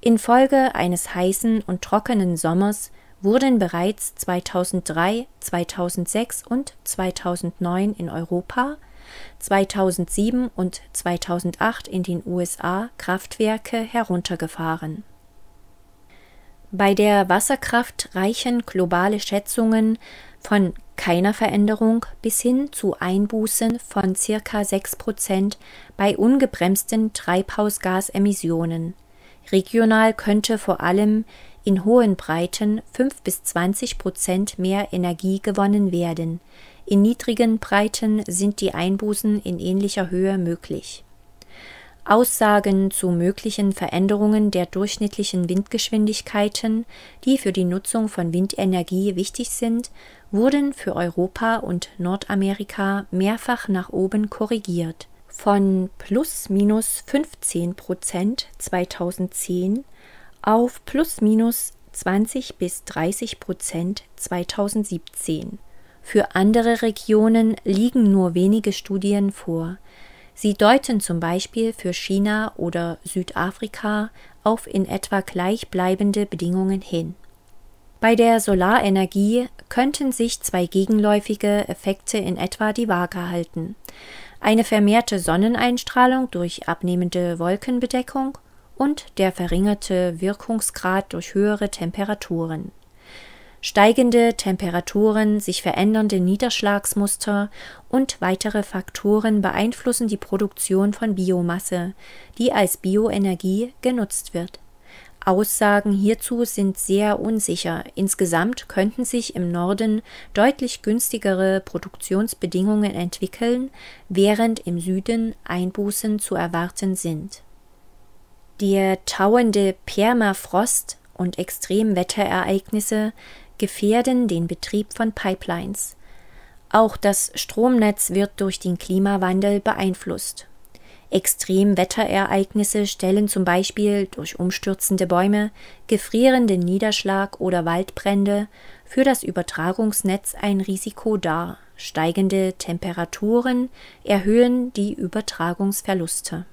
S1: Infolge eines heißen und trockenen Sommers wurden bereits 2003, 2006 und 2009 in Europa, 2007 und 2008 in den USA Kraftwerke heruntergefahren. Bei der Wasserkraft reichen globale Schätzungen von keiner Veränderung bis hin zu Einbußen von circa 6 Prozent bei ungebremsten Treibhausgasemissionen. Regional könnte vor allem in hohen Breiten 5 bis 20 Prozent mehr Energie gewonnen werden. In niedrigen Breiten sind die Einbußen in ähnlicher Höhe möglich. Aussagen zu möglichen Veränderungen der durchschnittlichen Windgeschwindigkeiten, die für die Nutzung von Windenergie wichtig sind, wurden für Europa und Nordamerika mehrfach nach oben korrigiert. Von plus minus 15 Prozent 2010 auf plus minus 20 bis 30 Prozent 2017. Für andere Regionen liegen nur wenige Studien vor. Sie deuten zum Beispiel für China oder Südafrika auf in etwa gleichbleibende Bedingungen hin. Bei der Solarenergie könnten sich zwei gegenläufige Effekte in etwa die Waage halten. Eine vermehrte Sonneneinstrahlung durch abnehmende Wolkenbedeckung und der verringerte Wirkungsgrad durch höhere Temperaturen. Steigende Temperaturen, sich verändernde Niederschlagsmuster und weitere Faktoren beeinflussen die Produktion von Biomasse, die als Bioenergie genutzt wird. Aussagen hierzu sind sehr unsicher. Insgesamt könnten sich im Norden deutlich günstigere Produktionsbedingungen entwickeln, während im Süden Einbußen zu erwarten sind. Der tauende Permafrost und Extremwetterereignisse gefährden den Betrieb von Pipelines. Auch das Stromnetz wird durch den Klimawandel beeinflusst. Extremwetterereignisse stellen zum Beispiel durch umstürzende Bäume, gefrierenden Niederschlag oder Waldbrände für das Übertragungsnetz ein Risiko dar. Steigende Temperaturen erhöhen die Übertragungsverluste.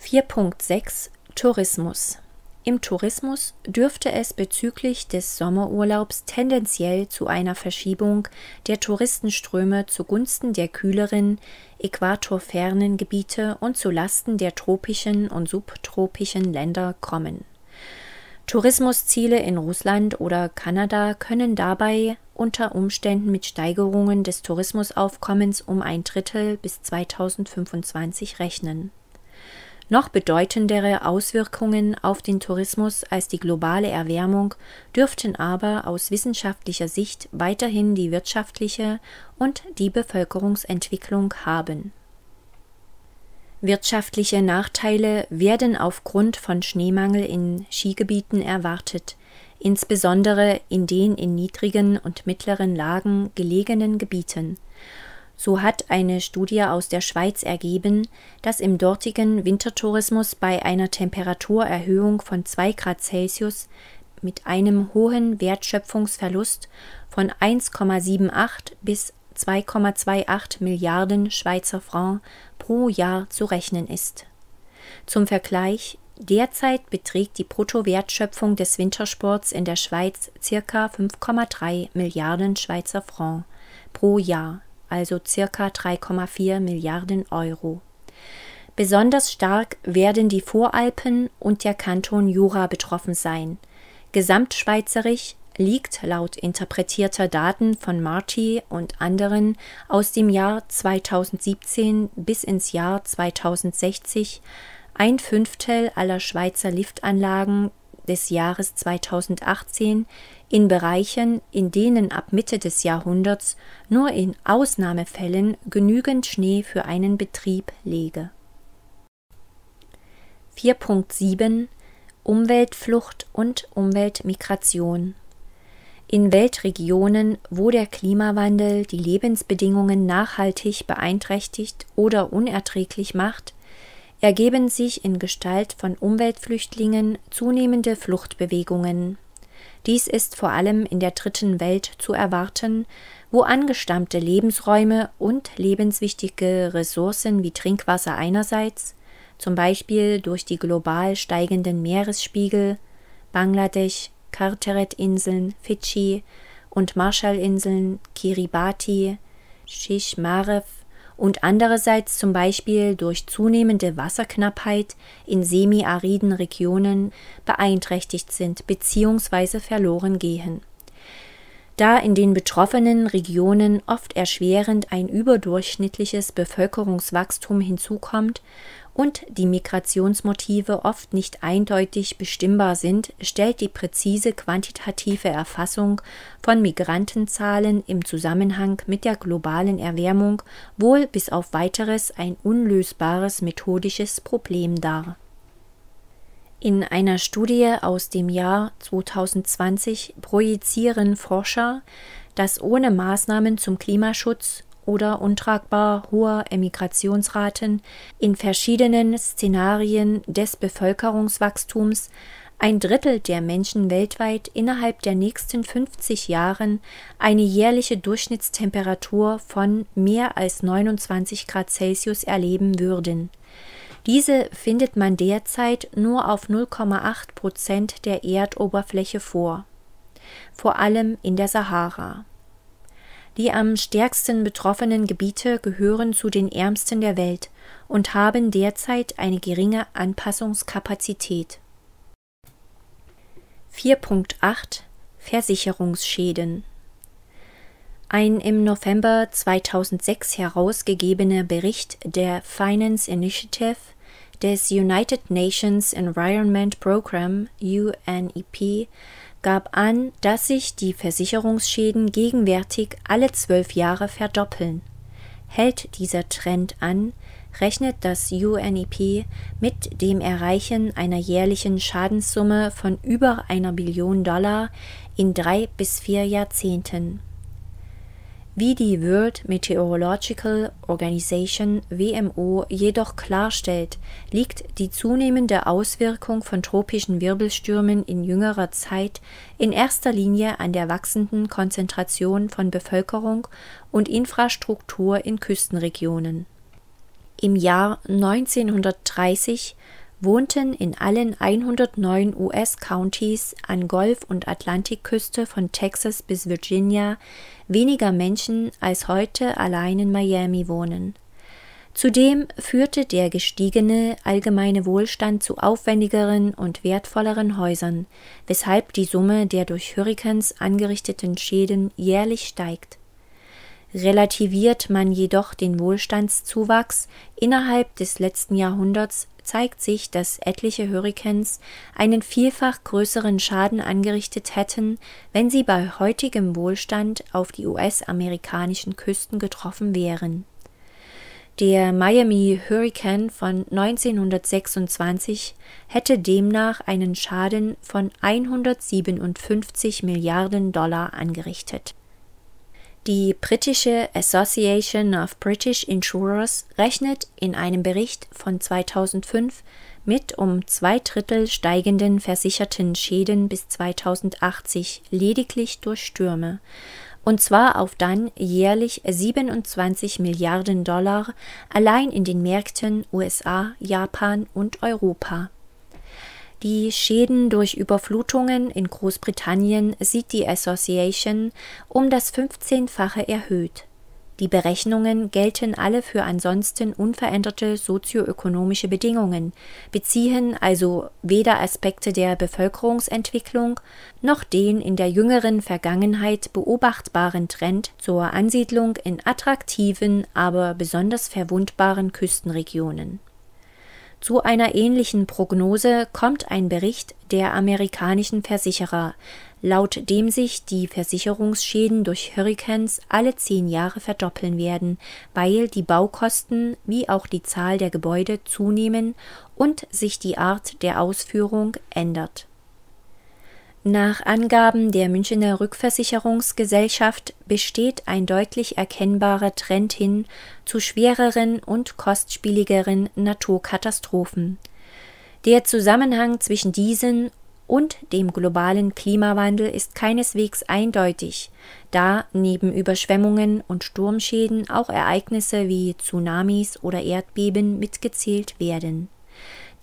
S1: 4.6 Tourismus Im Tourismus dürfte es bezüglich des Sommerurlaubs tendenziell zu einer Verschiebung der Touristenströme zugunsten der kühleren, äquatorfernen Gebiete und zu Lasten der tropischen und subtropischen Länder kommen. Tourismusziele in Russland oder Kanada können dabei unter Umständen mit Steigerungen des Tourismusaufkommens um ein Drittel bis 2025 rechnen noch bedeutendere Auswirkungen auf den Tourismus als die globale Erwärmung dürften aber aus wissenschaftlicher Sicht weiterhin die wirtschaftliche und die Bevölkerungsentwicklung haben. Wirtschaftliche Nachteile werden aufgrund von Schneemangel in Skigebieten erwartet, insbesondere in den in niedrigen und mittleren Lagen gelegenen Gebieten so hat eine Studie aus der Schweiz ergeben, dass im dortigen Wintertourismus bei einer Temperaturerhöhung von 2 Grad Celsius mit einem hohen Wertschöpfungsverlust von 1,78 bis 2,28 Milliarden Schweizer Franc pro Jahr zu rechnen ist. Zum Vergleich, derzeit beträgt die Bruttowertschöpfung des Wintersports in der Schweiz ca. 5,3 Milliarden Schweizer Franc pro Jahr also circa 3,4 Milliarden Euro. Besonders stark werden die Voralpen und der Kanton Jura betroffen sein. Gesamtschweizerisch liegt laut interpretierter Daten von Marty und anderen aus dem Jahr 2017 bis ins Jahr 2060 ein Fünftel aller Schweizer Liftanlagen des Jahres 2018 in Bereichen, in denen ab Mitte des Jahrhunderts nur in Ausnahmefällen genügend Schnee für einen Betrieb läge. 4.7 Umweltflucht und Umweltmigration in Weltregionen, wo der Klimawandel die Lebensbedingungen nachhaltig beeinträchtigt oder unerträglich macht, ergeben sich in Gestalt von Umweltflüchtlingen zunehmende Fluchtbewegungen. Dies ist vor allem in der dritten Welt zu erwarten, wo angestammte Lebensräume und lebenswichtige Ressourcen wie Trinkwasser einerseits, zum Beispiel durch die global steigenden Meeresspiegel, Bangladesch, Carteret-Inseln, Fidschi und Marshallinseln, Kiribati, Shishmarev und andererseits zum Beispiel durch zunehmende Wasserknappheit in semiariden Regionen beeinträchtigt sind bzw. verloren gehen. Da in den betroffenen Regionen oft erschwerend ein überdurchschnittliches Bevölkerungswachstum hinzukommt und die Migrationsmotive oft nicht eindeutig bestimmbar sind, stellt die präzise quantitative Erfassung von Migrantenzahlen im Zusammenhang mit der globalen Erwärmung wohl bis auf weiteres ein unlösbares methodisches Problem dar. In einer Studie aus dem Jahr 2020 projizieren Forscher, dass ohne Maßnahmen zum Klimaschutz oder untragbar hoher Emigrationsraten in verschiedenen Szenarien des Bevölkerungswachstums ein Drittel der Menschen weltweit innerhalb der nächsten 50 Jahren eine jährliche Durchschnittstemperatur von mehr als 29 Grad Celsius erleben würden. Diese findet man derzeit nur auf 0,8 Prozent der Erdoberfläche vor, vor allem in der Sahara. Die am stärksten betroffenen Gebiete gehören zu den ärmsten der Welt und haben derzeit eine geringe Anpassungskapazität. 4.8 Versicherungsschäden ein im November 2006 herausgegebener Bericht der Finance Initiative des United Nations Environment Programme UNEP gab an, dass sich die Versicherungsschäden gegenwärtig alle zwölf Jahre verdoppeln. Hält dieser Trend an, rechnet das UNEP mit dem Erreichen einer jährlichen Schadenssumme von über einer Billion Dollar in drei bis vier Jahrzehnten. Wie die World Meteorological Organization WMO jedoch klarstellt, liegt die zunehmende Auswirkung von tropischen Wirbelstürmen in jüngerer Zeit in erster Linie an der wachsenden Konzentration von Bevölkerung und Infrastruktur in Küstenregionen. Im Jahr 1930 wohnten in allen 109 US-Countys an Golf- und Atlantikküste von Texas bis Virginia weniger Menschen als heute allein in Miami wohnen. Zudem führte der gestiegene allgemeine Wohlstand zu aufwendigeren und wertvolleren Häusern, weshalb die Summe der durch Hurrikans angerichteten Schäden jährlich steigt. Relativiert man jedoch den Wohlstandszuwachs innerhalb des letzten Jahrhunderts, zeigt sich, dass etliche Hurrikans einen vielfach größeren Schaden angerichtet hätten, wenn sie bei heutigem Wohlstand auf die US-amerikanischen Küsten getroffen wären. Der Miami Hurricane von 1926 hätte demnach einen Schaden von 157 Milliarden Dollar angerichtet die britische Association of British Insurers rechnet in einem Bericht von 2005 mit um zwei Drittel steigenden versicherten Schäden bis 2080 lediglich durch Stürme, und zwar auf dann jährlich 27 Milliarden Dollar allein in den Märkten USA, Japan und Europa. Die Schäden durch Überflutungen in Großbritannien sieht die Association um das 15-fache erhöht. Die Berechnungen gelten alle für ansonsten unveränderte sozioökonomische Bedingungen, beziehen also weder Aspekte der Bevölkerungsentwicklung noch den in der jüngeren Vergangenheit beobachtbaren Trend zur Ansiedlung in attraktiven, aber besonders verwundbaren Küstenregionen zu einer ähnlichen Prognose kommt ein Bericht der amerikanischen Versicherer, laut dem sich die Versicherungsschäden durch Hurrikans alle zehn Jahre verdoppeln werden, weil die Baukosten wie auch die Zahl der Gebäude zunehmen und sich die Art der Ausführung ändert nach Angaben der Münchener Rückversicherungsgesellschaft besteht ein deutlich erkennbarer Trend hin zu schwereren und kostspieligeren Naturkatastrophen. Der Zusammenhang zwischen diesen und dem globalen Klimawandel ist keineswegs eindeutig, da neben Überschwemmungen und Sturmschäden auch Ereignisse wie Tsunamis oder Erdbeben mitgezählt werden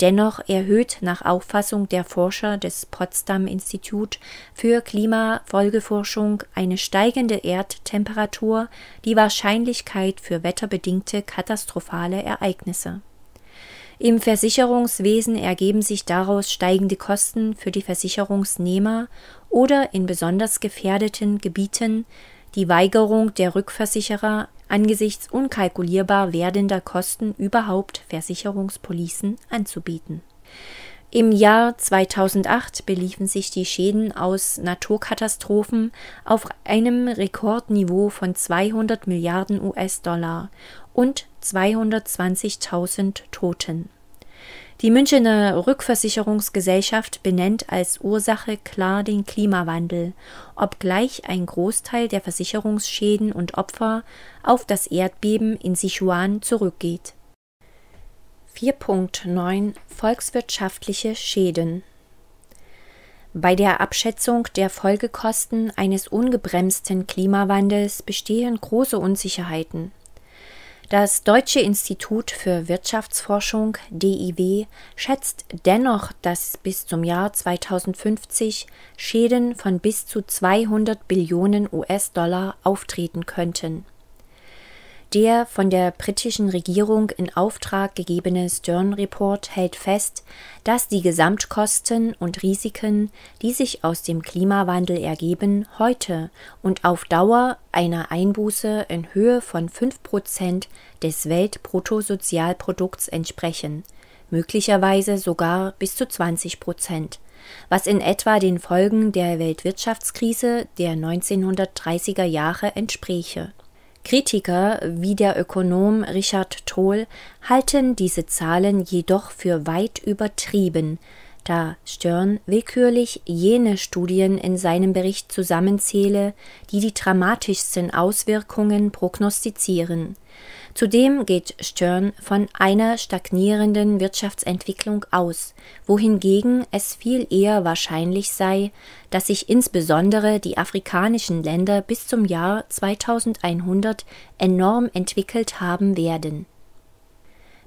S1: Dennoch erhöht nach Auffassung der Forscher des Potsdam Institut für Klimafolgeforschung eine steigende Erdtemperatur die Wahrscheinlichkeit für wetterbedingte katastrophale Ereignisse. Im Versicherungswesen ergeben sich daraus steigende Kosten für die Versicherungsnehmer oder in besonders gefährdeten Gebieten die Weigerung der Rückversicherer angesichts unkalkulierbar werdender Kosten überhaupt Versicherungspolicen anzubieten. Im Jahr 2008 beliefen sich die Schäden aus Naturkatastrophen auf einem Rekordniveau von 200 Milliarden US-Dollar und 220.000 Toten. Die Münchener Rückversicherungsgesellschaft benennt als Ursache klar den Klimawandel, obgleich ein Großteil der Versicherungsschäden und Opfer auf das Erdbeben in Sichuan zurückgeht. 4.9 Volkswirtschaftliche Schäden bei der Abschätzung der Folgekosten eines ungebremsten Klimawandels bestehen große Unsicherheiten. Das Deutsche Institut für Wirtschaftsforschung DIW schätzt dennoch, dass bis zum Jahr 2050 Schäden von bis zu 200 Billionen US-Dollar auftreten könnten der von der britischen Regierung in Auftrag gegebene Stern Report hält fest, dass die Gesamtkosten und Risiken, die sich aus dem Klimawandel ergeben, heute und auf Dauer einer Einbuße in Höhe von 5 Prozent des Weltbruttosozialprodukts entsprechen, möglicherweise sogar bis zu 20 Prozent was in etwa den Folgen der Weltwirtschaftskrise der 1930er Jahre entspräche Kritiker wie der Ökonom Richard Tohl halten diese Zahlen jedoch für weit übertrieben, da Stern willkürlich jene Studien in seinem Bericht zusammenzähle, die die dramatischsten Auswirkungen prognostizieren. Zudem geht Stern von einer stagnierenden Wirtschaftsentwicklung aus, wohingegen es viel eher wahrscheinlich sei, dass sich insbesondere die afrikanischen Länder bis zum Jahr 2100 enorm entwickelt haben werden.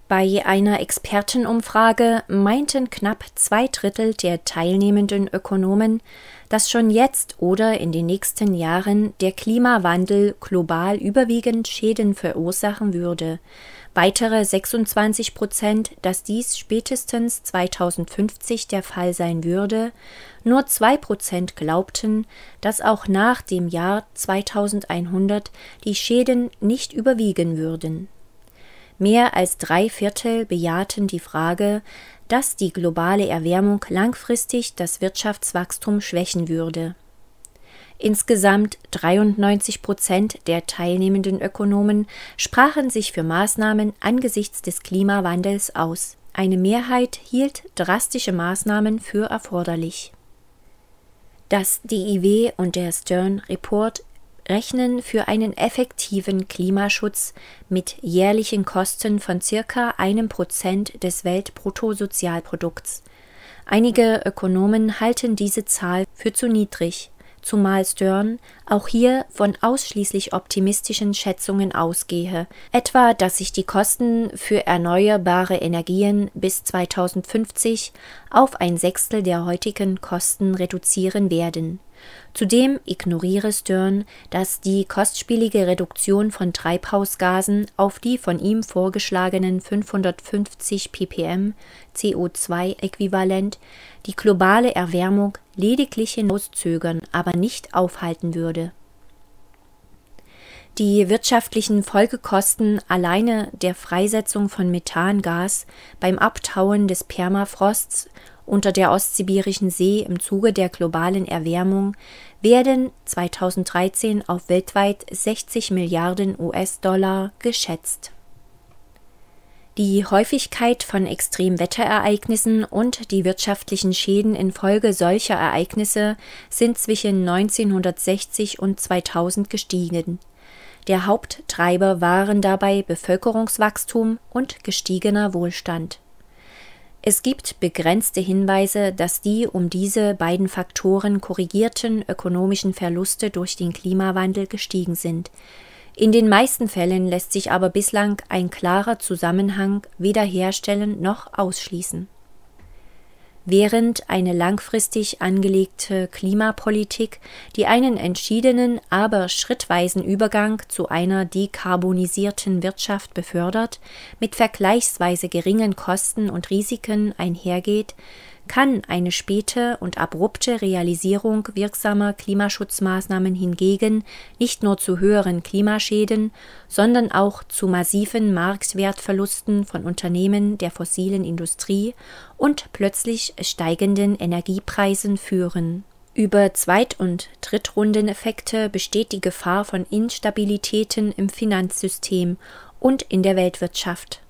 S1: Bei einer Expertenumfrage meinten knapp zwei Drittel der teilnehmenden Ökonomen, dass schon jetzt oder in den nächsten Jahren der Klimawandel global überwiegend Schäden verursachen würde, weitere 26 Prozent, dass dies spätestens 2050 der Fall sein würde, nur zwei Prozent glaubten, dass auch nach dem Jahr 2100 die Schäden nicht überwiegen würden. Mehr als drei Viertel bejahten die Frage, dass die globale Erwärmung langfristig das Wirtschaftswachstum schwächen würde. Insgesamt 93 Prozent der teilnehmenden Ökonomen sprachen sich für Maßnahmen angesichts des Klimawandels aus. Eine Mehrheit hielt drastische Maßnahmen für erforderlich. Das DIW und der Stern Report rechnen für einen effektiven Klimaschutz mit jährlichen Kosten von circa einem Prozent des Weltbruttosozialprodukts. Einige Ökonomen halten diese Zahl für zu niedrig zumal Stern auch hier von ausschließlich optimistischen Schätzungen ausgehe, etwa dass sich die Kosten für erneuerbare Energien bis 2050 auf ein Sechstel der heutigen Kosten reduzieren werden. Zudem ignoriere Stern, dass die kostspielige Reduktion von Treibhausgasen auf die von ihm vorgeschlagenen 550 ppm CO2-Äquivalent die globale Erwärmung lediglich hinauszögern, aber nicht aufhalten würde. Die wirtschaftlichen Folgekosten alleine der Freisetzung von Methangas beim Abtauen des Permafrosts unter der Ostsibirischen See im Zuge der globalen Erwärmung werden 2013 auf weltweit 60 Milliarden US-Dollar geschätzt die Häufigkeit von Extremwetterereignissen und die wirtschaftlichen Schäden infolge solcher Ereignisse sind zwischen 1960 und 2000 gestiegen. Der Haupttreiber waren dabei Bevölkerungswachstum und gestiegener Wohlstand. Es gibt begrenzte Hinweise, dass die um diese beiden Faktoren korrigierten ökonomischen Verluste durch den Klimawandel gestiegen sind, in den meisten Fällen lässt sich aber bislang ein klarer Zusammenhang weder herstellen noch ausschließen während eine langfristig angelegte Klimapolitik, die einen entschiedenen, aber schrittweisen Übergang zu einer dekarbonisierten Wirtschaft befördert, mit vergleichsweise geringen Kosten und Risiken einhergeht, kann eine späte und abrupte Realisierung wirksamer Klimaschutzmaßnahmen hingegen nicht nur zu höheren Klimaschäden, sondern auch zu massiven Marktwertverlusten von Unternehmen der fossilen Industrie und plötzlich steigenden Energiepreisen führen. Über Zweit- und Drittrundeneffekte besteht die Gefahr von Instabilitäten im Finanzsystem und in der Weltwirtschaft.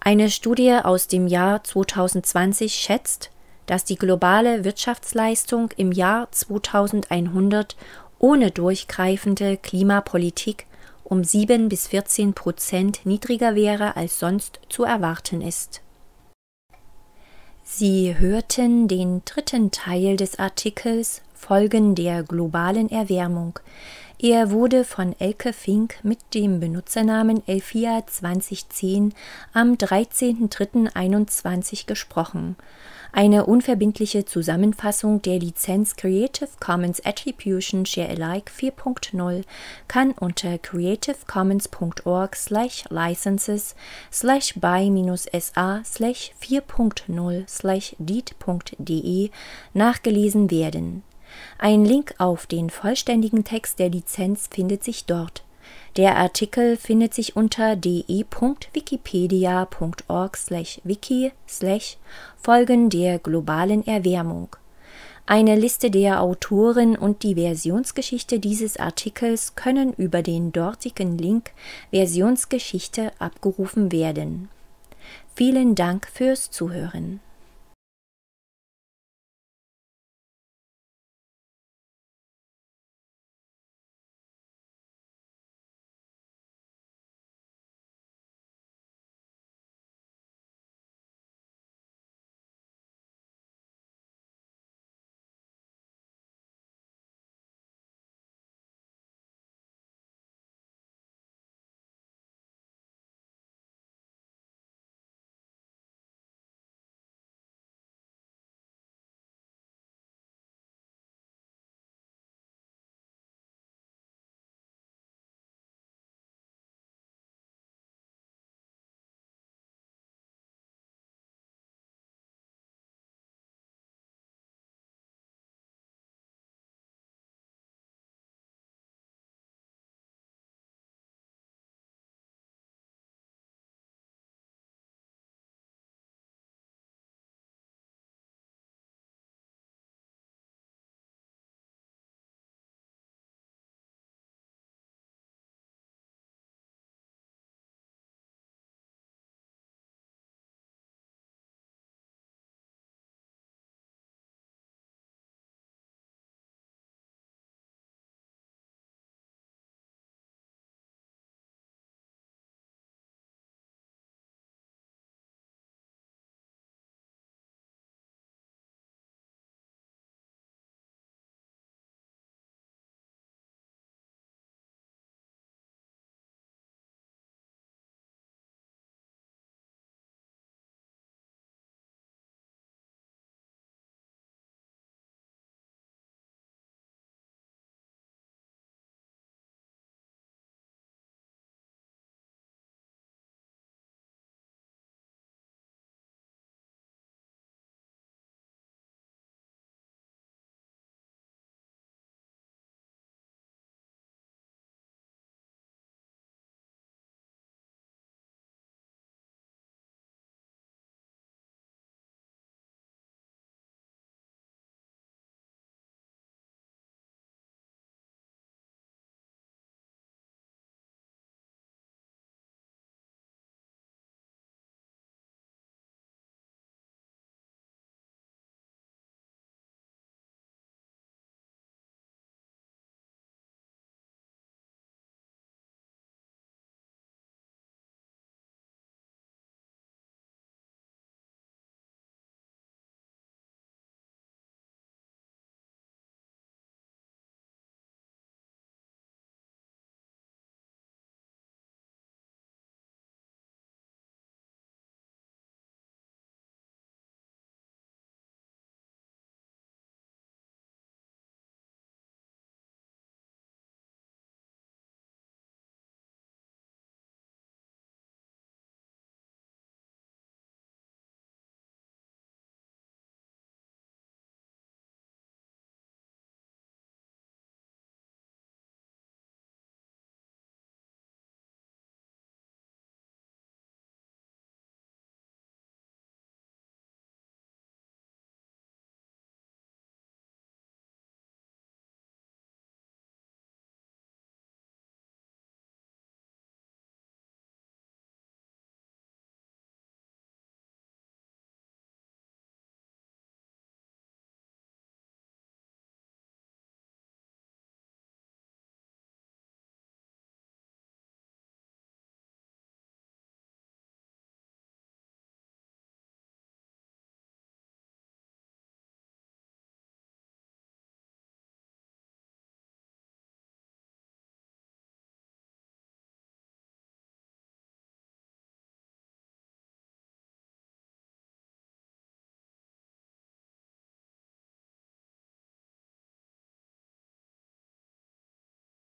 S1: Eine Studie aus dem Jahr 2020 schätzt, dass die globale Wirtschaftsleistung im Jahr 2100 ohne durchgreifende Klimapolitik um 7 bis 14 Prozent niedriger wäre als sonst zu erwarten ist. Sie hörten den dritten Teil des Artikels Folgen der globalen Erwärmung, er wurde von Elke Fink mit dem Benutzernamen Elfia 2010 am 13.03.21 gesprochen. Eine unverbindliche Zusammenfassung der Lizenz Creative Commons Attribution Share Alike 4.0 kann unter creativecommons.org slash licenses slash by-sa slash 4.0 slash deed.de nachgelesen werden. Ein Link auf den vollständigen Text der Lizenz findet sich dort. Der Artikel findet sich unter de.wikipedia.org/wiki Folgen der globalen Erwärmung. Eine Liste der Autoren und die Versionsgeschichte dieses Artikels können über den dortigen Link Versionsgeschichte abgerufen werden. Vielen Dank fürs Zuhören.